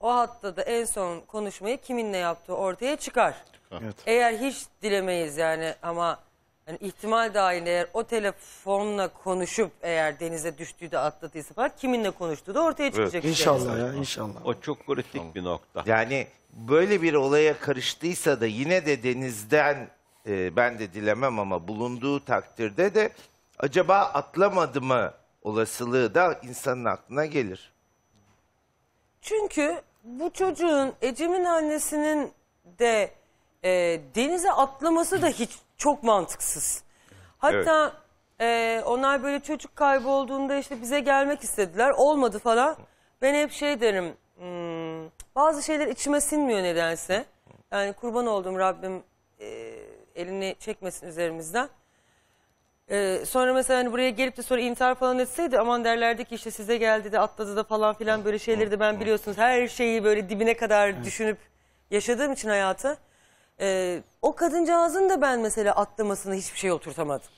o hatta da en son konuşmayı kiminle yaptığı ortaya çıkar. Evet. Eğer hiç dilemeyiz yani ama yani ihtimal dahilinde eğer o telefonla konuşup eğer denize düştüğü de atladıysa falan kiminle konuştuğu da ortaya çıkacak. İnşallah ya inşallah. O çok kritik bir nokta. Yani böyle bir olaya karıştıysa da yine de denizden e, ben de dilemem ama bulunduğu takdirde de acaba atlamadı mı olasılığı da insanın aklına gelir. Çünkü bu çocuğun Ecem'in annesinin de e, denize atlaması da hiç çok mantıksız. Hatta e, onlar böyle çocuk kaybolduğunda işte bize gelmek istediler. Olmadı falan. Ben hep şey derim. hmm, bazı şeyler içime sinmiyor nedense. Yani kurban olduğum Rabbim e, elini çekmesin üzerimizden. Ee, sonra mesela hani buraya gelip de sonra intihar falan etseydi aman derlerdi ki işte size geldi de atladı da falan filan böyle şeyleri de ben biliyorsunuz her şeyi böyle dibine kadar düşünüp yaşadığım için hayatı. Ee, o kadıncağızın da ben mesela atlamasına hiçbir şey oturtamadım.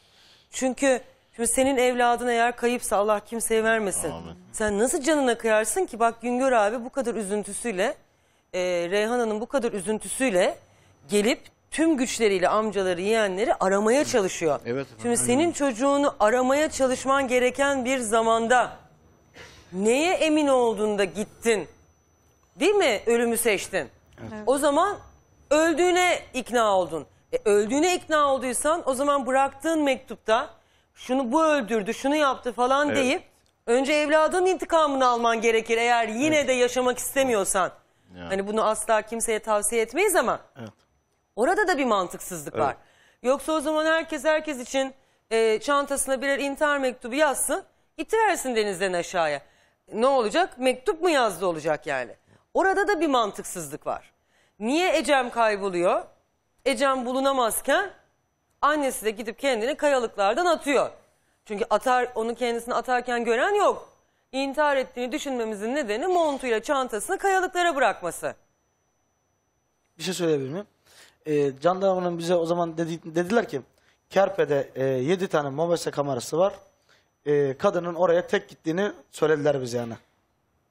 Çünkü şimdi senin evladın eğer kayıpsa Allah kimseye vermesin. Sen nasıl canına kıyarsın ki bak Güngör abi bu kadar üzüntüsüyle e, Reyhan Hanım bu kadar üzüntüsüyle gelip tüm güçleriyle amcaları yeğenleri aramaya çalışıyor. Evet. Şimdi senin çocuğunu aramaya çalışman gereken bir zamanda neye emin olduğunda gittin? Değil mi? Ölümü seçtin. O zaman Öldüğüne ikna oldun. E, öldüğüne ikna olduysan o zaman bıraktığın mektupta şunu bu öldürdü, şunu yaptı falan Evet. deyip önce evladının intikamını alman gerekir eğer yine de yaşamak istemiyorsan. Yani. Hani bunu asla kimseye tavsiye etmeyiz ama orada da bir mantıksızlık var. Yoksa o zaman herkes herkes için e, çantasına birer intihar mektubu yazsın, itiversin denizden aşağıya. Ne olacak? Mektup mu yazdı olacak yani? Orada da bir mantıksızlık var. Niye Ecem kayboluyor? Ecem bulunamazken annesi de gidip kendini kayalıklardan atıyor. Çünkü atar onu kendisini atarken gören yok. İntihar ettiğini düşünmemizin nedeni montuyla çantasını kayalıklara bırakması. Bir şey söyleyebilir miyim? Ee, jandarmanın bize o zaman dedi, dediler ki Kerpe'de e, 7 tane mobese kamerası var. E, kadının oraya tek gittiğini söylediler bize yani.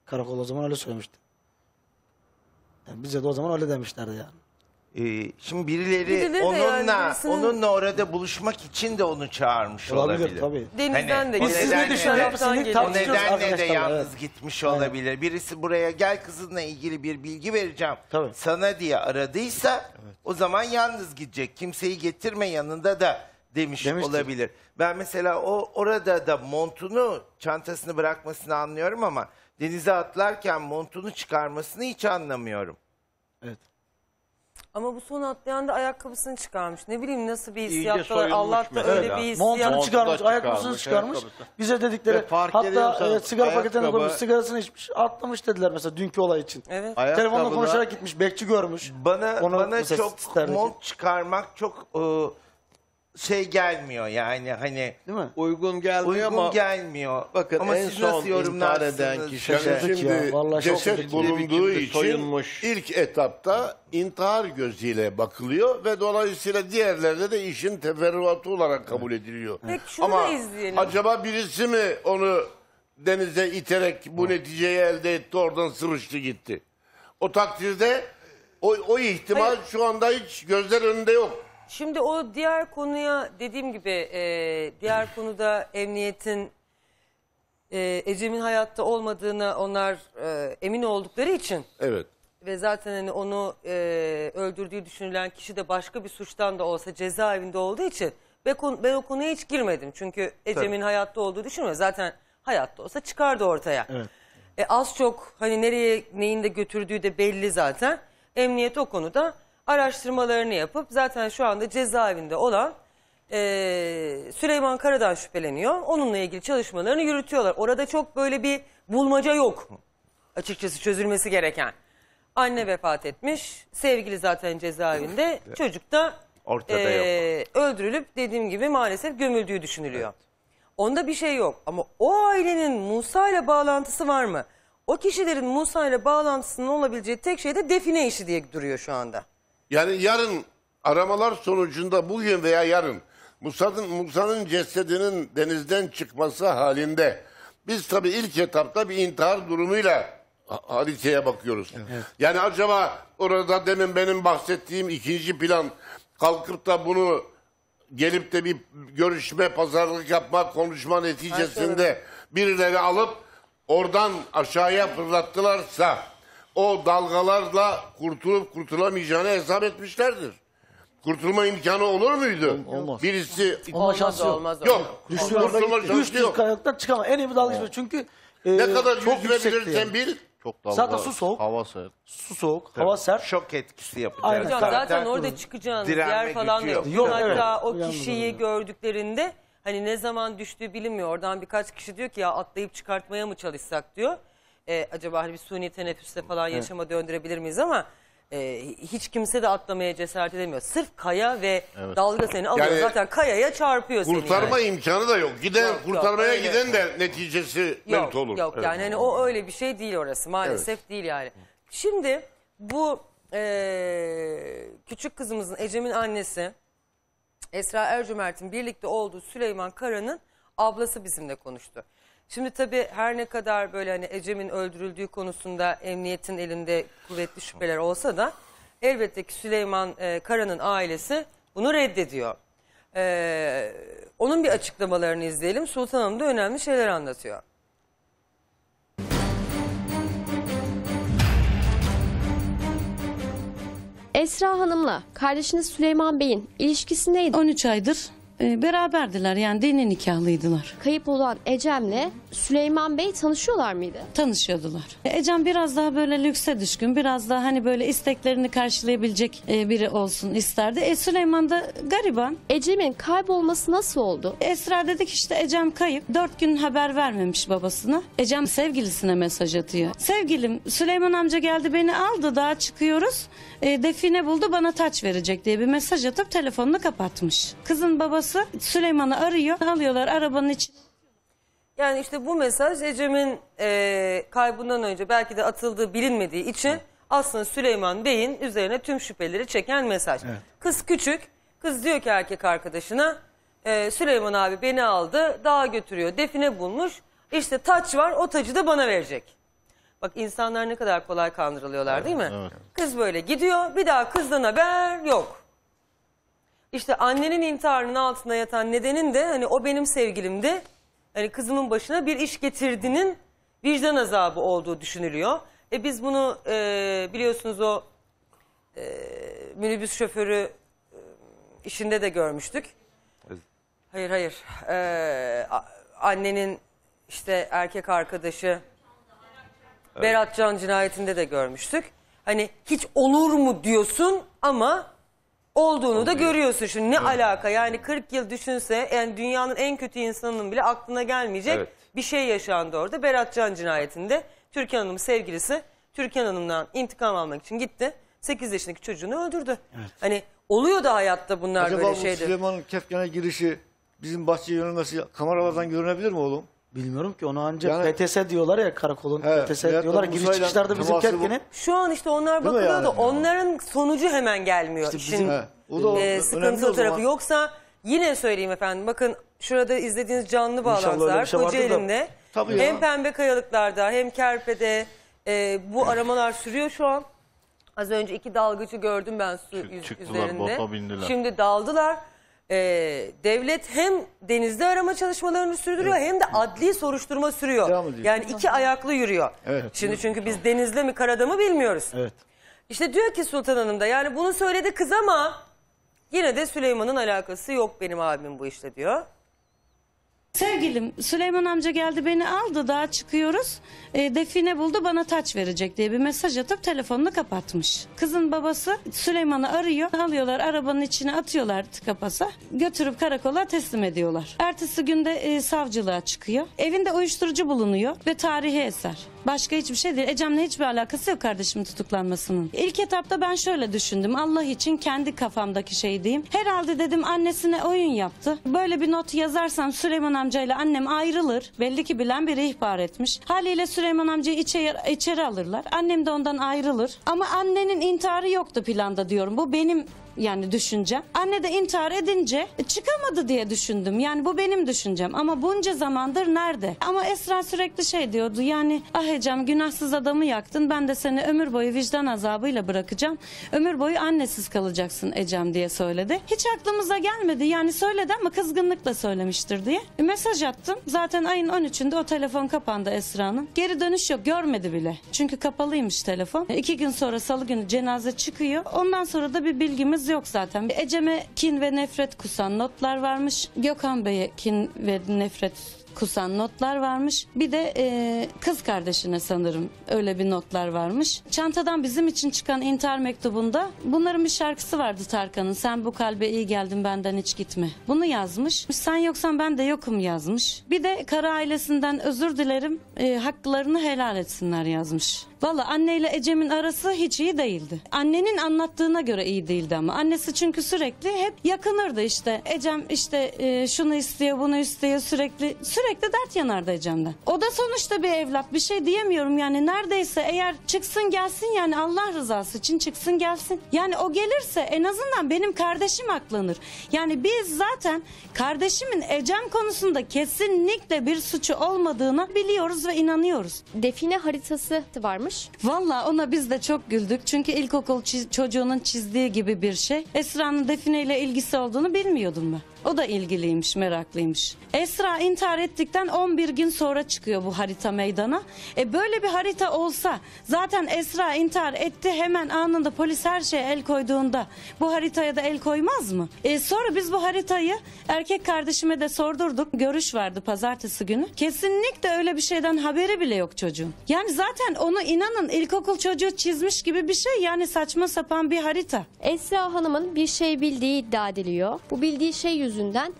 Karakol o zaman öyle söylemişti. Yani bize de o zaman öyle demişlerdi yani. Ee, şimdi birileri de yani onunla birisinin- onunla orada buluşmak için de onu çağırmış Olabilir, olabilir. tabii. Denizden de o Biz siz ne nedenle o Tartışıyoruz nedenle de yalnız evet. gitmiş olabilir. Birisi buraya gel kızınla ilgili bir bilgi vereceğim sana diye aradıysa o zaman yalnız gidecek. Kimseyi getirme yanında da demiş Demiştir. olabilir. Ben mesela o orada da montunu çantasını bırakmasını anlıyorum ama denize atlarken montunu çıkarmasını hiç anlamıyorum. Evet. Ama bu son atlayan da ayakkabısını çıkarmış. Ne bileyim nasıl bir İyice hissiyat var. soyulmuş Allah da mesela. öyle bir hissiyat. Montunu çıkarmış, Montu da ayakkabısını çıkarmış. ayakkabısı. Bize dedikleri Ve fark hatta ediyorsan e, sigara paketine ayakkabı- koymuş, sigarasını içmiş, atlamış dediler mesela dünkü olay için. Evet. Telefonla Ayakkabıda- konuşarak gitmiş, bekçi görmüş. Bana Onu bana mesela çok mont çıkarmak çok e, şey gelmiyor yani hani Değil mi? Uygun gelmiyor uygun ama gelmiyor. bakın ama en siz son nasıl intihar yorumlarsınız? eden kişi Yani şimdi vallahi çok ceset bulunduğu biçimde için soyulmuş. ilk etapta intihar gözüyle bakılıyor ve dolayısıyla diğerlerde de işin teferruatı olarak kabul ediliyor. Peki şunu Ama da izleyelim. acaba birisi mi onu denize iterek bu neticeyi elde etti oradan sıvıştı gitti. O takdirde o, o ihtimal Hayır. şu anda hiç gözler önünde yok. Şimdi o diğer konuya dediğim gibi e, diğer konuda emniyetin e, Ecem'in hayatta olmadığına onlar e, emin oldukları için Evet. ve zaten hani onu e, öldürdüğü düşünülen kişi de başka bir suçtan da olsa cezaevinde olduğu için ben, konu- ben o konuya hiç girmedim. Çünkü Ecem'in hayatta olduğu düşünmüyorum. Zaten hayatta olsa çıkardı ortaya. Evet. E, az çok hani nereye neyin de götürdüğü de belli zaten. Emniyet o konuda araştırmalarını yapıp zaten şu anda cezaevinde olan e, Süleyman Kara'dan şüpheleniyor. Onunla ilgili çalışmalarını yürütüyorlar. Orada çok böyle bir bulmaca yok. Açıkçası çözülmesi gereken. Anne vefat etmiş. Sevgili zaten cezaevinde. Çocuk da Ortada e, öldürülüp dediğim gibi maalesef gömüldüğü düşünülüyor. Onda bir şey yok ama o ailenin Musa ile bağlantısı var mı? O kişilerin Musa ile bağlantısının olabileceği tek şey de define işi diye duruyor şu anda. Yani yarın aramalar sonucunda bugün veya yarın Musa'nın Musa'nın cesedinin denizden çıkması halinde biz tabii ilk etapta bir intihar durumuyla ha- haritaya bakıyoruz. Yani acaba orada demin benim bahsettiğim ikinci plan kalkıp da bunu gelip de bir görüşme, pazarlık yapma, konuşma neticesinde birileri alıp oradan aşağıya fırlattılarsa o dalgalarla kurtulup kurtulamayacağını hesap etmişlerdir. Kurtulma imkanı olur muydu? Olmaz. Birisi Olma şansı yok. olmaz, yok. Düştüğü Kurtulma anda şansı 300 yok. kayalıktan çıkamaz. En iyi bir dalgıç. Çünkü e, Ne kadar çok yüz yüksekti verilirsen yani. bil. Çok dalga, Zaten su soğuk. Hava sert. Su soğuk, hava sert. Şok etkisi yapacak. Aynen. Hocam Zaten- zaten orada çıkacağınız yer falan yok. yok. Hatta evet. o kişiyi gördüklerinde hani ne zaman düştüğü bilinmiyor. Oradan birkaç kişi diyor ki ya atlayıp çıkartmaya mı çalışsak diyor. Ee, acaba hani bir suni teneffüste falan yaşama döndürebilir miyiz ama e, hiç kimse de atlamaya cesaret edemiyor. Sırf kaya ve Evet. dalga seni alıyor. Yani zaten kayaya çarpıyor seni. Kurtarma yani. imkanı da yok. Giden Yok, yok, kurtarmaya öyle. giden de neticesi Yok, mevcut olur. yok Evet. yani hani o öyle bir şey değil orası maalesef değil yani. Şimdi bu eee, küçük kızımızın Ecem'in annesi Esra Ercümert'in birlikte olduğu Süleyman Kara'nın ablası bizimle konuştu. Şimdi tabii her ne kadar böyle hani Ecem'in öldürüldüğü konusunda emniyetin elinde kuvvetli şüpheler olsa da elbette ki Süleyman e, Kara'nın ailesi bunu reddediyor. Ee, onun bir açıklamalarını izleyelim. Sultan Hanım da önemli şeyler anlatıyor. Esra Hanım'la kardeşiniz Süleyman Bey'in ilişkisi neydi? 13 aydır e, beraberdiler yani dini nikahlıydılar. Kayıp olan Ecem'le Süleyman Bey tanışıyorlar mıydı? Tanışıyordular. E, Ecem biraz daha böyle lükse düşkün, biraz daha hani böyle isteklerini karşılayabilecek e, biri olsun isterdi. E, Süleyman da gariban. Ecem'in kaybolması nasıl oldu? Esra dedik işte Ecem kayıp. Dört gün haber vermemiş babasına. Ecem sevgilisine mesaj atıyor. Sevgilim Süleyman amca geldi beni aldı daha çıkıyoruz. E, define buldu bana taç verecek diye bir mesaj atıp telefonunu kapatmış. Kızın babası Süleyman'ı arıyor. Alıyorlar arabanın içine. Yani işte bu mesaj Ecem'in e, kaybından önce belki de atıldığı bilinmediği için aslında Süleyman Bey'in üzerine tüm şüpheleri çeken mesaj. Kız küçük. Kız diyor ki erkek arkadaşına e, Süleyman abi beni aldı dağa götürüyor define bulmuş. İşte taç var o tacı da bana verecek. Bak insanlar ne kadar kolay kandırılıyorlar değil mi? Kız böyle gidiyor bir daha kızdan haber yok. İşte annenin intiharının altında yatan nedenin de hani o benim sevgilimdi. Hani kızımın başına bir iş getirdiğinin vicdan azabı olduğu düşünülüyor. E biz bunu e, biliyorsunuz o e, minibüs şoförü e, işinde de görmüştük. Hayır hayır. E, a- annenin işte erkek arkadaşı Berat Can cinayetinde de görmüştük. Hani hiç olur mu diyorsun ama olduğunu da görüyorsun. Şimdi ne alaka yani 40 yıl düşünse yani dünyanın en kötü insanının bile aklına gelmeyecek Evet. bir şey yaşandı orada. Berat Can cinayetinde Türkan Hanım'ın sevgilisi Türkan Hanım'dan intikam almak için gitti. 8 yaşındaki çocuğunu öldürdü. Hani oluyor da hayatta bunlar Acaba böyle bu şeydir. Süleyman'ın Kefken'e girişi bizim bahçeye yönelmesi kameralardan görünebilir mi oğlum? Bilmiyorum ki onu ancak Yani- PTS diyorlar ya karakolun He, PTS veyahut da diyorlar giriş Musa'yla çıkışlarda bizim teması bu- Şu an işte onlar mi bakılıyor da yani? onların sonucu hemen gelmiyor. İşte bizim- İşin He, o da o- e, önemli sıkıntılı o zaman. tarafı. Yoksa yine söyleyeyim efendim bakın şurada izlediğiniz canlı öyle bağlantılar bir şey vardır da. Kocaeli'nde Tabii ya. hem Pembe Kayalıklar'da hem Kerpe'de e, bu aramalar sürüyor şu an. Az önce iki dalgıcı gördüm ben su yüz- çıktılar, üzerinde. bindiler. Şimdi daldılar. E, devlet hem denizde arama çalışmalarını sürdürüyor hem de adli soruşturma sürüyor. Ediyor. Yani iki ayaklı yürüyor. Evet. Şimdi çünkü biz denizde mi karada mı bilmiyoruz. Evet. İşte diyor ki Sultan Hanım da yani bunu söyledi kız ama yine de Süleyman'ın alakası yok benim abimin bu işle diyor. Sevgilim Süleyman amca geldi beni aldı daha çıkıyoruz. E, define buldu bana taç verecek diye bir mesaj atıp telefonunu kapatmış. Kızın babası Süleyman'ı arıyor. Alıyorlar arabanın içine atıyorlar tıka basa. Götürüp karakola teslim ediyorlar. Ertesi günde e, savcılığa çıkıyor. Evinde uyuşturucu bulunuyor ve tarihi eser. Başka hiçbir şey değil. Ecem'le hiçbir alakası yok kardeşimin tutuklanmasının. İlk etapta ben şöyle düşündüm. Allah için kendi kafamdaki şey diyeyim. Herhalde dedim annesine oyun yaptı. Böyle bir not yazarsam Süleyman amcayla annem ayrılır. Belli ki bilen biri ihbar etmiş. Haliyle Süleyman amcayı içeri, içeri alırlar. Annem de ondan ayrılır. Ama annenin intiharı yoktu planda diyorum. Bu benim yani düşüncem. Anne de intihar edince e, çıkamadı diye düşündüm. Yani bu benim düşüncem. Ama bunca zamandır nerede? Ama Esra sürekli şey diyordu. Yani ah Ecem günahsız adamı yaktın. Ben de seni ömür boyu vicdan azabıyla bırakacağım. Ömür boyu annesiz kalacaksın Ecem diye söyledi. Hiç aklımıza gelmedi. Yani söyledi ama kızgınlıkla söylemiştir diye. E, mesaj attım. Zaten ayın 13'ünde o telefon kapandı Esra'nın. Geri dönüş yok. Görmedi bile. Çünkü kapalıymış telefon. E, iki gün sonra salı günü cenaze çıkıyor. Ondan sonra da bir bilgimiz yok zaten. Ecem'e kin ve nefret kusan notlar varmış. Gökhan Bey'e kin ve nefret kusan notlar varmış. Bir de e, kız kardeşine sanırım öyle bir notlar varmış. Çantadan bizim için çıkan intihar mektubunda bunların bir şarkısı vardı Tarkan'ın. Sen bu kalbe iyi geldin benden hiç gitme. Bunu yazmış. Sen yoksan ben de yokum yazmış. Bir de Kara ailesinden özür dilerim e, haklarını helal etsinler yazmış. Valla anneyle Ecem'in arası hiç iyi değildi. Annenin anlattığına göre iyi değildi ama. Annesi çünkü sürekli hep yakınırdı işte. Ecem işte e, şunu istiyor bunu istiyor sürekli sürekli dert yanardı Ecem'den. O da sonuçta bir evlat bir şey diyemiyorum yani neredeyse eğer çıksın gelsin yani Allah rızası için çıksın gelsin. Yani o gelirse en azından benim kardeşim aklanır. Yani biz zaten kardeşimin Ecem konusunda kesinlikle bir suçu olmadığına biliyoruz ve inanıyoruz. Define haritası varmış. Valla ona biz de çok güldük. Çünkü ilkokul çiz- çocuğunun çizdiği gibi bir şey. Esra'nın defineyle ilgisi olduğunu bilmiyordum ben. O da ilgiliymiş, meraklıymış. Esra intihar ettikten 11 gün sonra çıkıyor bu harita meydana. E böyle bir harita olsa zaten Esra intihar etti hemen anında polis her şeye el koyduğunda bu haritaya da el koymaz mı? E sonra biz bu haritayı erkek kardeşime de sordurduk. Görüş vardı pazartesi günü. Kesinlikle öyle bir şeyden haberi bile yok çocuğun. Yani zaten onu inanın ilkokul çocuğu çizmiş gibi bir şey yani saçma sapan bir harita. Esra Hanım'ın bir şey bildiği iddia ediliyor. Bu bildiği şey yüzünden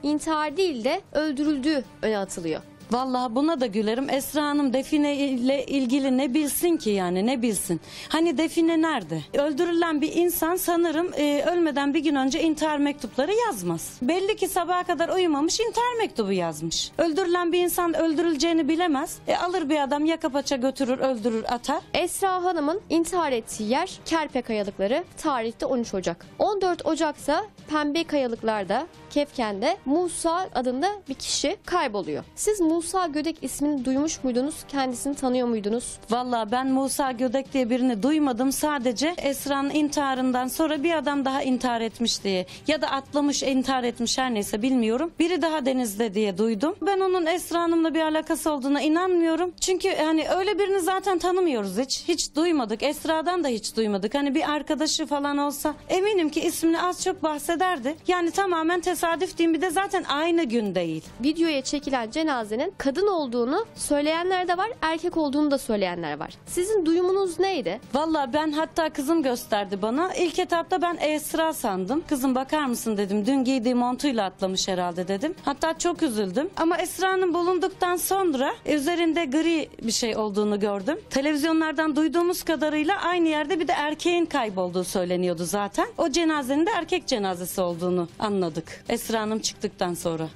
intihar değil de öldürüldüğü öne atılıyor. Vallahi buna da gülerim. Esra Hanım Define ile ilgili ne bilsin ki yani ne bilsin. Hani Define nerede? Öldürülen bir insan sanırım e, ölmeden bir gün önce intihar mektupları yazmaz. Belli ki sabaha kadar uyumamış intihar mektubu yazmış. Öldürülen bir insan öldürüleceğini bilemez. E, alır bir adam yaka paça götürür öldürür atar. Esra Hanım'ın intihar ettiği yer Kerpe Kayalıkları tarihte 13 Ocak. 14 Ocak'ta Pembe Kayalıklar'da Kefken'de Musa adında bir kişi kayboluyor. Siz Musa Gödek ismini duymuş muydunuz? Kendisini tanıyor muydunuz? Vallahi ben Musa Gödek diye birini duymadım. Sadece Esra'nın intiharından sonra bir adam daha intihar etmiş diye ya da atlamış intihar etmiş her neyse bilmiyorum. Biri daha denizde diye duydum. Ben onun Esra Hanım'la bir alakası olduğuna inanmıyorum. Çünkü hani öyle birini zaten tanımıyoruz hiç. Hiç duymadık. Esra'dan da hiç duymadık. Hani bir arkadaşı falan olsa eminim ki ismini az çok bahsederdi. Yani tamamen tesadüf diyeyim bir de zaten aynı gün değil. Videoya çekilen cenazenin kadın olduğunu söyleyenler de var, erkek olduğunu da söyleyenler var. Sizin duyumunuz neydi? Vallahi ben hatta kızım gösterdi bana. İlk etapta ben Esra sandım. Kızım bakar mısın dedim. Dün giydiği montuyla atlamış herhalde dedim. Hatta çok üzüldüm. Ama Esra'nın bulunduktan sonra üzerinde gri bir şey olduğunu gördüm. Televizyonlardan duyduğumuz kadarıyla aynı yerde bir de erkeğin kaybolduğu söyleniyordu zaten. O cenazenin de erkek cenazesi olduğunu anladık. Esra Hanım çıktıktan sonra.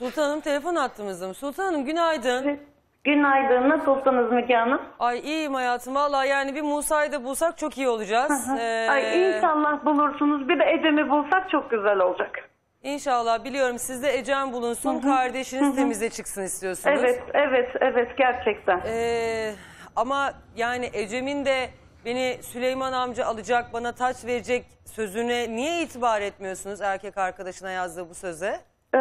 Sultan Hanım telefon attığımızda mı? Sultan Hanım günaydın. Günaydın. Nasılsınız Müge Hanım? Ay iyiyim hayatım. Valla yani bir Musa'yı da bulsak çok iyi olacağız. Ee, Ay inşallah bulursunuz. Bir de Ecem'i bulsak çok güzel olacak. İnşallah biliyorum sizde Ecem bulunsun. Kardeşiniz temize çıksın istiyorsunuz. Evet, evet, evet gerçekten. Ee, ama yani Ecem'in de beni Süleyman amca alacak, bana taç verecek sözüne niye itibar etmiyorsunuz erkek arkadaşına yazdığı bu söze? Ee,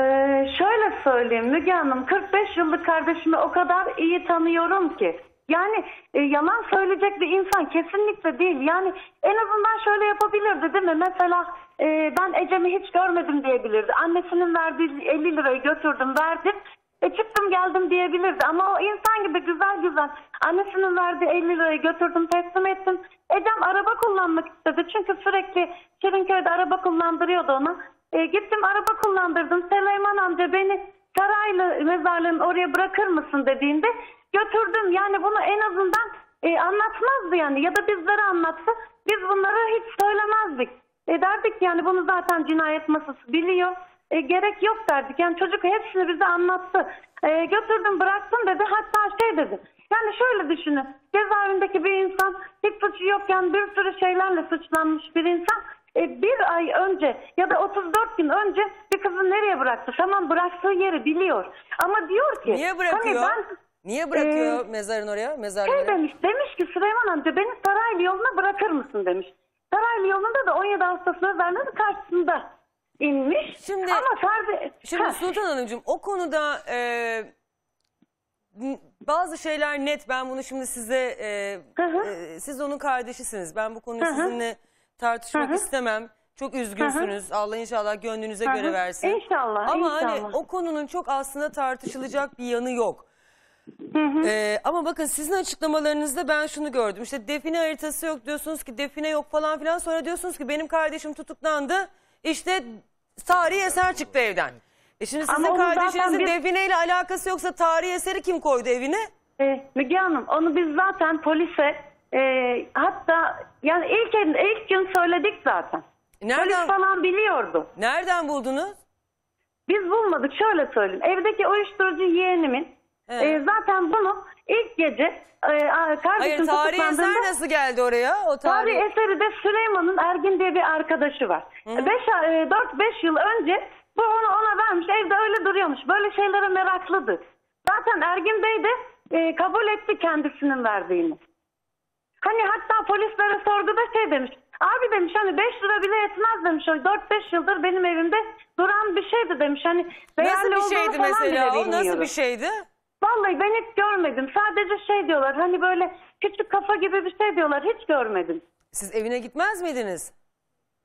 şöyle söyleyeyim Müge Hanım, 45 yıllık kardeşimi o kadar iyi tanıyorum ki. Yani e, yalan söyleyecek bir insan kesinlikle değil. Yani en azından şöyle yapabilirdi değil mi? Mesela e, ben Ecem'i hiç görmedim diyebilirdi. Annesinin verdiği 50 lirayı götürdüm verdim. E çıktım geldim diyebilirdi ama o insan gibi güzel güzel annesinin verdiği 50 lirayı götürdüm teslim ettim. Ecem araba kullanmak istedi çünkü sürekli Şirinköy'de araba kullandırıyordu ona. E, gittim araba kullandırdım. Süleyman amca beni Saraylı mezarlığın oraya bırakır mısın dediğinde götürdüm. Yani bunu en azından e, anlatmazdı yani ya da bizlere anlatsa biz bunları hiç söylemezdik. E, derdik yani bunu zaten cinayet masası biliyor. E, gerek yok derdik. Yani çocuk hepsini bize anlattı. E, götürdüm bıraktım dedi. Hatta şey dedi. Yani şöyle düşünün. Cezaevindeki bir insan hiç suçu yokken bir sürü şeylerle suçlanmış bir insan e, bir ay önce ya da 34 gün önce bir kızı nereye bıraktı? Tamam bıraktığı yeri biliyor. Ama diyor ki Niye bırakıyor? Hani ben, Niye bırakıyor Ee, mezarın oraya? Mezar şey demiş, demiş ki Süleyman amca beni Saraylı yoluna bırakır mısın demiş. Saraylı yolunda da 17 Ağustos mezarlığının karşısında inmiş. Şimdi, Ama sadece... Şimdi Ha. Sultan Hanımcığım o konuda e, bazı şeyler net. Ben bunu şimdi size e, e, siz onun kardeşisiniz. Ben bu konuyu Hı hı. sizinle tartışmak Hı hı. istemem. Çok üzgünsünüz. Allah inşallah gönlünüze Hı hı. göre versin. İnşallah, Ama hani inşallah. o konunun çok aslında tartışılacak bir yanı yok. Ee, ama bakın sizin açıklamalarınızda ben şunu gördüm. İşte define haritası yok diyorsunuz ki define yok falan filan. Sonra diyorsunuz ki benim kardeşim tutuklandı. İşte tarihi eser çıktı evden. E şimdi sizin Ama kardeşinizin biz- defineyle alakası yoksa tarihi eseri kim koydu evine? E, Müge Hanım onu biz zaten polise e, hatta yani ilk, ilk gün söyledik zaten. Nereden- Polis falan biliyordu. Nereden buldunuz? Biz bulmadık şöyle söyleyeyim. Evdeki uyuşturucu yeğenimin e, zaten bunu ilk gece e, a- kardeşim Hayır tarihi eser tutuklandığında- nasıl geldi oraya? O Tarih tarih... eseri de Süleyman'ın Ergin diye bir arkadaşı var. 4-5 yıl önce bu onu ona vermiş. Evde öyle duruyormuş. Böyle şeylere meraklıdır. Zaten Ergin Bey de e, kabul etti kendisinin verdiğini. Hani hatta polislere sorguda şey demiş. Abi demiş hani 5 lira bile yetmez demiş. O 4-5 yıldır benim evimde duran bir şeydi demiş. Hani değerli Nasıl bir olduğunu şeydi falan mesela bile o? Nasıl bir şeydi? Vallahi ben hiç görmedim. Sadece şey diyorlar hani böyle küçük kafa gibi bir şey diyorlar. Hiç görmedim. Siz evine gitmez miydiniz?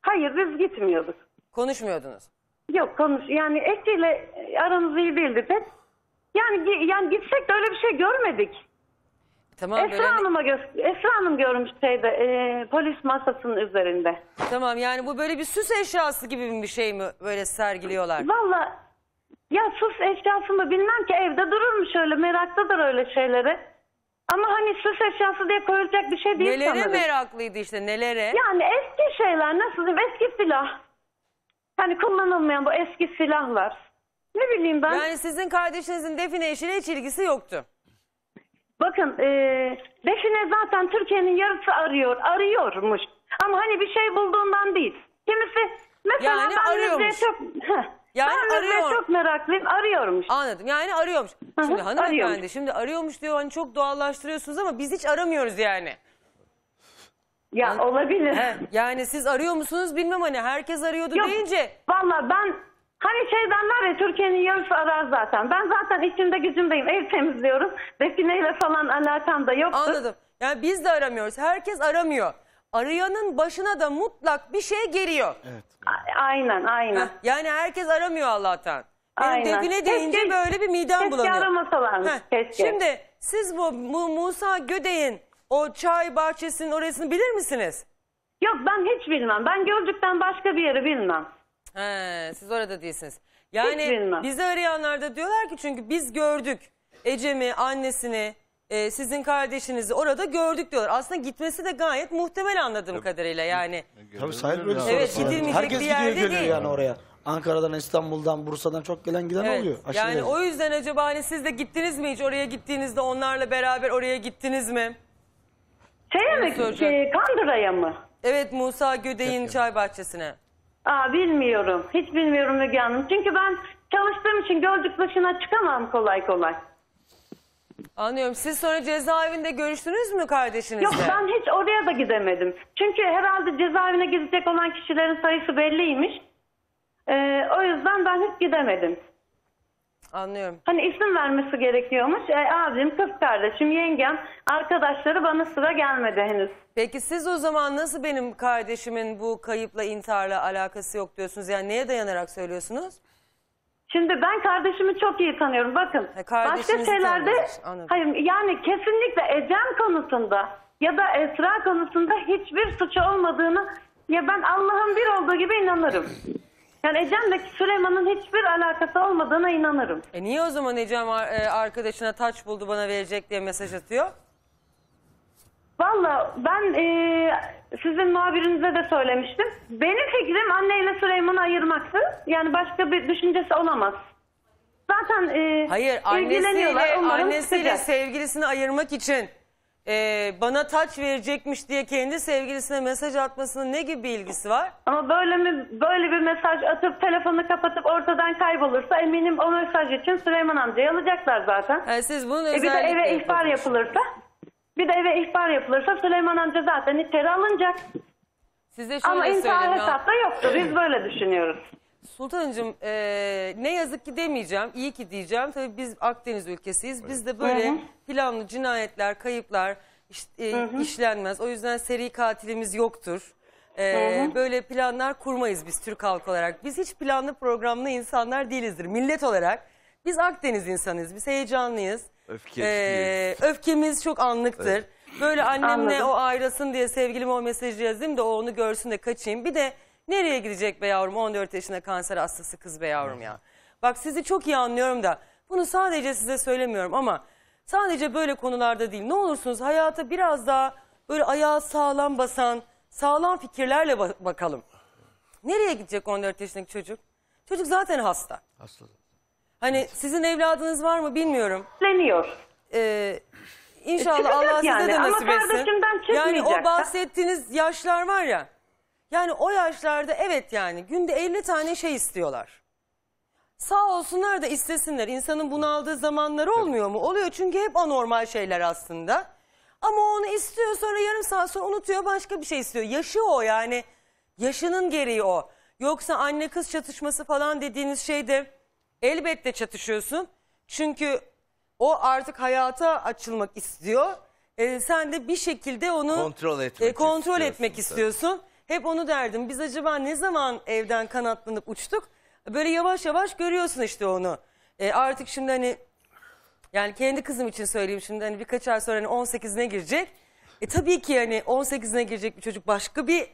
Hayır biz gitmiyorduk. Konuşmuyordunuz. Yok konuş yani eşiyle aramız iyi değildi pek. Yani gi- yani gitsek de öyle bir şey görmedik. Tamam Esra böyle- Hanım'a gö- Esra Hanım görmüş şeyde e, polis masasının üzerinde. Tamam yani bu böyle bir süs eşyası gibi bir şey mi böyle sergiliyorlar? Valla ya sus eşyası mı bilmem ki evde dururmuş öyle meraklıdır öyle şeyleri. Ama hani süs eşyası diye koyulacak bir şey değil Nelere sanırım. meraklıydı işte nelere? Yani eski şeyler nasıl diyeyim eski silah. Hani kullanılmayan bu eski silahlar. Ne bileyim ben. Yani sizin kardeşinizin define işiyle hiç ilgisi yoktu. Bakın e, Define zaten Türkiye'nin yarısı arıyor, arıyormuş. Ama hani bir şey bulduğundan değil. Kimisi mesela Yani ben arıyormuş. müziğe çok, Heh, Yani ben müziğe arıyor. çok meraklıyım, arıyormuş. Anladım yani arıyormuş. hı, Şimdi hanımefendi arıyormuş. şimdi arıyormuş diyor hani çok doğallaştırıyorsunuz ama biz hiç aramıyoruz yani. Ya olabilir. He, yani siz arıyor musunuz bilmem hani herkes arıyordu Yok, deyince. Valla ben hani şey derler ya Türkiye'nin yarısı arar zaten. Ben zaten içimde gücümdeyim. Ev temizliyorum. Defineyle falan alakam da yoktu. Anladım. Yani biz de aramıyoruz. Herkes aramıyor. Arayanın başına da mutlak bir şey geliyor. A- Aynen aynen. Heh, yani herkes aramıyor Allah'tan. Benim Aynen. define deyince Keşke- böyle bir midem keşke bulanıyor. aramasalarmış, Heh, keşke. Şimdi siz bu, bu Musa Gödey'in o çay bahçesinin orasını bilir misiniz? Yok ben hiç bilmem. Ben Gölcük'ten başka bir yeri bilmem. He, siz orada değilsiniz. Hiç Yani bilmem. bizi arayanlar da diyorlar ki çünkü biz gördük Ecem'i, annesini, e, sizin kardeşinizi orada gördük diyorlar. Aslında gitmesi de gayet muhtemel anladığım kadarıyla yani. Tabii sahip böyle Evet, gidilmeyecek Herkes bir gidiyor yerde geliyor değil. yani oraya. Ankara'dan, İstanbul'dan, Bursa'dan çok gelen giden Evet, oluyor. Aşırı Yani derecede. o yüzden acaba hani siz de gittiniz mi hiç oraya gittiğinizde onlarla beraber oraya gittiniz mi? Şeye mi? soracak. Şey, Kandıra'ya mı? Evet Musa Gödey'in çay bahçesine. Aa bilmiyorum. Hiç bilmiyorum Müge Hanım. Çünkü ben çalıştığım için Gölcük dışına çıkamam kolay kolay. Anlıyorum. Siz sonra cezaevinde görüştünüz mü kardeşinizle? Yok ben hiç oraya da gidemedim. Çünkü herhalde cezaevine gidecek olan kişilerin sayısı belliymiş. Ee, o yüzden ben hiç gidemedim. Anlıyorum. Hani isim vermesi gerekiyormuş. E, abim, kız kardeşim, yengem, arkadaşları bana sıra gelmedi henüz. Peki siz o zaman nasıl benim kardeşimin bu kayıpla intiharla alakası yok diyorsunuz? Yani neye dayanarak söylüyorsunuz? Şimdi ben kardeşimi çok iyi tanıyorum. Bakın başka kardeşinizi şeylerde anladım. hayır yani kesinlikle Ecem konusunda ya da Esra konusunda hiçbir suçu olmadığını ya ben Allah'ın bir olduğu gibi inanırım. Yani Ecem'le Süleyman'ın hiçbir alakası olmadığına inanırım. E niye o zaman Ecem ar- e, arkadaşına taç buldu bana verecek diye mesaj atıyor? Valla ben e, sizin muhabirinize de söylemiştim. Benim fikrim anneyle Süleyman'ı ayırmaktı. Yani başka bir düşüncesi olamaz. Zaten e, Hayır ilgileniyorlar. annesiyle, Umarım annesiyle çıkacak. sevgilisini ayırmak için e, bana taç verecekmiş diye kendi sevgilisine mesaj atmasının ne gibi bir ilgisi var? Ama böyle mi böyle bir mesaj atıp telefonu kapatıp ortadan kaybolursa eminim o mesaj için Süleyman amcayı alacaklar zaten. Yani siz bunun E bir de özellikle eve ihbar yapıyorsunuz. yapılırsa bir de eve ihbar yapılırsa Süleyman amca zaten içeri alınacak. Size şöyle Ama intihar söyleyeyim ya. hesapta yoktu. Biz böyle düşünüyoruz. Sultan'cığım e, ne yazık ki demeyeceğim, iyi ki diyeceğim. Tabii biz Akdeniz ülkesiyiz. Bizde böyle Hı hı. planlı cinayetler, kayıplar iş- e, işlenmez. O yüzden seri katilimiz yoktur. E, Hı hı. böyle planlar kurmayız biz Türk halkı olarak. Biz hiç planlı programlı insanlar değilizdir. Millet olarak biz Akdeniz insanıyız. Biz heyecanlıyız. Öfkeliyiz. E, öfkemiz çok anlıktır. Evet. Böyle annemle Anladım. o ayrılsın diye sevgilime o mesajı yazayım da o onu görsün de kaçayım. Bir de nereye gidecek be yavrum 14 yaşında kanser hastası kız be yavrum ya. Bak sizi çok iyi anlıyorum da bunu sadece size söylemiyorum ama sadece böyle konularda değil. Ne olursunuz hayata biraz daha böyle ayağı sağlam basan sağlam fikirlerle ba- bakalım. Nereye gidecek 14 yaşındaki çocuk? Çocuk zaten hasta. Hasta. Hani sizin evladınız var mı bilmiyorum. Leniyor. Ee, inşallah Çıkacak Allah size yani de ama nasip etsin. kardeşimden Yani o çıkmayacak bahsettiğiniz yaşlar var ya. Yani o yaşlarda evet yani günde 50 tane şey istiyorlar. Sağ olsunlar da istesinler. İnsanın bunaldığı zamanları olmuyor mu? Oluyor çünkü hep anormal şeyler aslında. Ama onu istiyor sonra yarım saat sonra unutuyor başka bir şey istiyor. Yaşı o yani. Yaşının gereği o. Yoksa anne kız çatışması falan dediğiniz şeyde elbette çatışıyorsun. Çünkü o artık hayata açılmak istiyor. Ee, sen de bir şekilde onu Kontrol etmek e, kontrol istiyorsun etmek istiyorsun. Hep onu derdim. Biz acaba ne zaman evden kanatlanıp uçtuk? Böyle yavaş yavaş görüyorsun işte onu. E, artık şimdi hani yani kendi kızım için söyleyeyim şimdi hani birkaç ay sonra hani 18'ine girecek. E tabii ki hani 18'ine girecek bir çocuk başka bir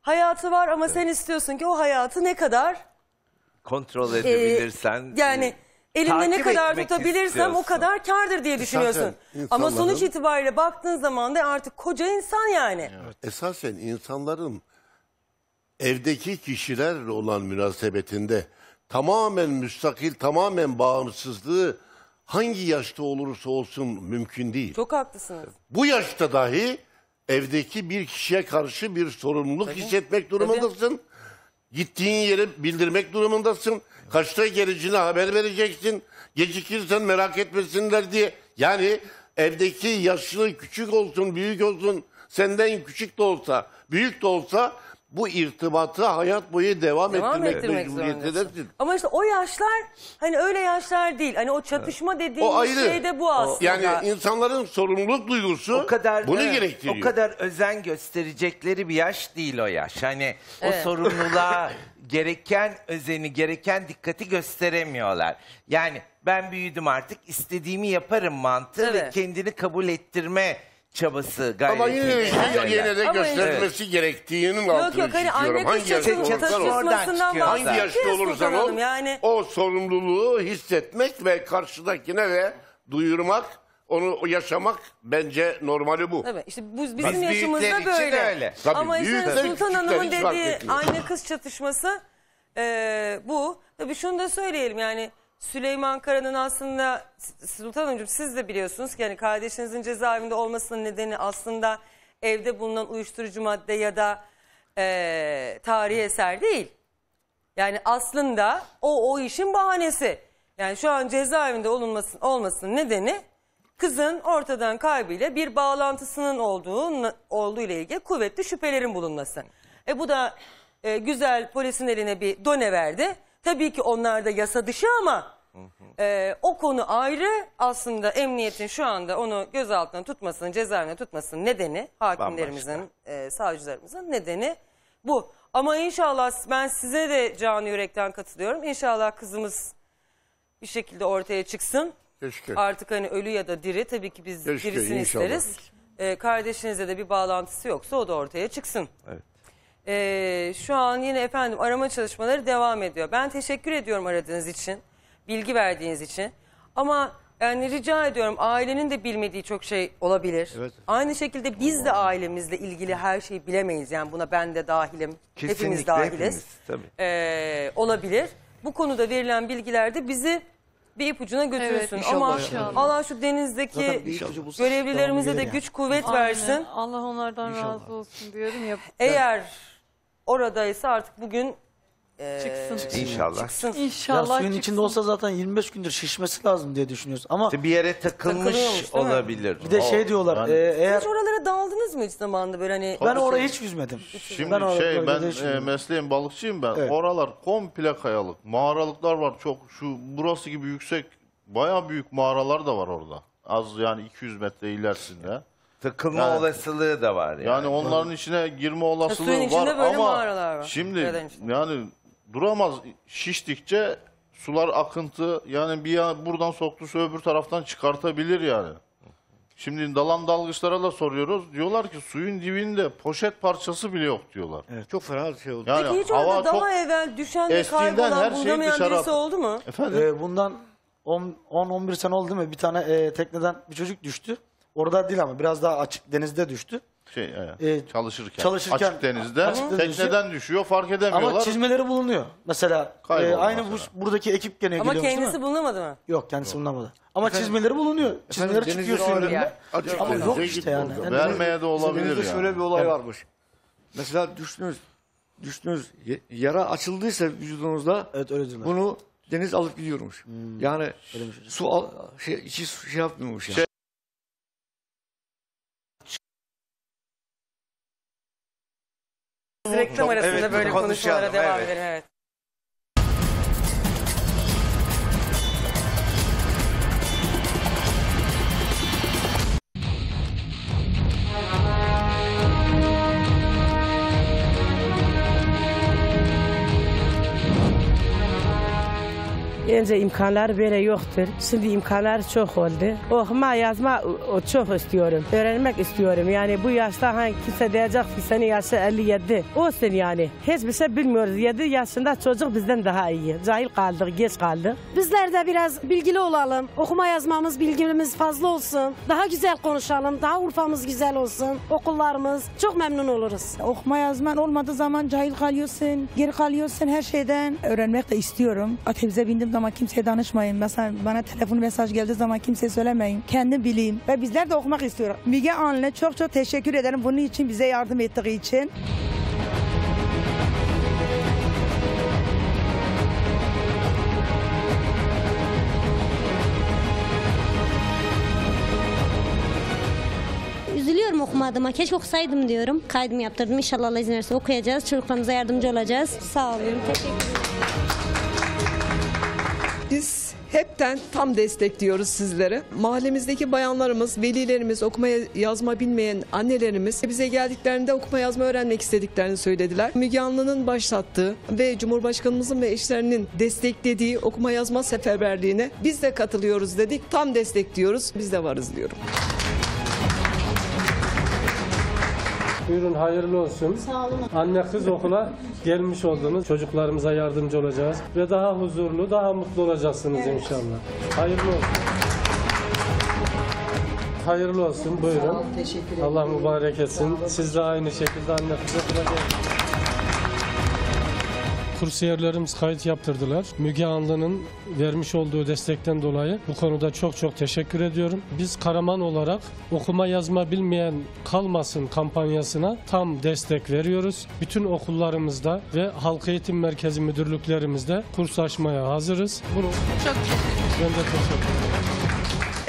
hayatı var ama sen istiyorsun ki o hayatı ne kadar Kontrol e, edebilirsen. yani e, elimde ne takip kadar etmek tutabilirsem o kadar kardır diye düşünüyorsun. Ama sonuç itibariyle baktığın zaman da artık koca insan yani. Esasen insanların evdeki kişilerle olan münasebetinde tamamen müstakil, tamamen bağımsızlığı hangi yaşta olursa olsun mümkün değil. Çok haklısınız. Bu yaşta dahi evdeki bir kişiye karşı bir sorumluluk hissetmek durumundasın. Gittiğin yeri bildirmek durumundasın. Kaçta geleceğini haber vereceksin. Gecikirsen merak etmesinler diye. Yani evdeki yaşlı küçük olsun, büyük olsun, senden küçük de olsa, büyük de olsa bu irtibatı hayat boyu devam, Devam ettirmek, ettirmek mecburiyetindesin. Ama işte o yaşlar hani öyle yaşlar değil. Hani o çatışma dediğimiz O ayrı. şey de bu aslında. Yani insanların sorumluluk duygusu o kadar bunu evet, gerektiriyor. O kadar özen gösterecekleri bir yaş değil o yaş. Hani Evet. o sorumluluğa gereken özeni, gereken dikkati gösteremiyorlar. Yani ben büyüdüm artık istediğimi yaparım mantığı ve Evet. kendini kabul ettirme çabası gayreti. Ama yine de, içindeler. yine de Ama göstermesi gerektiğinin Yok altını yok hani çiziyorum. anne kız Hangi yaşta çatışması- olursan ol. çıkıyor Hangi yaşta ya olursan ol. Yani o sorumluluğu hissetmek ve karşıdakine de duyurmak, onu yaşamak bence normali bu. Evet işte bu, bizim Biz yaşımızda için böyle. öyle. Tabii, Ama işte Sultan küçükler Hanım'ın hiç fark dediği etmiyor. anne kız çatışması e, bu. Tabii şunu da söyleyelim yani Süleyman Kara'nın aslında Sultan Hanımcığım siz de biliyorsunuz ki yani kardeşinizin cezaevinde olmasının nedeni aslında evde bulunan uyuşturucu madde ya da e, tarihi eser değil. Yani aslında o o işin bahanesi. Yani şu an cezaevinde olunmasın olmasının nedeni kızın ortadan kaybıyla bir bağlantısının olduğu olduğu ile ilgili kuvvetli şüphelerin bulunması. E bu da e, güzel polisin eline bir done verdi. Tabii ki onlar da yasa dışı ama e, o konu ayrı. Aslında emniyetin şu anda onu gözaltına tutmasının, cezaevine tutmasının nedeni hakimlerimizin, e, savcılarımızın nedeni bu. Ama inşallah ben size de canı yürekten katılıyorum. İnşallah kızımız bir şekilde ortaya çıksın. Keşke. Artık hani ölü ya da diri tabii ki biz Keşke, dirisini inşallah. isteriz. Ee, kardeşinizle de bir bağlantısı yoksa o da ortaya çıksın. Evet. Ee, şu an yine efendim arama çalışmaları devam ediyor. Ben teşekkür ediyorum aradığınız için, bilgi verdiğiniz için. Ama yani rica ediyorum ailenin de bilmediği çok şey olabilir. Evet. Aynı şekilde biz de ailemizle ilgili her şeyi bilemeyiz. Yani buna ben de dahilim, hepimiz Kesinlikle dahiliz. hepimiz, tabii. Ee, olabilir. Bu konuda verilen bilgiler de bizi bir ipucuna götürsün. inşallah Ama inşallah. Allah şu denizdeki Zaten bir ipucu bulsak görevlilerimize de güç kuvvet Aynen. versin. Allah onlardan razı olsun diyorum ya. Eğer oradaysa artık bugün e, Çıksın. İnşallah. çıksın. Ya İnşallah suyun çıksın. içinde olsa zaten 25 gündür şişmesi lazım diye düşünüyoruz. Ama İşte bir yere takılmış Takılıyormuş, değil mi? olabilir. bir de O- şey diyorlar. Yani- e, eğer Hiç oralara daldınız mı hiç zamanında böyle hani? ben oraya hiç yüzmedim. Şimdi Ben orada şey ben e, yaşıyorum. mesleğim balıkçıyım ben. Evet. Oralar komple kayalık. Mağaralıklar var çok. Şu burası gibi yüksek bayağı büyük mağaralar da var orada. Az yani 200 metre ilerisinde. Takılma Yani- olasılığı da var yani. Yani onların içine girme olasılığı suyun var içinde böyle ama mağaralar var. şimdi yani duramaz şiştikçe sular akıntı yani bir ya buradan soktuysa öbür taraftan çıkartabilir yani. Şimdi dalan dalgıçlara da soruyoruz. Diyorlar ki suyun dibinde poşet parçası bile yok diyorlar. Çok fena şey oldu. Yani Peki hiç hava orada çok daha evvel düşen ve estiğinden kaybolan her şey bulunamayan dışarı birisi oldu mu? efendim E, bundan 10-11 sene oldu değil mi? Bir tane e, tekneden bir çocuk düştü. Orada değil ama biraz daha açık denizde düştü. Şey e, E, çalışırken, çalışırken- açık denizde Açık denizde tekneden düşüyor fark edemiyorlar. Ama çizmeleri bulunuyor. Mesela e, aynı bu, mesela. buradaki ekip gene Ama geliyormuş değil kendisi mi? bulunamadı mı? Yok kendisi bulunamadı. Ama çizmeleri bulunuyor. Çizmeleri denizin çıkıyor suyun öyle- önüne. Açık Ama denize yok işte yani. Yani Vermeye de olabilir Denizde yani. şöyle bir olay varmış. Mesela düştünüz, düştünüz, yara açıldıysa vücudunuzda Evet öyle diyorlar. bunu deniz alıp gidiyormuş. Yani su al, şey, içi su- şey yapmıyormuş yani. Reklam arasında evet, böyle konuşmalara devam evet. edelim. Evet. Önce imkanlar böyle yoktur. Şimdi imkanlar çok oldu. Okuma yazma o- çok istiyorum. Öğrenmek istiyorum. Yani bu yaşta hani kimse diyecek ki senin yaşı 57. Olsun yani. Hiçbir şey bilmiyoruz. 7 yaşında çocuk bizden daha iyi. Cahil kaldık, geç kaldık. Bizler de biraz bilgili olalım. Okuma yazmamız, bilgimiz fazla olsun. Daha güzel konuşalım. Daha Urfa'mız güzel olsun. Okullarımız. Çok memnun oluruz. Okuma yazman olmadığı zaman cahil kalıyorsun, geri kalıyorsun her şeyden. Öğrenmek de istiyorum. Otobüse bindiğim zaman kimseye danışmayın. Mesela bana telefon mesaj geldiği zaman kimseye söylemeyin. Kendim bileyim. Ve bizler de okumak istiyoruz. Müge Anlı çok çok teşekkür ederim bunun için bize yardım ettiği için. Üzülüyorum okumadığıma. Keşke okusaydım diyorum. Kaydımı yaptırdım. İnşallah Allah izin verirse okuyacağız. Çocuklarımıza yardımcı olacağız. Sağ olun. Teşekkür ederim. Biz hepten tam destekliyoruz sizlere. Mahallemizdeki bayanlarımız, velilerimiz, okuma yazma bilmeyen annelerimiz bize geldiklerinde okuma yazma öğrenmek istediklerini söylediler. Müge Anlı'nın başlattığı ve Cumhurbaşkanımızın ve eşlerinin desteklediği okuma yazma seferberliğine biz de katılıyoruz dedik. Tam destekliyoruz. Biz de varız diyorum. Buyurun hayırlı olsun. Sağ olun. Anne kız okula gelmiş oldunuz. Çocuklarımıza yardımcı olacağız. Ve daha huzurlu, daha mutlu olacaksınız Evet. inşallah. Hayırlı olsun. Hayırlı olsun. Buyurun. Olun, teşekkür ederim. Allah mübarek etsin. Siz de aynı şekilde anne kız okula gelin. Kursiyerlerimiz kayıt yaptırdılar. Müge Anlı'nın vermiş olduğu destekten dolayı bu konuda çok çok teşekkür ediyorum. Biz Karaman olarak okuma yazma bilmeyen kalmasın kampanyasına tam destek veriyoruz. Bütün okullarımızda ve halk eğitim merkezi müdürlüklerimizde kurs açmaya hazırız. Bunu Çok ben de teşekkür ederim.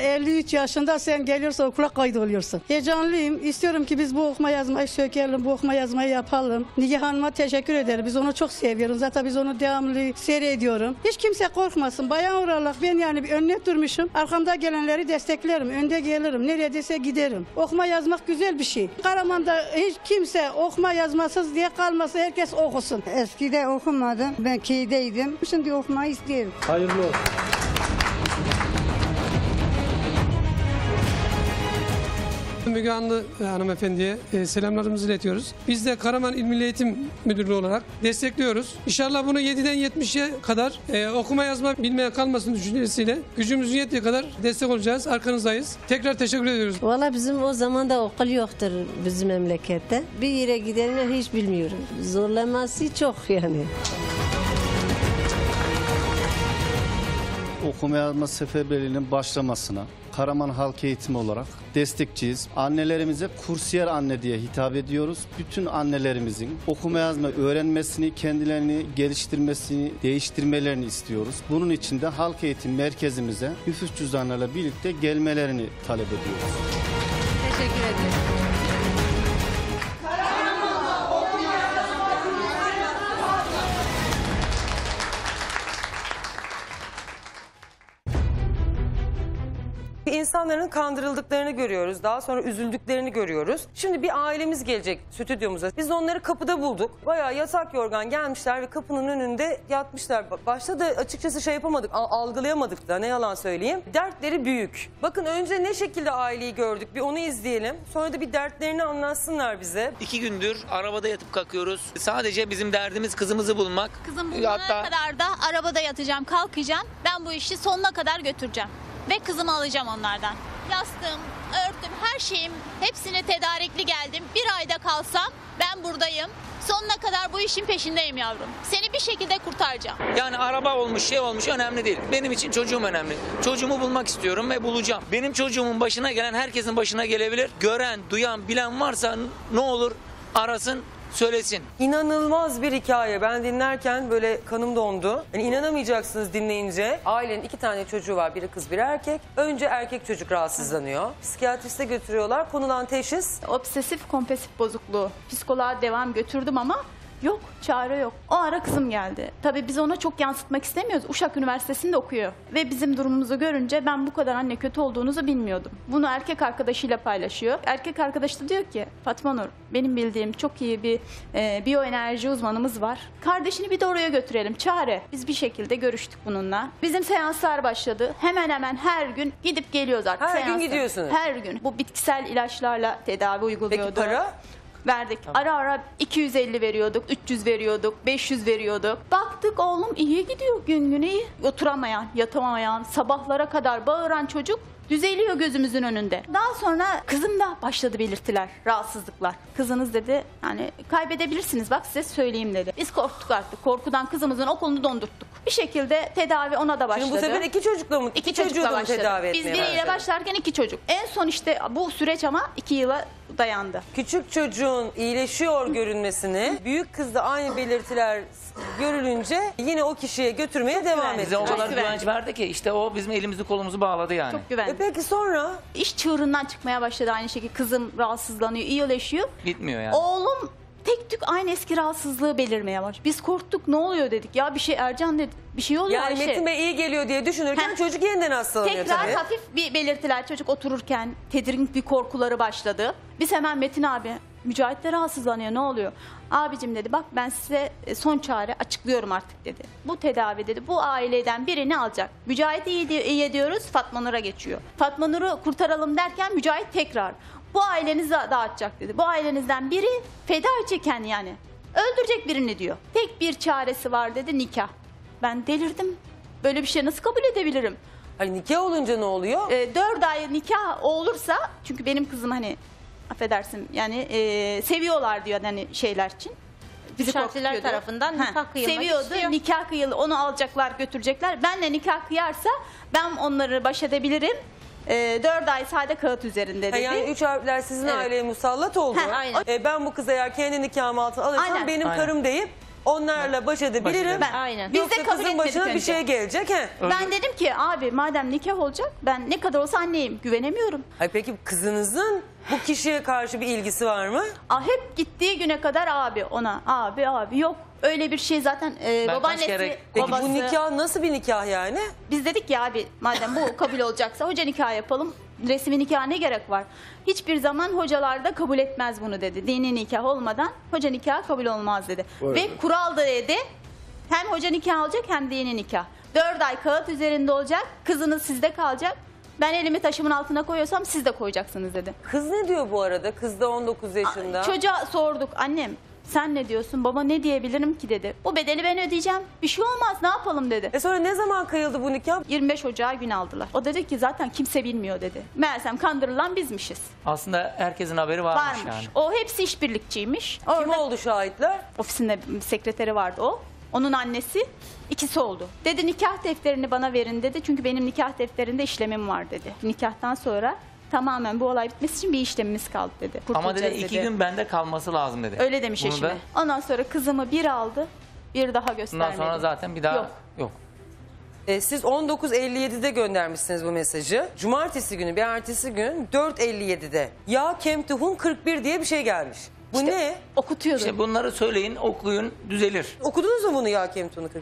53 yaşında sen geliyorsun okula kaydoluyorsun. Heyecanlıyım. İstiyorum ki biz bu okuma yazmayı sökelim, bu okuma yazmayı yapalım. Nige Hanım'a teşekkür ederim. Biz onu çok seviyoruz. Zaten biz onu devamlı seyrediyorum. Hiç kimse korkmasın. Bayan olarak ben yani bir önüne durmuşum. Arkamda gelenleri desteklerim. Önde gelirim. Neredeyse giderim. Okuma yazmak güzel bir şey. Karaman'da hiç kimse okuma yazmasız diye kalmasın. Herkes okusun. Eskide okumadım. Ben köydeydim. Şimdi okumayı istiyorum. Hayırlı olsun. Müge Anlı e, hanımefendiye e, selamlarımızı iletiyoruz. Biz de Karaman İl Milli Eğitim Müdürlüğü olarak destekliyoruz. İnşallah bunu 7'den 70'e kadar e, okuma yazma bilmeyen kalmasın düşüncesiyle gücümüzün yettiği kadar destek olacağız. Arkanızdayız. Tekrar teşekkür ediyoruz. Valla bizim o zaman da okul yoktur bizim memlekette. Bir yere gidelim hiç bilmiyorum. Zorlaması çok yani. Okuma yazma seferberliğinin başlamasına Karaman Halk Eğitimi olarak destekçiyiz. Annelerimize kursiyer anne diye hitap ediyoruz. Bütün annelerimizin okuma yazma öğrenmesini, kendilerini geliştirmesini, değiştirmelerini istiyoruz. Bunun için de halk eğitim merkezimize nüfus cüzdanlarıyla birlikte gelmelerini talep ediyoruz. Teşekkür ederim. İnsanların kandırıldıklarını görüyoruz. Daha sonra üzüldüklerini görüyoruz. Şimdi bir ailemiz gelecek stüdyomuza. Biz onları kapıda bulduk. Bayağı yatak yorgan gelmişler ve kapının önünde yatmışlar. Ba- Başta da açıkçası şey yapamadık, al- algılayamadık da ne yalan söyleyeyim. Dertleri büyük. Bakın önce ne şekilde aileyi gördük bir onu izleyelim. Sonra da bir dertlerini anlatsınlar bize. İki gündür arabada yatıp kalkıyoruz. Sadece bizim derdimiz kızımızı bulmak. Kızım bulana kadar da arabada yatacağım, kalkacağım. Ben bu işi sonuna kadar götüreceğim. Ve kızımı alacağım onlardan. Yastığım, örtüm, her şeyim hepsine tedarikli geldim. Bir ayda kalsam ben buradayım. Sonuna kadar bu işin peşindeyim yavrum. Seni bir şekilde kurtaracağım. Yani araba olmuş şey olmuş önemli değil. Benim için çocuğum önemli. Çocuğumu bulmak istiyorum ve bulacağım. Benim çocuğumun başına gelen herkesin başına gelebilir. Gören, duyan, bilen varsa ne olur arasın söylesin. İnanılmaz bir hikaye. Ben dinlerken böyle kanım dondu. Yani inanamayacaksınız dinleyince. Ailenin iki tane çocuğu var. Biri kız biri erkek. Önce erkek çocuk rahatsızlanıyor. Psikiyatriste götürüyorlar. Konulan teşhis Obsesif kompulsif bozukluğu. Psikoloğa devam götürdüm ama Yok, çare yok. O ara kızım geldi. Tabii biz ona çok yansıtmak istemiyoruz. Uşak Üniversitesi'nde okuyor. Ve bizim durumumuzu görünce ben bu kadar anne kötü olduğunuzu bilmiyordum. Bunu erkek arkadaşıyla paylaşıyor. Erkek arkadaş da diyor ki Fatma Nur benim bildiğim çok iyi bir e, biyoenerji uzmanımız var. Kardeşini bir de oraya götürelim. Çare. Biz bir şekilde görüştük bununla. Bizim seanslar başladı. Hemen hemen her gün gidip geliyoruz artık. Her gün seansa. gidiyorsunuz. Her gün. Bu bitkisel ilaçlarla tedavi uyguluyordu. Peki para? Verdik. Ara ara 250 veriyorduk, 300 veriyorduk, 500 veriyorduk. Baktık oğlum iyi gidiyor gün gün iyi. Oturamayan, yatamayan, sabahlara kadar bağıran çocuk düzeliyor gözümüzün önünde. Daha sonra kızım da başladı belirtiler, rahatsızlıklar. Kızınız dedi yani kaybedebilirsiniz bak size söyleyeyim dedi. Biz korktuk artık. Korkudan kızımızın okulunu dondurttuk. Bir şekilde tedavi ona da başladı. Şimdi bu sefer iki çocukla mı? İki, iki çocuğu çocukla da mı başladı. tedavi Biz biriyle başlarken iki çocuk. En son işte bu süreç ama iki yıla dayandı. Küçük çocuğun iyileşiyor görünmesini, büyük kızda aynı belirtiler görülünce yine o kişiye götürmeye devam güvenli. Bize o kadar güvenç verdi ki işte o bizim elimizi kolumuzu bağladı yani. Çok güvenli. E peki sonra? İş çığırından çıkmaya başladı aynı şekilde. Kızım rahatsızlanıyor, iyileşiyor. Bitmiyor yani. Oğlum tek tük aynı eski rahatsızlığı belirmeye başladı. Biz korktuk ne oluyor dedik. Ya bir şey Ercan dedi. Bir şey oluyor Yani Ayşe. Metin Bey iyi geliyor diye düşünürken çocuk yeniden hastalanıyor Tekrar tabii. hafif bir belirtiler çocuk otururken tedirgin bir korkuları başladı. Biz hemen Metin abi Mücahit de rahatsızlanıyor ne oluyor? Abicim dedi bak ben size e, son çare açıklıyorum artık dedi. Bu tedavi dedi bu aileden birini alacak. Mücahit iyi, iyi ediyoruz Fatma Nur'a geçiyor. Fatma Nur'u kurtaralım derken Mücahit tekrar bu ailenizi da- dağıtacak dedi. Bu ailenizden biri feda çeken yani öldürecek birini diyor. Tek bir çaresi var dedi nikah. Ben delirdim. Böyle bir şey nasıl kabul edebilirim? Hani nikah olunca ne oluyor? E, dört ay nikah olursa çünkü benim kızım hani affedersin yani e, seviyorlar diyor hani şeyler için. Korkutuyordu. tarafından nikah kıyılmak Seviyordu. istiyor. Nikah kıyılı onu alacaklar götürecekler. Benle nikah kıyarsa ben onları baş edebilirim. E, dört ay sade kağıt üzerinde Ha, dedi. yani üç harfler sizin Evet. aileye musallat oldu. Ha, aynen. E, ben bu kızı eğer kendi nikahım altına alırsam Aynen. benim Aynen. karım deyip onlarla baş edebilirim. Ben- Aynen. Biz de Yoksa kabul kızın etmedik başına bir şey gelecek. He. Ben dedim ki abi madem nikah olacak ben ne kadar olsa anneyim güvenemiyorum. Hayır, peki kızınızın bu kişiye karşı bir ilgisi var mı? Aa, hep gittiği güne kadar abi ona abi abi yok öyle bir şey zaten e, kaç babaannesi kere- Peki babası. bu nikah nasıl bir nikah yani? Biz dedik ya abi madem bu kabul olacaksa hoca nikah yapalım. Resmi nikah ne gerek var? Hiçbir zaman hocalar da kabul etmez bunu dedi. Dini nikah olmadan hoca nikah kabul olmaz dedi. Vay Ve be. kural da dedi hem hoca nikah olacak hem dini nikah. Dört ay kağıt üzerinde olacak. Kızınız sizde kalacak. Ben elimi taşımın altına koyuyorsam siz de koyacaksınız dedi. Kız ne diyor bu arada? Kız da 19 yaşında. Çocuğa sorduk annem sen ne diyorsun baba ne diyebilirim ki dedi. Bu bedeli ben ödeyeceğim bir şey olmaz ne yapalım dedi. E sonra ne zaman kıyıldı bu nikah? 25 Ocağı gün aldılar. O dedi ki zaten kimse bilmiyor dedi. Meğersem kandırılan bizmişiz. Aslında herkesin haberi varmış, Varmış. yani. O hepsi işbirlikçiymiş. Kim oldu şahitler? Ofisinde sekreteri vardı o. Onun annesi ikisi oldu. Dedi nikah defterini bana verin dedi. Çünkü benim nikah defterinde işlemim var dedi. Nikahtan sonra tamamen bu olay bitmesi için bir işlemimiz kaldı dedi. Ama dedi iki gün bende kalması lazım dedi. Öyle demiş Bunu eşime. da- Ondan sonra kızımı bir aldı. Bir daha Bundan göstermedi. sonra zaten bir daha Yok. yok. E, siz 19.57'de göndermişsiniz bu mesajı. Cumartesi günü bir ertesi gün 4.57'de. Ya Kemtuhun 41 diye bir şey gelmiş. Bu ne? Okutuyordu. İşte bunları söyleyin, okuyun, düzelir. Okudunuz mu bunu ya Kemtuhun 41?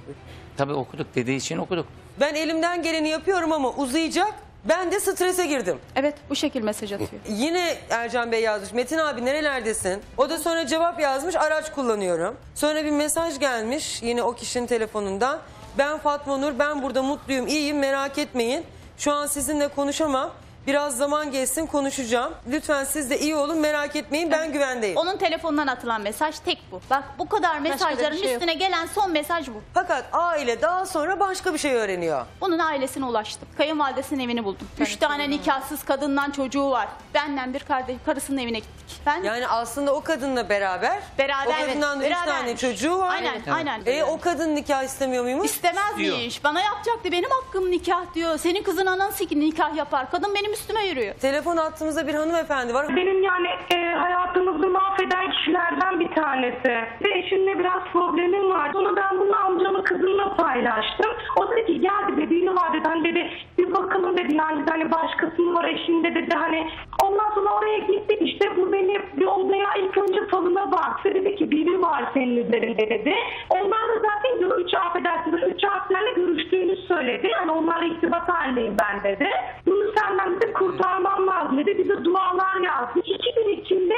Tabii okuduk dediği için okuduk. Ben elimden geleni yapıyorum ama uzayacak. Ben de strese girdim. Evet bu şekil mesaj atıyor. Yine Ercan Bey yazmış. Metin abi nerelerdesin? O da sonra cevap yazmış. Araç kullanıyorum. Sonra bir mesaj gelmiş yine o kişinin telefonundan. Ben Fatma Nur, ben burada mutluyum, iyiyim merak etmeyin. Şu an sizinle konuşamam. Biraz zaman geçsin konuşacağım. Lütfen siz de iyi olun merak etmeyin ben güvendeyim. Onun telefonundan atılan mesaj tek bu. Bak bu kadar mesajların şey yok. üstüne gelen son mesaj bu. Fakat aile daha sonra başka bir şey öğreniyor. Onun ailesine ulaştım. Kayınvalidesinin evini buldum. Üç tane nikahsız kadından çocuğu var. Benden bir kardeş, karısının evine gittik. Ben Yani aslında o kadınla beraber, Beraber, o kadından da evet, üç tane çocuğu var. Aynen, Evet. aynen. E o kadın nikah istemiyor muymuş? İstemezmiş. Bana yapacaktı. Benim hakkım nikah diyor. Senin kızın anan nikah yapar. Kadın benim üstüme yürüyor. Telefon attığımızda bir hanımefendi var. Benim yani e, hayatımızı mahveden kişilerden bir tanesi. Ve eşimle biraz problemim var. Sonra ben bunu amcamın kızımla paylaştım. O dedi ki gel dedi var dedi. Bir bakalım dedi yani hani başkası mı var eşinde dedi hani. Ondan sonra oraya gittik işte bu beni bir odaya ilk önce salona baktı dedi ki biri var senin üzerinde dedi. Onlar da zaten üç affedersiniz üç harflerle görüştüğünü söyledi. Yani onlarla irtibat halindeyim ben dedi. Bunu senden de kurtarmam lazım dedi. Bize dualar yazdı. İki gün içinde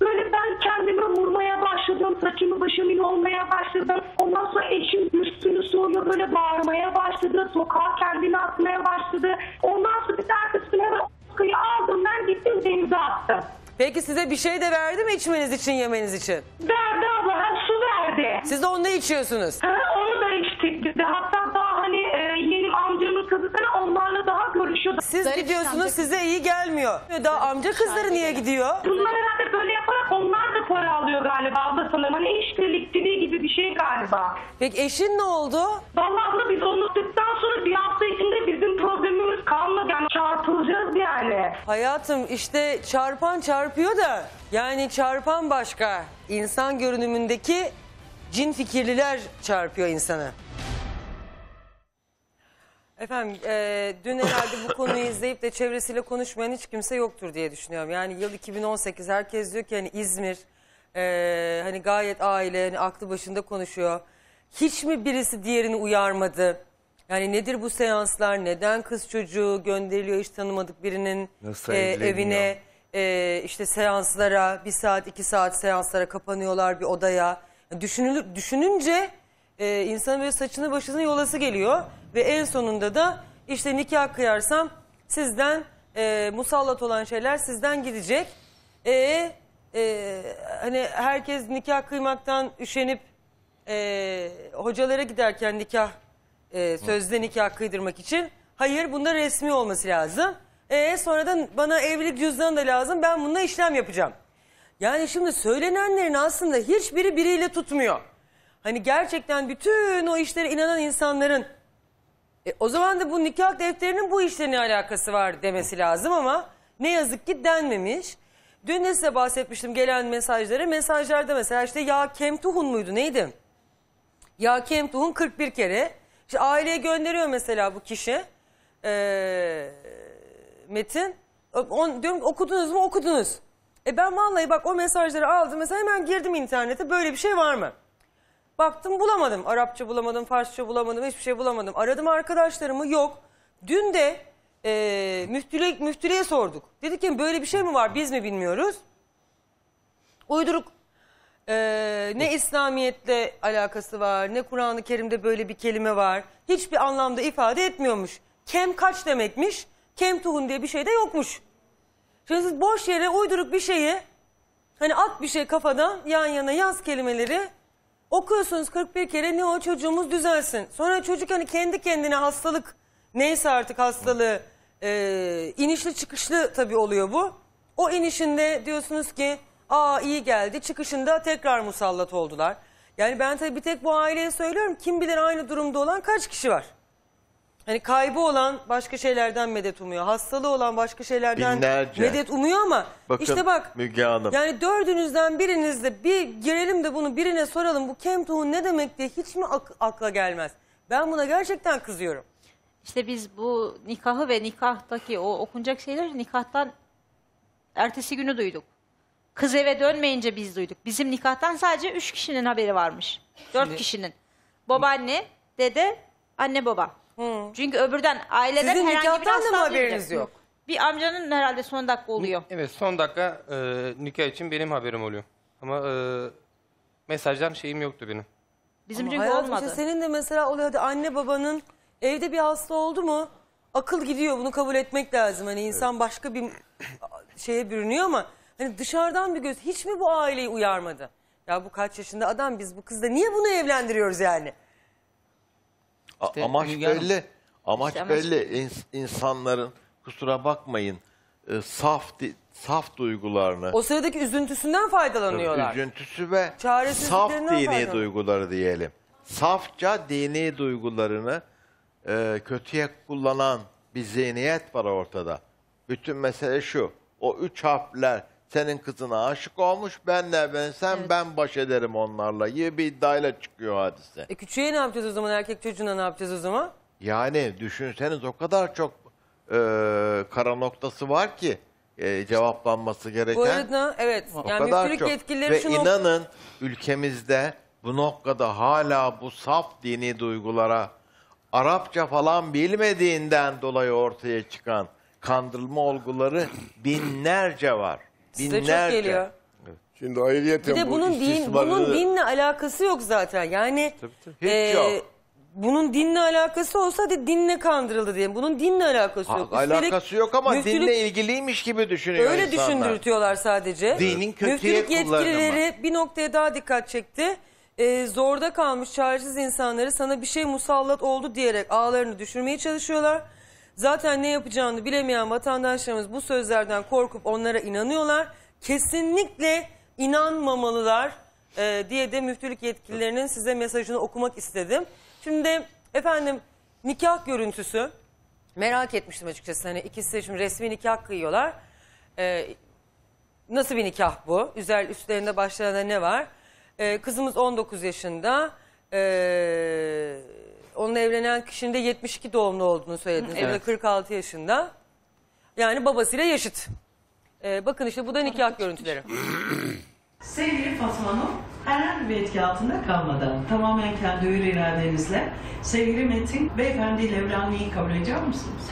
Böyle ben kendimi vurmaya başladım, saçımı başımı olmaya başladım. Ondan sonra eşim üstünü soruyor, böyle bağırmaya başladı. Sokağa kendini atmaya başladı. Ondan sonra bir hemen kıyı aldım ben gittim denize attım. Peki size bir şey de verdi mi içmeniz için, yemeniz için? Verdi abla, hem su verdi. Siz de onu içiyorsunuz. Ha, onu da içtik biz de. Hatta daha hani e, yeğenim amcamın kızı da onlarla daha görüşüyordu. Siz gidiyorsunuz size iyi gelmiyor. Daha amca kızları niye gidiyor? Bunlar herhalde böyle yaparak onlar da para alıyor galiba abla sanırım. Hani işbirlikteliği gibi bir şey galiba. Peki eşin ne oldu? Vallahi abla biz onu tuttuktan sonra bir hafta içinde bizim problemimiz kalmadı. Yani çarpılacağız yani. Hayatım işte çarpan çarpıyor da yani çarpan başka. İnsan görünümündeki cin fikirliler çarpıyor insanı. Efendim e, dün herhalde bu konuyu izleyip de çevresiyle konuşmayan hiç kimse yoktur diye düşünüyorum. Yani yıl 2018 herkes diyor ki hani İzmir e, hani gayet aile hani aklı başında konuşuyor. Hiç mi birisi diğerini uyarmadı? Yani nedir bu seanslar? Neden kız çocuğu gönderiliyor hiç tanımadık birinin Nasıl e, evine? e, işte seanslara bir saat iki saat seanslara kapanıyorlar bir odaya. Düşünülür, düşününce e, insanın böyle saçını başını yolası geliyor ve en sonunda da işte nikah kıyarsam sizden e, musallat olan şeyler sizden gidecek. E, e, hani herkes nikah kıymaktan üşenip e, hocalara giderken nikah e, sözde nikah kıydırmak için hayır bunda resmi olması lazım. E, sonradan bana evlilik cüzdanı da lazım ben bununla işlem yapacağım. Yani şimdi söylenenlerin aslında hiçbiri biriyle tutmuyor. Hani gerçekten bütün o işlere inanan insanların e, o zaman da bu nikah defterinin bu işle ne alakası var demesi lazım ama ne yazık ki denmemiş. Dün de size bahsetmiştim gelen mesajları. Mesajlarda mesela işte ya Kemtuhun muydu neydi? Ya Kemtuhun 41 kere. İşte aileye gönderiyor mesela bu kişi. Ee, Metin. On, diyorum okudunuz mu okudunuz. E ben vallahi bak o mesajları aldım. Mesela hemen girdim internete böyle bir şey var mı? Baktım bulamadım. Arapça bulamadım, Farsça bulamadım, hiçbir şey bulamadım. Aradım arkadaşlarımı yok. Dün de e, müftüle, müftülüğe sorduk. Dedik ki böyle bir şey mi var biz mi bilmiyoruz. Uyduruk e, ne İslamiyetle alakası var ne Kur'an-ı Kerim'de böyle bir kelime var. Hiçbir anlamda ifade etmiyormuş. Kem kaç demekmiş? Kem tuhun diye bir şey de yokmuş. Şimdi siz boş yere uyduruk bir şeyi hani at bir şey kafadan yan yana yaz kelimeleri okuyorsunuz 41 kere ne o çocuğumuz düzelsin. Sonra çocuk hani kendi kendine hastalık neyse artık hastalığı e, inişli çıkışlı tabii oluyor bu. O inişinde diyorsunuz ki aa iyi geldi çıkışında tekrar musallat oldular. Yani ben tabii bir tek bu aileye söylüyorum kim bilir aynı durumda olan kaç kişi var. Hani kaybı olan başka şeylerden medet umuyor. Hastalığı olan başka şeylerden Binlerce. medet umuyor ama Bakın işte bak Müge Hanım. yani dördünüzden birinizde bir girelim de bunu birine soralım. Bu kemtuğun ne demek diye hiç mi ak- akla gelmez? Ben buna gerçekten kızıyorum. İşte biz bu nikahı ve nikahtaki o okunacak şeyler nikahtan ertesi günü duyduk. Kız eve dönmeyince biz duyduk. Bizim nikahtan sadece üç kişinin haberi varmış. Dört Şimdi- kişinin. Babaanne, dede, anne baba. Çünkü öbürden aileden Sizin herhangi bir nikahtan da mı hasta haberiniz yok? Bir amcanın herhalde son dakika oluyor. Evet son dakika e, nikah için benim haberim oluyor. Ama e, mesajdan şeyim yoktu benim. Bizim Ama çünkü hayatım olmadı. işte senin de mesela oluyor hadi anne babanın evde bir hasta oldu mu akıl gidiyor bunu kabul etmek lazım. Hani insan başka bir şeye bürünüyor ama hani dışarıdan bir göz hiç mi bu aileyi uyarmadı? Ya bu kaç yaşında adam biz bu kızla niye bunu evlendiriyoruz yani? A- İşte amaç Müge Hanım. belli. Amaç İşte amaç belli. İns- insanların kusura bakmayın e, saf di- saf duygularını, O sıradaki üzüntüsünden faydalanıyorlar. üzüntüsü ve saf Çaresizliklerinden dini duyguları diyelim. Safça dini duygularını e, kötüye kullanan bir zihniyet var ortada. Bütün mesele şu. O üç harfler senin kızına aşık olmuş. Benle evlensem ben baş ederim onlarla. gibi bir iddiayla çıkıyor hadise. E küçüğe ne yapacağız o zaman erkek çocuğuna ne yapacağız o zaman? Yani düşünseniz o kadar çok e, kara noktası var ki. e, cevaplanması gereken. Bu arada evet O yani kadar müftülük çok. yetkilileri Ve şu nok- inanın ülkemizde bu noktada hala bu saf dini duygulara Arapça falan bilmediğinden dolayı ortaya çıkan kandırılma olguları binlerce var. Size çok geliyor. Şimdi ayrıyeten Bir de bu bunun din bunun dinle alakası yok zaten. Yani Hiç e, yok. bunun dinle alakası olsa hadi dinle kandırıldı diye. Bunun dinle alakası Ha, yok. Üstelik alakası yok ama müftülük- dinle ilgiliymiş gibi düşünüyor Öyle insanlar. düşündürtüyorlar sadece. Dinin kötüye Müftülük kullanımı. yetkilileri bir noktaya daha dikkat çekti. Ee, zorda kalmış çaresiz insanları sana bir şey musallat oldu diyerek ağlarını düşürmeye çalışıyorlar. Zaten ne yapacağını bilemeyen vatandaşlarımız bu sözlerden korkup onlara inanıyorlar. Kesinlikle inanmamalılar e, diye de müftülük yetkililerinin size mesajını okumak istedim. Şimdi efendim nikah görüntüsü merak etmiştim açıkçası. Hani ikisi şimdi resmi nikah kıyıyorlar. Ee, nasıl bir nikah bu? Üzer, üstlerinde başlarında ne var? Ee, kızımız 19 yaşında. Ee, onunla evlenen kişinin de 72 doğumlu olduğunu söylediniz. O da Evet. 46 yaşında. Yani babasıyla yaşıt. Ee, bakın işte bu da nikah görüntüleri. Sevgili Fatma Hanım, herhangi bir etki altında kalmadan tamamen kendi hür iradenizle sevgili Metin beyefendiyle evlenmeyi kabul ediyor musunuz?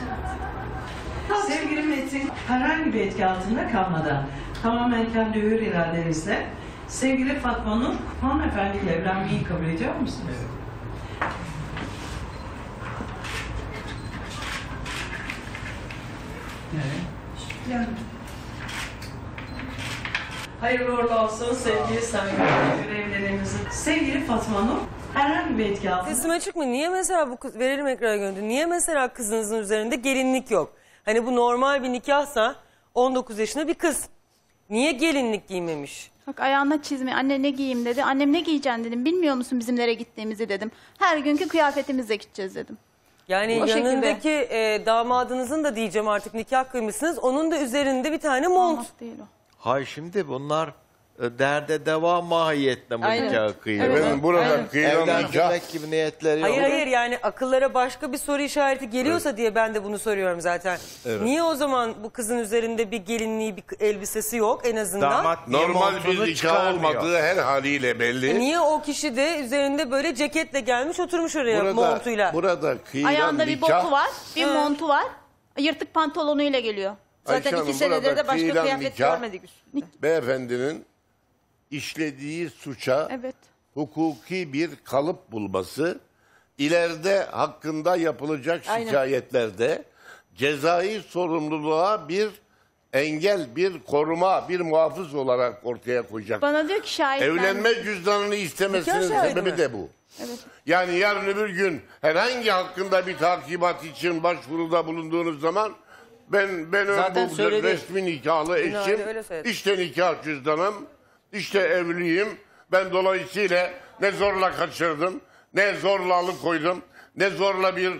Sevgili Metin herhangi bir etki altında kalmadan tamamen kendi hür iradenizle sevgili Fatma Nur hanımefendiyle evlenmeyi kabul ediyor musunuz? Evet. Yani. Hayırlı uğurlu olsun sevgili saygıdeğer görevlerinizi. Sevgili Fatma Nur, herhangi bir etki altında Sesim açık mı? Niye mesela bu kız, verelim ekrana görüntü. Niye mesela kızınızın üzerinde gelinlik yok? Hani bu normal bir nikahsa 19 yaşında bir kız. Niye gelinlik giymemiş? Bak ayağına çizme. Anne ne giyeyim dedi. Annem ne giyeceksin dedim. Bilmiyor musun bizim nereye gittiğimizi dedim. Her günkü kıyafetimizle gideceğiz dedim. Yani O şekilde. yanındaki e, damadınızın da diyeceğim artık nikah kıymışsınız. Onun da üzerinde bir tane mont. Hay şimdi bunlar derde deva mahiyetine bu Aynen. nikahı kıyıyor. Evet. Efendim, burada kıyılan nikah- gibi niyetleri yok. Hayır hayır yani akıllara başka bir soru işareti geliyorsa diye ben de bunu soruyorum zaten. Evet. Niye o zaman bu kızın üzerinde bir gelinliği bir elbisesi yok en azından? Normal bir nikah olmadığı her haliyle belli. E Niye o kişi de üzerinde böyle ceketle gelmiş oturmuş oraya montuyla? burada kıyılan Ayağında bir nikah, botu var, bir montu var. Yırtık pantolonuyla geliyor. Ayşe Hanım, burada kıyılan nikah, görmedik. Beyefendinin işlediği suça Evet. hukuki bir kalıp bulması, ileride hakkında yapılacak Aynen. şikayetlerde cezai sorumluluğa bir engel, bir koruma, bir muhafız olarak ortaya koyacak. Bana diyor ki şahit Evlenme cüzdanını istemesinin sebebi mi? de bu. Evet. Yani yarın öbür gün herhangi hakkında bir takibat için başvuruda bulunduğunuz zaman ben ben Zaten bu söyledi. resmi nikahlı eşim, öyle- öyle söyledi. işte nikah cüzdanım, işte evliyim. Ben dolayısıyla ne zorla kaçırdım, ne zorla alıkoydum, ne zorla bir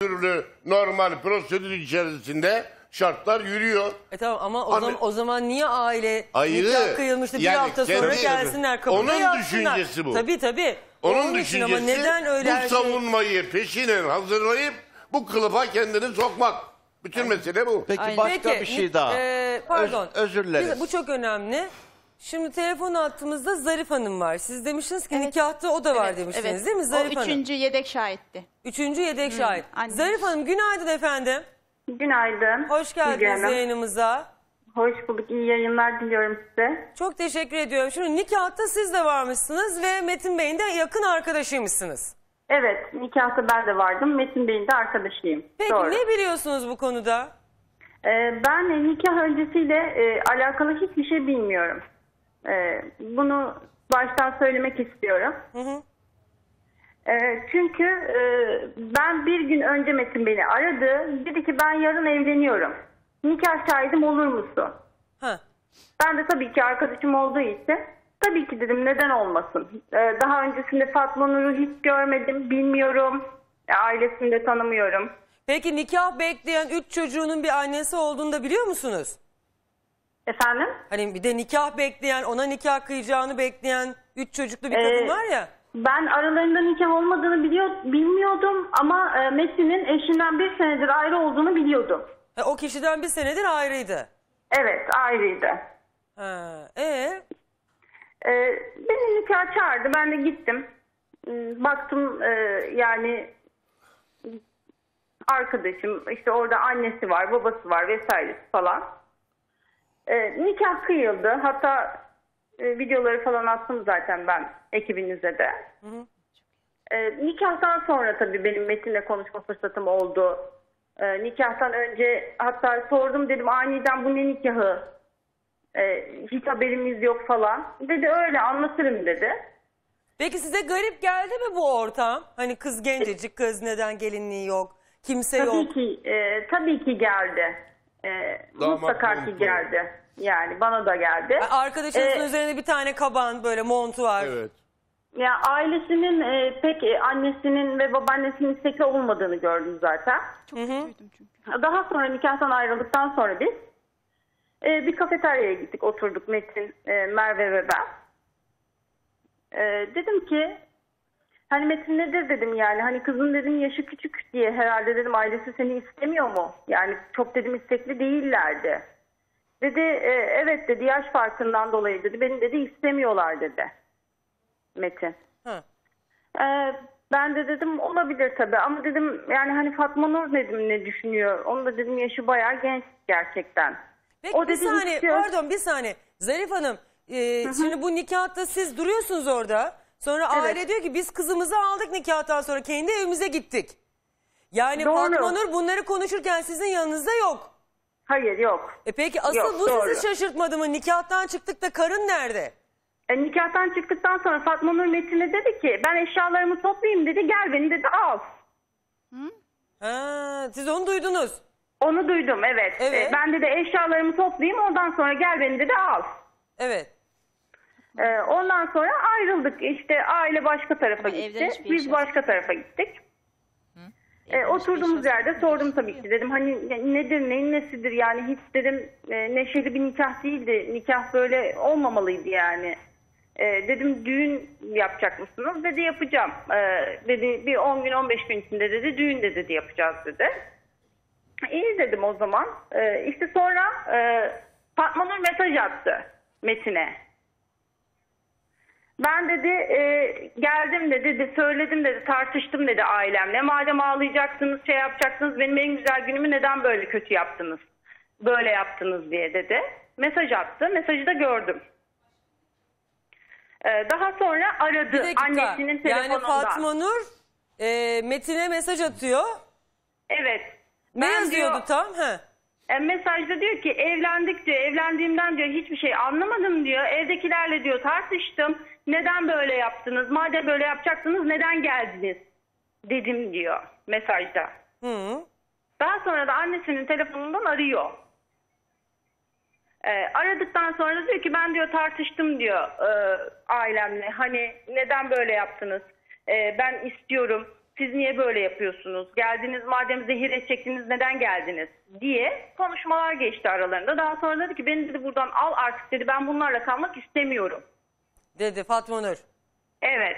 türlü normal prosedür içerisinde şartlar yürüyor. E tamam ama o, Abi- zaman, o zaman niye aile Ayrı. nikah kıyılmıştı bir Yani hafta sonra kendi- gelsinler kapıda Onun yatsınlar. düşüncesi bu. Tabii tabii. Onun, için düşüncesi ama neden öyle bu şey... savunmayı peşinen hazırlayıp bu kılıfa kendini sokmak. Bütün mesele bu. Peki Aynen. başka Peki, bir şey daha. e, pardon. Öz- özür dileriz. Bu çok önemli. Şimdi telefon attığımızda Zarif Hanım var. Siz demiştiniz ki nikahta o da var demiştiniz Evet. değil mi Zarif o Hanım? üçüncü yedek şahitti. Üçüncü yedek Hı, şahit. annem. Zarif Hanım günaydın efendim. Günaydın. Hoş Müge geldiniz Hanım. yayınımıza. Hoş bulduk. İyi yayınlar diliyorum size. Çok teşekkür ediyorum. Şimdi nikahta siz de varmışsınız ve Metin Bey'in de yakın arkadaşıymışsınız. Evet, nikahta ben de vardım. Metin Bey'in de arkadaşıyım. Peki Doğru. ne biliyorsunuz bu konuda? Ee, ben nikah öncesiyle e, alakalı hiçbir şey bilmiyorum. Ee, bunu baştan söylemek istiyorum. Ee, çünkü e, ben bir gün önce Metin beni aradı. Dedi ki ben yarın evleniyorum. Nikah şahidim olur musun? Ha. Ben de tabii ki arkadaşım olduğu için tabii ki dedim neden olmasın. Ee, daha öncesinde Fatma Nur'u hiç görmedim, bilmiyorum. E, Ailesini de tanımıyorum. Peki nikah bekleyen üç çocuğunun bir annesi olduğunu da biliyor musunuz? Efendim? Hani bir de nikah bekleyen, ona nikah kıyacağını bekleyen üç çocuklu bir Ee, kadın var ya. Ben aralarında nikah olmadığını biliyor, bilmiyordum ama e, Metin'in eşinden bir senedir ayrı olduğunu biliyordum. Ha, o kişiden bir senedir ayrıydı. Evet ayrıydı. Ha, ee? Ee, beni nikah çağırdı. Ben de gittim. Hmm, Baktım e, yani arkadaşım işte orada annesi var, babası var vesairesi falan. Ee, nikah kıyıldı. Hatta e, videoları falan attım zaten ben ekibinize de. Ee, nikahtan sonra tabii benim Metin'le konuşma fırsatım oldu. Ee, nikahtan önce hatta sordum dedim aniden bu ne nikahı? Ee, hiç haberimiz yok falan. Dedi öyle anlatırım dedi. Peki size garip geldi mi bu ortam? Hani kız gencecik kız neden gelinliği yok? Kimse tabii yok. ki e, tabii ki geldi. E, Damat mutlaka ki geldi. Yani bana da geldi. Arkadaşınızın Ee, üzerinde bir tane kaban böyle montu var. Evet. Ya ailesinin e, pek e, annesinin ve babaannesinin istekli olmadığını gördüm zaten. Daha sonra nikahtan ayrıldıktan sonra biz e, bir kafeteryaya gittik oturduk Metin, e, Merve ve ben. E, dedim ki hani Metin nedir dedim yani hani kızın dedim yaşı küçük diye herhalde dedim ailesi seni istemiyor mu? Yani çok dedim istekli değillerdi. Dedi e, evet dedi yaş farkından dolayı dedi beni dedi istemiyorlar dedi Metin. Hı. Ee, ben de dedim olabilir tabii ama dedim yani hani Fatma Nur dedim ne düşünüyor? Onun da dedim yaşı bayağı genç gerçekten. Peki O bir dedi saniye istiyor. pardon bir saniye. Zarif Hanım e, şimdi bu nikahta siz duruyorsunuz orada. Sonra aile diyor ki biz kızımızı aldık nikahtan sonra kendi evimize gittik. Yani Doğru. Fatma Nur bunları konuşurken sizin yanınızda yok. Hayır yok. E peki asıl Yok, bu doğru. sizi şaşırtmadı mı? Nikahtan çıktık da karın nerede? E, nikahtan çıktıktan sonra Fatma Nur Metin'e dedi ki ben eşyalarımı toplayayım dedi gel beni dedi al. Ha, siz onu duydunuz. Onu duydum evet. Evet. E, ben dedi eşyalarımı toplayayım ondan sonra gel beni dedi al. Evet. E, ondan sonra ayrıldık. İşte aile başka tarafa gitti. Biz başka tarafa gittik. E, oturduğumuz yerde sordum tabii ki dedim hani ne- nedir neyin nesidir yani hiç dedim e, neşeli bir nikah değildi nikah böyle olmamalıydı yani E, dedim düğün yapacak mısınız dedi yapacağım E, dedi bir 10 gün 15 gün içinde dedi düğün de dedi yapacağız dedi İyi dedim o zaman E, işte sonra e, Fatma Nur mesaj attı Metin'e ben dedi e, geldim dedi, de, söyledim dedi, tartıştım dedi ailemle. Madem ağlayacaksınız, şey yapacaksınız, benim en güzel günümü neden böyle kötü yaptınız? Böyle yaptınız diye dedi. Mesaj attı, mesajı da gördüm. E, daha sonra aradı Bir dakika. annesinin telefonundan. Yani Fatma Nur e, Metin'e mesaj atıyor. Evet. Ne Ben yazıyordu diyor- tam? He. E, mesajda diyor ki evlendik diyor. Evlendiğimden diyor hiçbir şey anlamadım diyor. Evdekilerle diyor tartıştım. Neden böyle yaptınız? Madem böyle yapacaktınız neden geldiniz? Dedim diyor mesajda. Daha sonra da annesinin telefonundan arıyor. E, aradıktan sonra diyor ki ben diyor tartıştım diyor e, ailemle. Hani neden böyle yaptınız? E, ben istiyorum. Siz niye böyle yapıyorsunuz? Geldiniz madem zehir edecektiniz neden geldiniz? diye konuşmalar geçti aralarında. Daha sonra dedi ki beni dedi buradan al artık dedi ben bunlarla kalmak istemiyorum. Dedi Fatma Nur. Evet.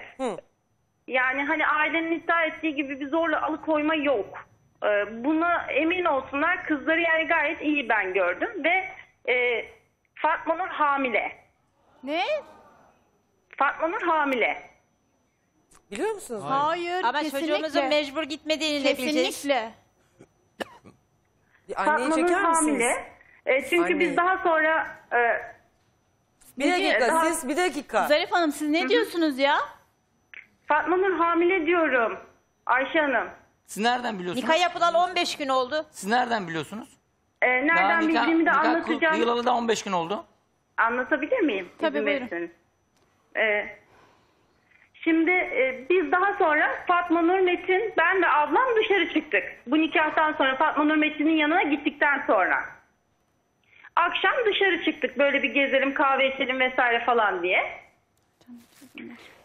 Yani hani ailenin iddia ettiği gibi bir zorla alıkoyma yok. Ee, buna emin olsunlar. Kızları yani gayet iyi ben gördüm ve e, Fatma Nur hamile. Ne? Fatma Nur hamile. Biliyor musunuz? Hayır, Ama kesinlikle. çocuğumuzun mecbur gitmediğini de bileceğiz. Kesinlikle. Nur çeker misiniz? hamile. E, çünkü Anneyi. biz daha sonra e, Bir dakika daha- siz bir dakika. Zarif Hanım siz ne diyorsunuz ya? Fatma Nur hamile diyorum. Ayşe Hanım. Siz nereden biliyorsunuz? Nikah yapılan 15 gün oldu. Siz nereden biliyorsunuz? E, nereden nikah- bildiğimi de nikah anlatacağım. Kıyılalı da 15 gün oldu. Anlatabilir miyim? Tabii, İzin buyurun. verirseniz. Ee, şimdi e, biz daha sonra Fatma Nur Metin, ben ve ablam dışarı çıktık. Bu nikahtan sonra Fatma Nur Metin'in yanına gittikten sonra. Akşam dışarı çıktık böyle bir gezelim kahve içelim vesaire falan diye.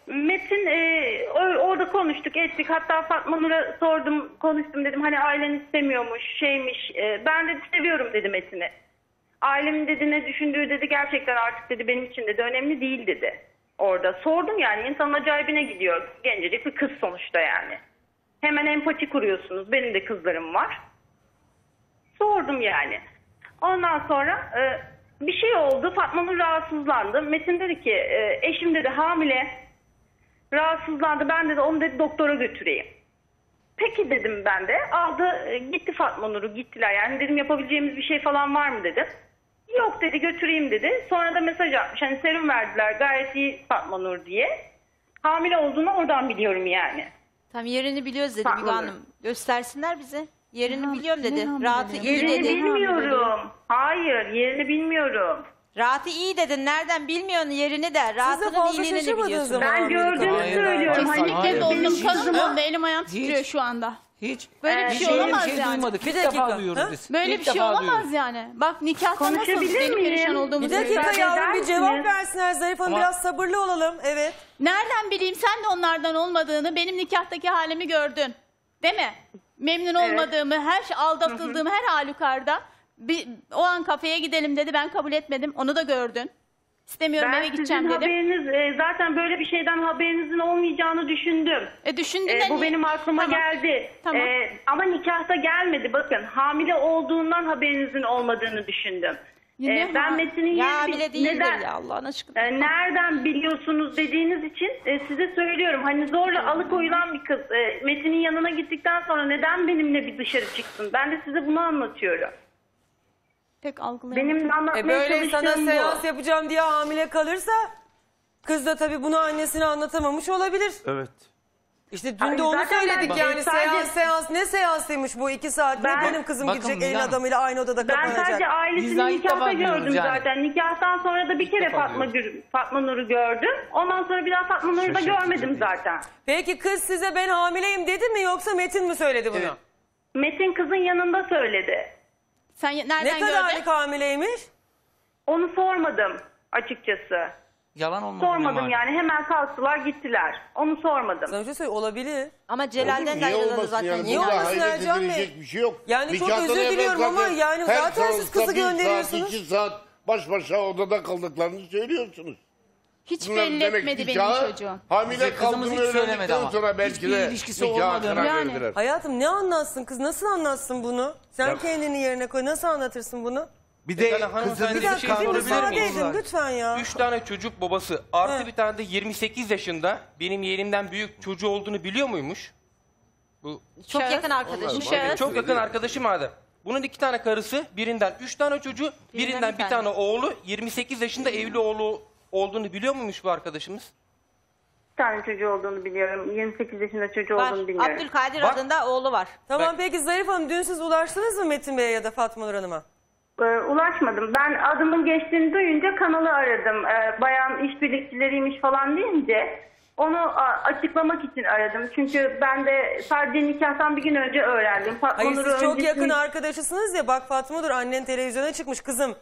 Metin e, orada konuştuk ettik hatta Fatma Nur'a sordum konuştum dedim hani ailen istemiyormuş şeymiş E, ben dedi seviyorum dedi Metin'i. Ailemin dedi ne düşündüğü dedi gerçekten artık dedi benim için dedi önemli değil dedi. Orada sordum yani insanın acayibine gidiyor. Gencecik bir kız sonuçta yani. Hemen empati kuruyorsunuz. Benim de kızlarım var. Sordum yani. Ondan sonra e, bir şey oldu. Fatma Nur rahatsızlandı. Metin dedi ki e, eşim dedi hamile. Rahatsızlandı. Ben dedi onu dedi doktora götüreyim. Peki dedim ben de. Aldı e, gitti Fatma Nur'u gittiler. Yani dedim yapabileceğimiz bir şey falan var mı dedim. Yok dedi götüreyim dedi. Sonra da mesaj atmış. Hani serum verdiler gayet iyi Fatma Nur diye. Hamile olduğunu oradan biliyorum yani. Tam yerini biliyoruz dedi Fatma Müge Nur. Hanım. Göstersinler bize. Yerini biliyorum dedi. hamile Rahatı dedi? iyi Yerini dedi. bilmiyorum. Hayır yerini bilmiyorum. Rahatı iyi dedin. Nereden bilmiyorsun yerini de. fazla Rahatının iyiliğini de şaşırmadınız biliyorsun. ama. Ben gördüğümü Hayır, söylüyorum. hayır. Hani Hayır. kez Hayır. benim Kanım kızım dondu, elim ayağım titriyor şu anda. Hiç. Böyle bir Hiç şey öyle olamaz şey yani. duymadık. Bir İlk dakika, defa duyuyoruz ha? biz. Böyle İlk bir şey defa olamaz duyuyoruz. yani. Bak nikahta nasıl Konuşabilir benim miyim? perişan olduğumuzu Bir dakika Müsaade yavrum bir cevap versinler Zarif Hanım. Ama- Biraz sabırlı olalım. Evet. Nereden bileyim sen de onlardan olmadığını, benim nikahtaki halimi gördün. Değil mi? Memnun Evet. olmadığımı, her şey aldatıldığımı her halükarda. Bir, o an kafeye gidelim dedi ben kabul etmedim. Onu da gördün. İstemiyorum Ben eve sizin gideceğim dedim. haberiniz e, zaten böyle bir şeyden haberinizin olmayacağını düşündüm. E düşündün E, de bu niye- benim aklıma Tamam. geldi. Tamam. E, ama nikahta gelmedi. Bakın hamile olduğundan haberinizin olmadığını düşündüm. E, ben ha- Metin'in Ya hamile değildir neden, ya Allah'ın aşkına. e, nereden biliyorsunuz dediğiniz için e, size söylüyorum. Hani zorla alıkoyulan bir kız e, Metin'in yanına gittikten sonra neden benimle bir dışarı çıksın? Ben de size bunu anlatıyorum. Pek algılayamadım. Benim anlatmaya E böyle sana çalıştığım bu. seans yapacağım diye hamile kalırsa kız da tabii bunu annesine anlatamamış olabilir. Evet. İşte dün Ay, de onu zaten söyledik ben- yani sadece- seans seans ne seansıymış bu iki saat Ben- ne benim kızım Bakın gidecek elin adamıyla aynı odada Ben kapanacak. sadece ailesini ilk nikahta gördüm yani. zaten. Nikahtan sonra da bir kere defa Fatma, Gür- Fatma Nur'u gördüm. Ondan sonra bir daha Fatma Nur'u da Şaşırtıcı görmedim değil. zaten. Peki kız size ben hamileyim dedi mi yoksa Metin mi söyledi bunu? Evet. Metin kızın yanında söyledi. Sen nereden Ne gördün? kadarlık hamileymiş? Onu sormadım açıkçası. Yalan olmaz. Sormadım yani hemen kalktılar gittiler. Onu sormadım. Sana bir şey söyleyeyim olabilir. Ama Celal'den de Niye ayrıldı olmasın zaten. yani? Niye Burada olmasın hayret Ercan Bey? edilecek bir şey yok. Yani çok Nikahtan özür diliyorum ama yani her zaten siz kızı bir gönderiyorsunuz. Saat, iki saat baş başa odada kaldıklarını söylüyorsunuz. Hiç belli demek etmedi benim nikahı çocuğum. Hamile kızımız kaldığını hiç söylemedi öğrendikten ama. sonra belki Hiçbir de ilişkisi nikaha olmadığını- karar Yani. verdiler. Hayatım ne anlatsın kız nasıl anlatsın bunu? Sen Ya- kendini yerine koy nasıl anlatırsın bunu? Bir de Pekala hanımefendi, kızınızı Bir bir dakika şey bir sorabilir müsaade miyim? edin lütfen ya. Üç tane çocuk babası artı He. bir tane de 28 yaşında benim yeğenimden büyük çocuğu olduğunu biliyor muymuş? Bu Çok Şahıs- yakın arkadaşım. Şahıs- çok yakın arkadaşım vardı. Bunun iki tane karısı, birinden üç tane çocuğu, Birinden birinden bir tane oğlu, 28 yaşında evli oğlu olduğunu biliyor muymuş bu arkadaşımız? Bir tane çocuğu olduğunu biliyorum. 28 yaşında çocuğu Var. olduğunu bilmiyorum. Abdülkadir Bak. adında oğlu var. Tamam peki Zarif Hanım dün siz ulaştınız mı Metin Bey'e ya da Fatma Nur Hanım'a? Ee, ulaşmadım. Ben adımın geçtiğini duyunca kanalı aradım. Ee, bayan işbirlikçileriymiş falan deyince onu a, açıklamak için aradım. Çünkü ben de sadece nikahtan bir gün önce öğrendim. Fatma Hayır Nur'u siz çok öncesinde- yakın arkadaşısınız ya bak Fatma Nur annen televizyona çıkmış kızım.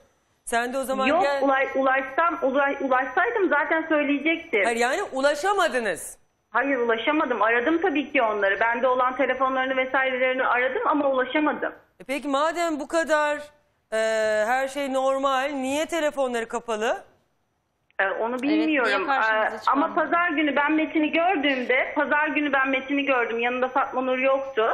Sen de o zaman Yok gel. ulay, ulaşsam, ulay, ulaşsaydım zaten söyleyecektim. Hayır yani ulaşamadınız. Hayır ulaşamadım. Aradım tabii ki onları. Bende olan telefonlarını vesairelerini aradım ama ulaşamadım. E peki madem bu kadar e, her şey normal niye telefonları kapalı? Ee, onu bilmiyorum. niye karşınıza Ee, ama pazar günü ben Metin'i gördüğümde, pazar günü ben Metin'i gördüm. Yanında Fatma Nur yoktu.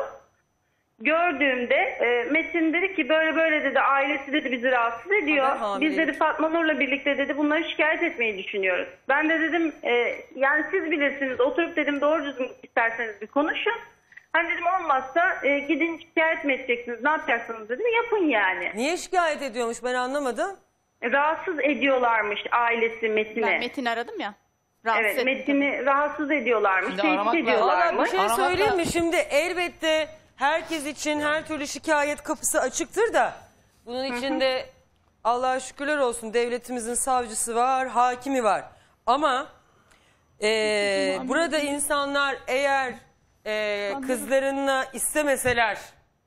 Gördüğümde e, Metin dedi ki böyle böyle dedi ailesi dedi bizi rahatsız ediyor. Biz dedi Fatma Nur'la birlikte dedi bunları şikayet etmeyi düşünüyoruz. Ben de dedim e, yani siz bilirsiniz oturup dedim doğru düzgün isterseniz bir konuşun. Hani dedim olmazsa e, gidin şikayet mi edeceksiniz ne yapacaksınız dedim yapın yani. Niye şikayet ediyormuş ben anlamadım. Rahatsız ediyorlarmış ailesi Metin'i. Ben Metin'i aradım ya. Rahatsız Evet ettim. Metin'i rahatsız ediyorlarmış, Şimdi tehdit aramak lazım. Valla ediyorlarmış. bir şey Aramakla- söyleyeyim mi şimdi elbette herkes için her türlü şikayet kapısı açıktır da bunun içinde Allah'a şükürler olsun devletimizin savcısı var, hakimi var. Ama eee, burada insanlar eğer eee kızlarını istemeseler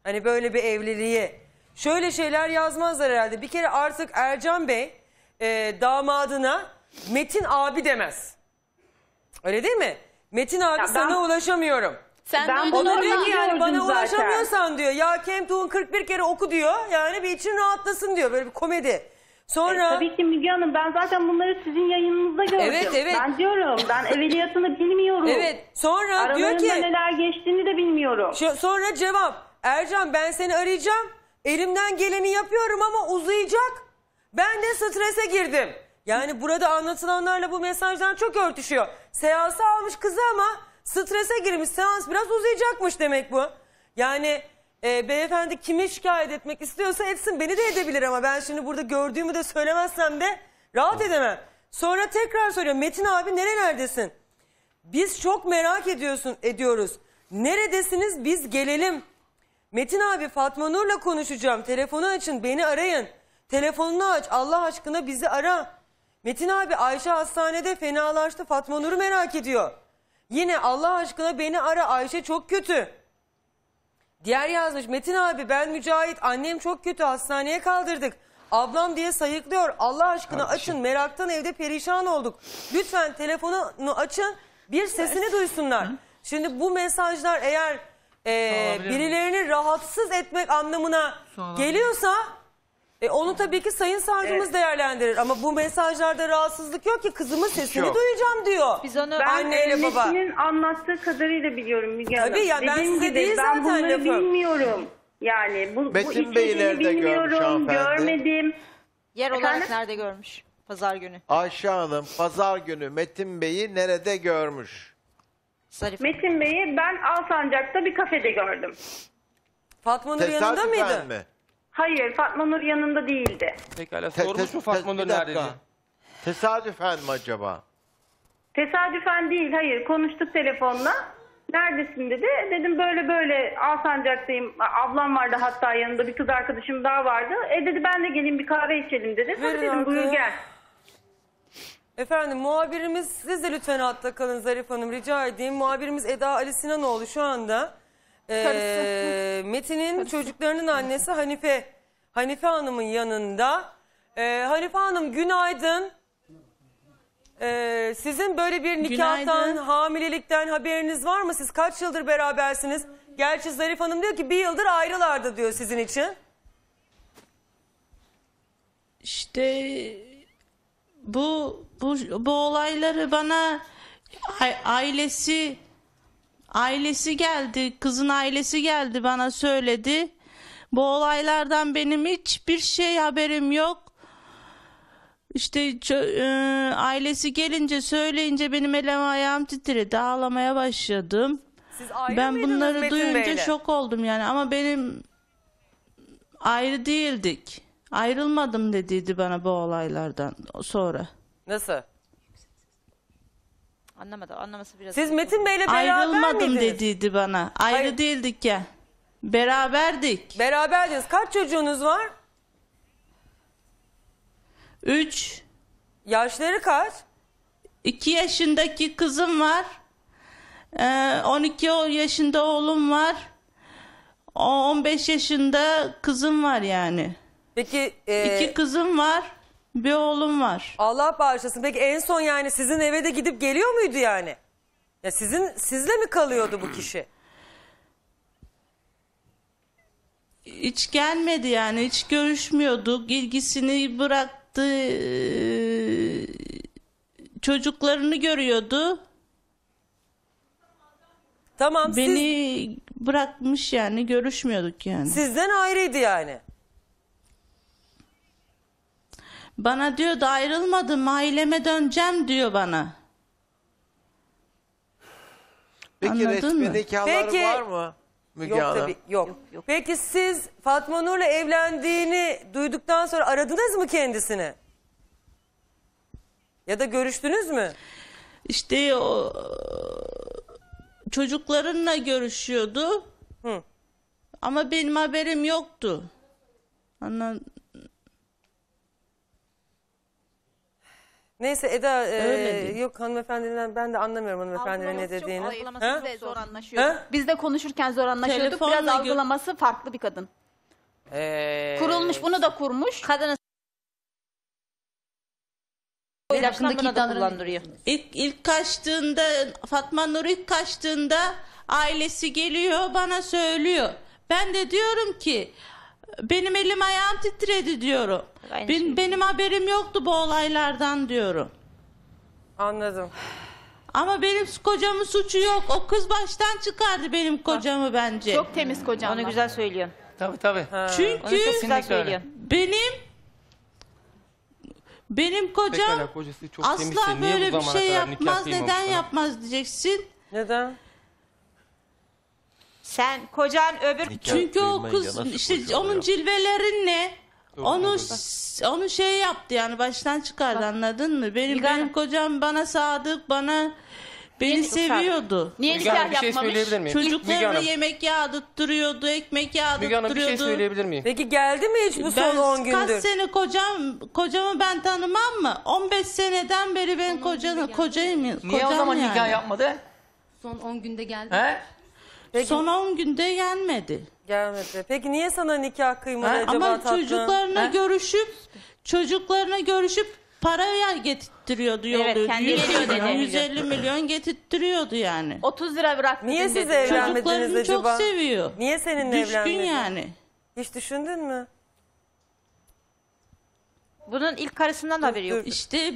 hani böyle bir evliliği şöyle şeyler yazmazlar herhalde. Bir kere artık Ercan Bey eee, damadına Metin abi demez. Öyle değil mi? Metin abi ben- sana ulaşamıyorum. Sen Ben duydun O da bunu diyor oradan. ki yani gördüm bana zaten. ulaşamıyorsan diyor. Ya Kemtuğ'un 41 kere oku diyor. Yani bir için rahatlasın diyor. Böyle bir komedi. Sonra E, Tabii ki Müge Hanım ben zaten bunları sizin yayınınızda gördüm. Evet, evet. Ben diyorum ben evveliyatını bilmiyorum. evet sonra diyor Aralarında ki neler geçtiğini de bilmiyorum. şu- sonra cevap Ercan ben seni arayacağım. Elimden geleni yapıyorum ama uzayacak. Ben de strese girdim. Yani burada anlatılanlarla bu mesajlar çok örtüşüyor. Seansı almış kızı ama strese girmiş. Seans biraz uzayacakmış demek bu. Yani e, beyefendi kimi şikayet etmek istiyorsa etsin. Beni de edebilir ama ben şimdi burada gördüğümü de söylemezsem de rahat edemem. Sonra tekrar soruyorum. Metin abi nerelerdesin? Biz çok merak ediyorsun ediyoruz. Neredesiniz? Biz gelelim. Metin abi Fatma Nur'la konuşacağım. Telefonu açın, beni arayın. Telefonunu aç. Allah aşkına bizi ara. Metin abi Ayşe hastanede fenalaştı. Fatma Nur'u merak ediyor. Yine Allah aşkına beni ara. Ayşe çok kötü. Diğer yazmış Metin abi ben Mücahit annem çok kötü hastaneye kaldırdık. Ablam diye sayıklıyor. Allah aşkına açın meraktan evde perişan olduk. Lütfen telefonunu açın bir sesini duysunlar. Şimdi bu mesajlar eğer e, birilerini rahatsız etmek anlamına geliyorsa e, onu tabii ki sayın savcımız Evet. değerlendirir. Ama bu mesajlarda rahatsızlık yok ki kızımın sesini Yok. duyacağım diyor. Biz onu Ben anneyle baba. Metin'in anlattığı kadarıyla biliyorum Müge Hanım. Tabii ya, ben Dediğim size gibi değil ben zaten bunları lafım. bilmiyorum. Yani bu, bu Metin Bey içeriğini nerede görmüş bilmiyorum, hanımefendi? görmedim. Yer olarak Efendim? nerede görmüş? Pazar günü. Ayşe Hanım pazar günü Metin Bey'i nerede görmüş? Metin Bey'i ben Alsancak'ta bir kafede gördüm. Fatma Nur yanında Tesadüfen mıydı? mi? Hayır Fatma Nur yanında değildi. Pekala Te- sormuş te- mu Fatma te- Nur bir dakika. nerede diye? Tesadüfen mi acaba? Tesadüfen değil hayır konuştuk telefonla. Neredesin dedi. Dedim böyle böyle Alsancak'tayım. Ablam vardı hatta yanında bir kız arkadaşım daha vardı. E dedi ben de geleyim bir kahve içelim dedi. Tabii Verin dedim buyur arkaya. gel. Efendim muhabirimiz siz de lütfen hatta kalın Zarif Hanım rica edeyim. Muhabirimiz Eda Ali Sinanoğlu şu anda eee, Metin'in çocuklarının annesi Hanife Hanife Hanım'ın yanında. Eee, Hanife Hanım günaydın. Eee, sizin böyle bir nikahtan, Günaydın. hamilelikten haberiniz var mı? Siz kaç yıldır berabersiniz? Gerçi Zarif Hanım diyor ki bir yıldır ayrılardı diyor sizin için. İşte bu bu bu olayları bana a- ailesi ailesi geldi, kızın ailesi geldi bana söyledi. Bu olaylardan benim hiçbir şey haberim yok. İşte e, ailesi gelince söyleyince benim elim ayağım titredi, ağlamaya başladım. Siz ayrı ben bunları Metin duyunca Bey'le? şok oldum yani ama benim ayrı değildik. Ayrılmadım dediydi bana bu olaylardan sonra. Nasıl? Anlamadı. Anlaması biraz. Siz Metin Bey'le beraber Ayrılmadım miydiniz? dediydi bana. Ayrı Hayır. değildik ya. Beraberdik. Beraberdiniz. Kaç çocuğunuz var? Üç. Yaşları kaç? İki yaşındaki kızım var. Ee, 12 o- yaşında oğlum var. O 15 yaşında kızım var yani. Peki e, İki kızım var. Bir oğlum var. Allah bağışlasın. Peki en son yani sizin eve de gidip geliyor muydu yani? Ya sizin sizle mi kalıyordu bu kişi? Hiç gelmedi yani. Hiç görüşmüyorduk. İlgisini bıraktı. Ee, Çocuklarını görüyordu. Tamam Beni bırakmış yani. Görüşmüyorduk yani. Sizden ayrıydı yani. Bana diyor da ayrılmadım. Aileme döneceğim diyor bana. Peki Anladın resmi mı? nikahları Peki- var mı Müge yok Hanım? tabii yok. Peki siz Fatma Nur'la evlendiğini duyduktan sonra aradınız mı kendisini? Ya da görüştünüz mü? İşte o çocuklarınla görüşüyordu. Hı. Ama benim haberim yoktu. Anladın? Neyse Eda e, yok hanımefendiden ben de anlamıyorum hanımefendinin ne dediğini. Algılaması Ha? bize zor anlaşıyordu. Ha? Biz de konuşurken zor anlaşıyorduk. Telefonla Biraz gö- algılaması farklı bir kadın. Ee, Kurulmuş bunu da kurmuş. Kadının O ilaçtan hakkındaki iddiaları- kullandırıyor. İlk, ilk kaçtığında Fatma Nur ilk kaçtığında ailesi geliyor bana söylüyor. Ben de diyorum ki benim elim ayağım titredi diyorum. Aynı Ben- şey. benim haberim yoktu bu olaylardan diyorum. Anladım. Ama benim kocamın suçu yok. O kız baştan çıkardı benim kocamı bence. Çok temiz kocam Onu var. güzel söylüyorsun. Tabii tabii. Onu Çünkü kesinlikle öyle. benim benim kocam Pekala, kocası çok temizse asla niye bu böyle bir zamana şey kadar yapmaz. Neden yapmaz diyeceksin. Neden? Sen kocan öbür Çünkü o kız işte onun cilvelerin ne? Doğru, Onu onu şey yaptı yani baştan çıkardı anladın mı? Benim Hanım. benim kocam bana sadık, bana beni Niye- seviyordu. Niye Müge Hanım, nikah bir şey yapmamış? söyleyebilir miyim? Müge Çocuklarına Hanım. yemek yağdırtıyordu, ekmek Müge Hanım bir şey söyleyebilir miyim? Peki geldi mi hiç bu son Ben 10 gündür? kaç sene kocam kocamı ben tanımam mı? 15 seneden beri ben kocanı kocayım. Niye kocam o zaman yani. nikah yapmadı? Son 10 günde geldi. He? Son 10 günde gelmedi. Gelmedi. Peki niye sana nikah kıymadı Ha, acaba Ama tatlım? çocuklarına Ha? görüşüp çocuklarına görüşüp paraya getirttiriyordu Evet, yolluyordu. kendi 100 geliyor milyon, dedi. 150 milyon getirttiriyordu yani. 30 lira bıraktı. Niye dün siz dedi. evlenmediniz Çocuklarını acaba? çok seviyor. Niye seninle Düşkün evlenmedi? yani. Hiç düşündün mü? Bunun ilk karısından da haberi yok. İşte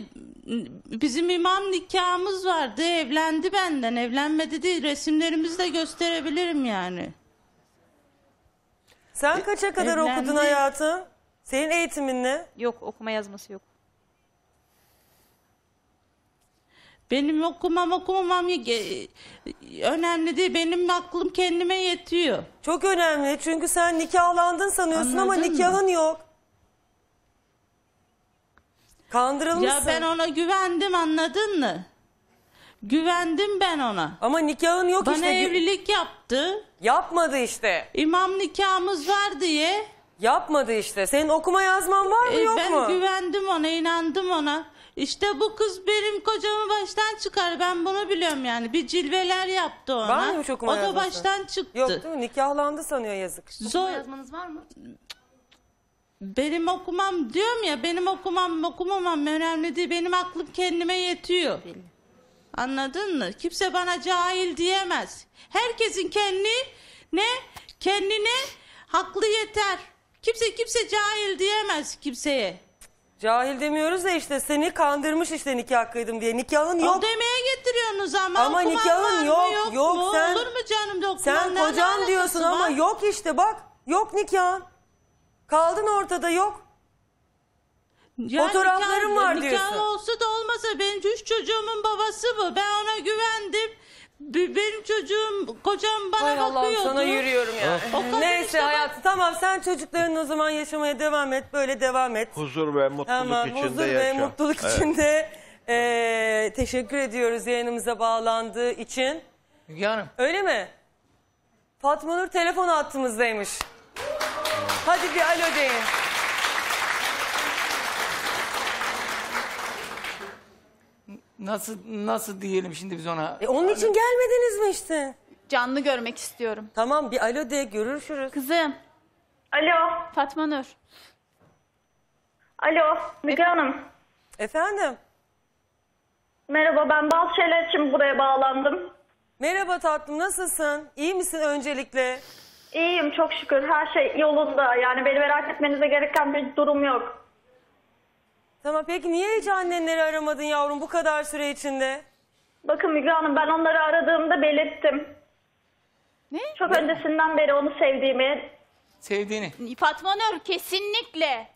bizim imam nikahımız vardı. Evlendi benden. Evlenmedi değil. Resimlerimizi de gösterebilirim yani. Sen kaça kadar evlendi. okudun hayatım? Senin eğitimin ne? Yok okuma yazması yok. Benim okumam okumamam ye- önemli değil. Benim aklım kendime yetiyor. Çok önemli çünkü sen nikahlandın sanıyorsun ama Anladın mı? nikahın yok. Kandırılmışsın. Ya ben ona güvendim anladın mı? Güvendim ben ona. Ama nikahın yok Bana işte. evlilik yaptı. Yapmadı işte. İmam nikahımız var diye. Yapmadı işte. Senin okuma yazman var mı E, yok ben mu? güvendim ona, inandım ona. İşte bu kız benim kocamı baştan çıkar. Ben bunu biliyorum yani. Bir cilveler yaptı ona. Var mıymış okuma o da yazması? baştan çıktı. Yok değil mi? Nikahlandı sanıyor yazık. Zor. yazmanız var mı? Benim okumam diyorum ya benim okumam okumamam önemli değil. Benim aklım kendime yetiyor. Anladın mı? Kimse bana cahil diyemez. Herkesin kendi ne kendine haklı yeter. Kimse kimse cahil diyemez kimseye. Cahil demiyoruz da işte seni kandırmış işte nikah kıydım diye. Nikahın yok. O demeye getiriyorsunuz ama. Ama okuman nikahın var mı, yok, yok, yok. mu? Sen- Olur mu canım da okuman Sen alakası diyorsun ama yok işte bak. Yok nikahın. Kaldın ortada yok. Ya Fotoğraflarım nikah- var nikah diyorsun. olsa da olmasa benim üç çocuğumun babası bu. Ben ona güvendim. B- Benim çocuğum, kocam bana Hay Allah'ım bakıyordu. sana yürüyorum ya. O kadın Neyse işte bak- hayatım tamam sen çocukların o zaman yaşamaya devam et. Böyle devam et. Huzur ve mutluluk Tamam içinde huzur yaşa. ve mutluluk Evet. içinde. Ee, teşekkür ediyoruz yayınımıza bağlandığı için. Hanım. Öyle mi? Fatma Nur telefon hattımızdaymış. Hadi bir alo deyin. Nasıl nasıl diyelim şimdi biz ona? E, onun için gelmediniz mi işte? Canlı görmek istiyorum. Tamam bir alo de görüşürüz. Kızım. Alo. Fatma Nur. Alo Müge Hanım. Efendim? Merhaba ben bazı şeyler için buraya bağlandım. Merhaba tatlım nasılsın? İyi misin öncelikle? İyiyim çok şükür her şey yolunda. Yani beni merak etmenize gereken bir durum yok. Tamam peki niye hiç annenleri aramadın yavrum bu kadar süre içinde? Bakın Müge Hanım ben onları aradığımda belirttim. Ne? Çok öncesinden beri onu sevdiğimi. Sevdiğini. Fatma Nur kesinlikle.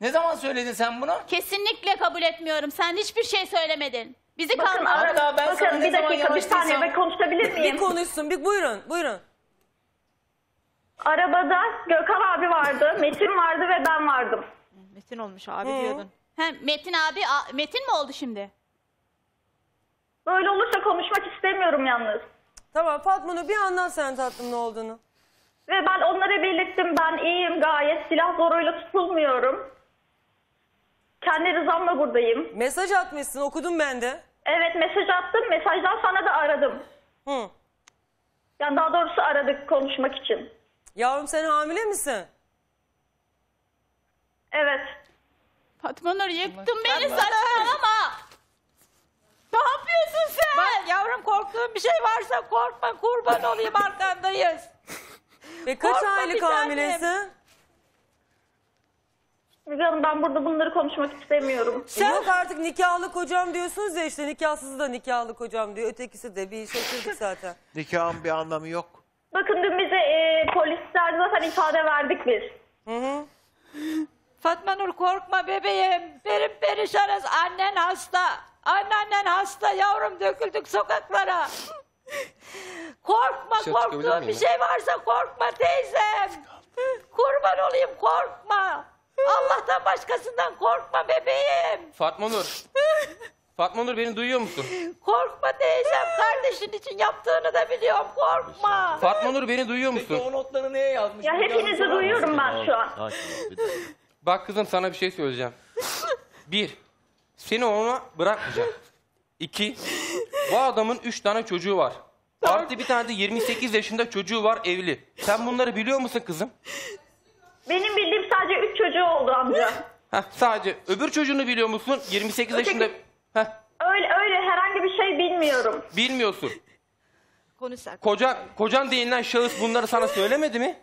Ne zaman söyledin sen bunu? Kesinlikle kabul etmiyorum. Sen hiçbir şey söylemedin. Bizi Bakın, kandırdın. ara- bakın bir dakika bir saniye ben konuşabilir miyim? Bir konuşsun bir buyurun buyurun. Arabada Gökhan abi vardı, Metin vardı ve ben vardım. Metin olmuş abi Hı. diyordun. He, Metin abi, a- Metin mi oldu şimdi? Böyle olursa konuşmak istemiyorum yalnız. Tamam Fatma Nur bir anlat sen tatlım ne olduğunu. Ve ben onlara belirttim ben iyiyim gayet silah zoruyla tutulmuyorum. Kendi rızamla buradayım. Mesaj atmışsın okudum ben de. Evet mesaj attım mesajdan sonra da aradım. Hı. Yani daha doğrusu aradık konuşmak için. Yavrum sen hamile misin? Evet. Fatma Nur yıktın beni saçmalama. Ne yapıyorsun sen? Bak yavrum korktuğun bir şey varsa korkma kurban olayım arkandayız. Ve kaç Korkma aylık bir tanem. hamilesin? Müge Hanım ben burada bunları konuşmak istemiyorum. E Yok artık nikahlı kocam diyorsunuz ya işte nikahsız da nikahlı kocam diyor. Ötekisi de bir şaşırdık zaten. Nikahın bir anlamı yok. Bakın dün bize e, polisler zaten zaten ifade verdik biz. Fatma Nur korkma bebeğim. Benim perişanız. Annen hasta. Anneannen hasta yavrum döküldük sokaklara. korkma Dışarı çıkabilir korktuğun miyim bir şey varsa korkma teyzem. Kurban olayım korkma. Allah'tan başkasından korkma bebeğim. Fatma Nur. Fatma Nur beni duyuyor musun? Korkma teyzem kardeşin için yaptığını da biliyorum korkma. Fatma Nur beni duyuyor musun? O notları neye yazmış? Ya hepinizi duyuyorum ben şu an. Bak kızım sana bir şey söyleyeceğim. Bir, seni ona bırakmayacağım. İki, bu adamın üç tane çocuğu var. Artı bir tane de 28 yaşında çocuğu var evli. Sen bunları biliyor musun kızım? Benim bildiğim sadece üç çocuğu oldu amca. Heh, sadece öbür çocuğunu biliyor musun? 28 Öteki- yaşında Heh, Öyle öyle herhangi bir şey bilmiyorum. bilmiyorsun. Konuşsak. Koca, kocan denilen şahıs bunları sana söylemedi mi?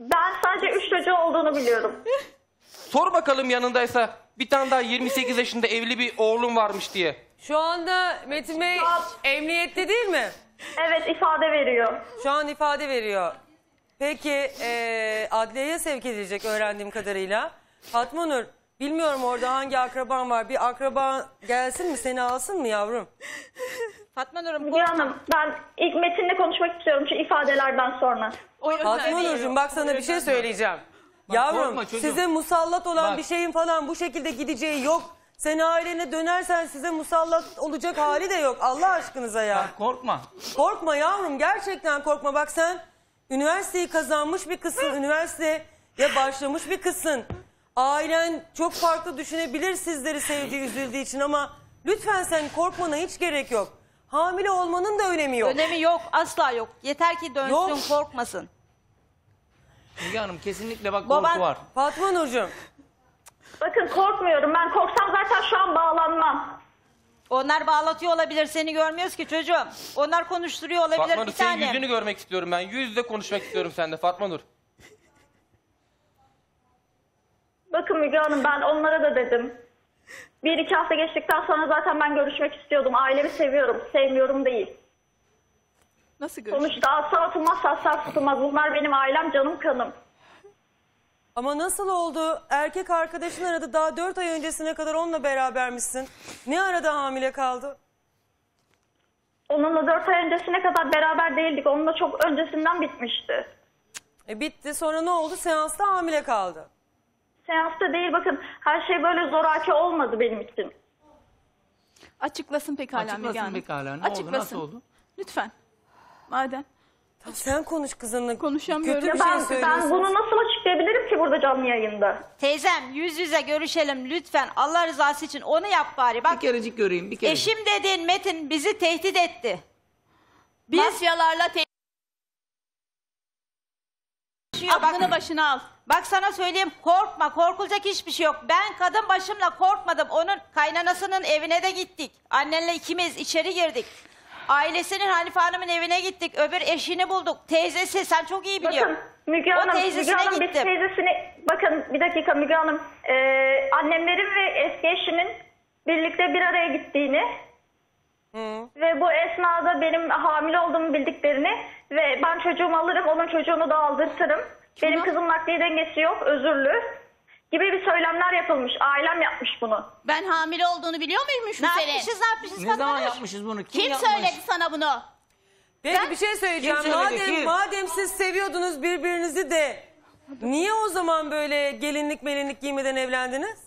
Ben sadece üç çocuğu olduğunu biliyorum. Sor bakalım yanındaysa bir tane daha 28 yaşında evli bir oğlum varmış diye. Şu anda Metin Bey emniyette değil mi? Evet ifade veriyor. Şu an ifade veriyor. Peki eee adliyeye sevk edilecek öğrendiğim kadarıyla. Fatma Nur bilmiyorum orada hangi akraban var. Bir akraba gelsin mi seni alsın mı yavrum? Fatma Nur'um Müge Hanım ben ilk Metin'le konuşmak istiyorum şu ifadelerden sonra. Fatma Nurcuğum bak sana bir şey söyleyeceğim. Yavrum korkma çocuğum. size musallat olan Bak. bir şeyin falan bu şekilde gideceği yok. Sen ailene dönersen size musallat olacak hali de yok. Allah aşkınıza ya. Korkma. Korkma yavrum gerçekten korkma. Bak sen üniversiteyi kazanmış bir kızsın. Üniversiteye başlamış bir kızsın. Ailen çok farklı düşünebilir sizleri sevdiği üzüldüğü için ama lütfen sen korkmana hiç gerek yok. Hamile olmanın da önemi yok. Önemi yok asla yok. Yeter ki dönsün Yok. korkmasın. Müge Hanım kesinlikle bak Baban- korku var. Fatma Nurcuğum. Bakın korkmuyorum ben korksam zaten şu an bağlanmam. Onlar bağlatıyor olabilir seni görmüyoruz ki çocuğum. Onlar konuşturuyor olabilir Fatma Nur bir senin tane. yüzünü görmek istiyorum ben. Yüz yüze konuşmak istiyorum seninle Fatma Nur. Bakın Müge Hanım ben onlara da dedim. Bir iki hafta geçtikten sonra zaten ben görüşmek istiyordum. Ailemi seviyorum. Sevmiyorum değil. Nasıl Sonuçta asla atılmaz asla tutulmaz. Bunlar benim ailem canım kanım. Ama nasıl oldu? Erkek arkadaşın aradı daha dört ay öncesine kadar onunla berabermişsin. Ne arada hamile kaldı? Onunla dört ay öncesine kadar beraber değildik. Onunla çok öncesinden bitmişti. E bitti sonra ne oldu? Seansta hamile kaldı. Seansta değil bakın her şey böyle zoraki olmadı benim için. Açıklasın pekala Açıklasın Müge Hanım. pekala. Ne oldu? Açıklasın. Nasıl oldu? Lütfen. Madem. Sen konuş kızınla. Konuşamıyorum. Kötü bir ben, şey ben söylüyorsun. bunu nasıl açıklayabilirim ki burada canlı yayında? Teyzem yüz yüze görüşelim lütfen Allah rızası için onu yap bari. Bak Bir kerecik göreyim bir kerecik. eşim dediğin Metin bizi tehdit etti. Biz te- Aklını başına al. Bak sana söyleyeyim korkma korkulacak hiçbir şey yok. Ben kadın başımla korkmadım. Onun kaynanasının evine de gittik. Annenle ikimiz içeri girdik. Ailesinin Hanife Hanım'ın evine gittik. Öbür eşini bulduk. Teyzesi sen çok iyi biliyorsun. Bakın Müge O Hanım, Müge teyzesine Hanım biz gittim. teyzesini... Bakın bir dakika Müge Hanım. Ee, annemlerin ve eski eşinin birlikte bir araya gittiğini ve bu esnada benim hamile olduğumu bildiklerini ve ben çocuğumu alırım onun çocuğunu da aldırtırım. Benim kızım nakliye dengesi yok özürlü gibi bir söylemler yapılmış. Ailem yapmış bunu. Ben hamile olduğunu biliyor muymuş Ne senin? yapmışız ne yapmışız Ne zaman yapmışız bunu? Kim, Kim yapmış? söyledi sana bunu? Peki bir şey söyleyeceğim. Kim söyledi, madem, kim? madem siz seviyordunuz birbirinizi de niye o zaman böyle gelinlik melinlik giymeden evlendiniz?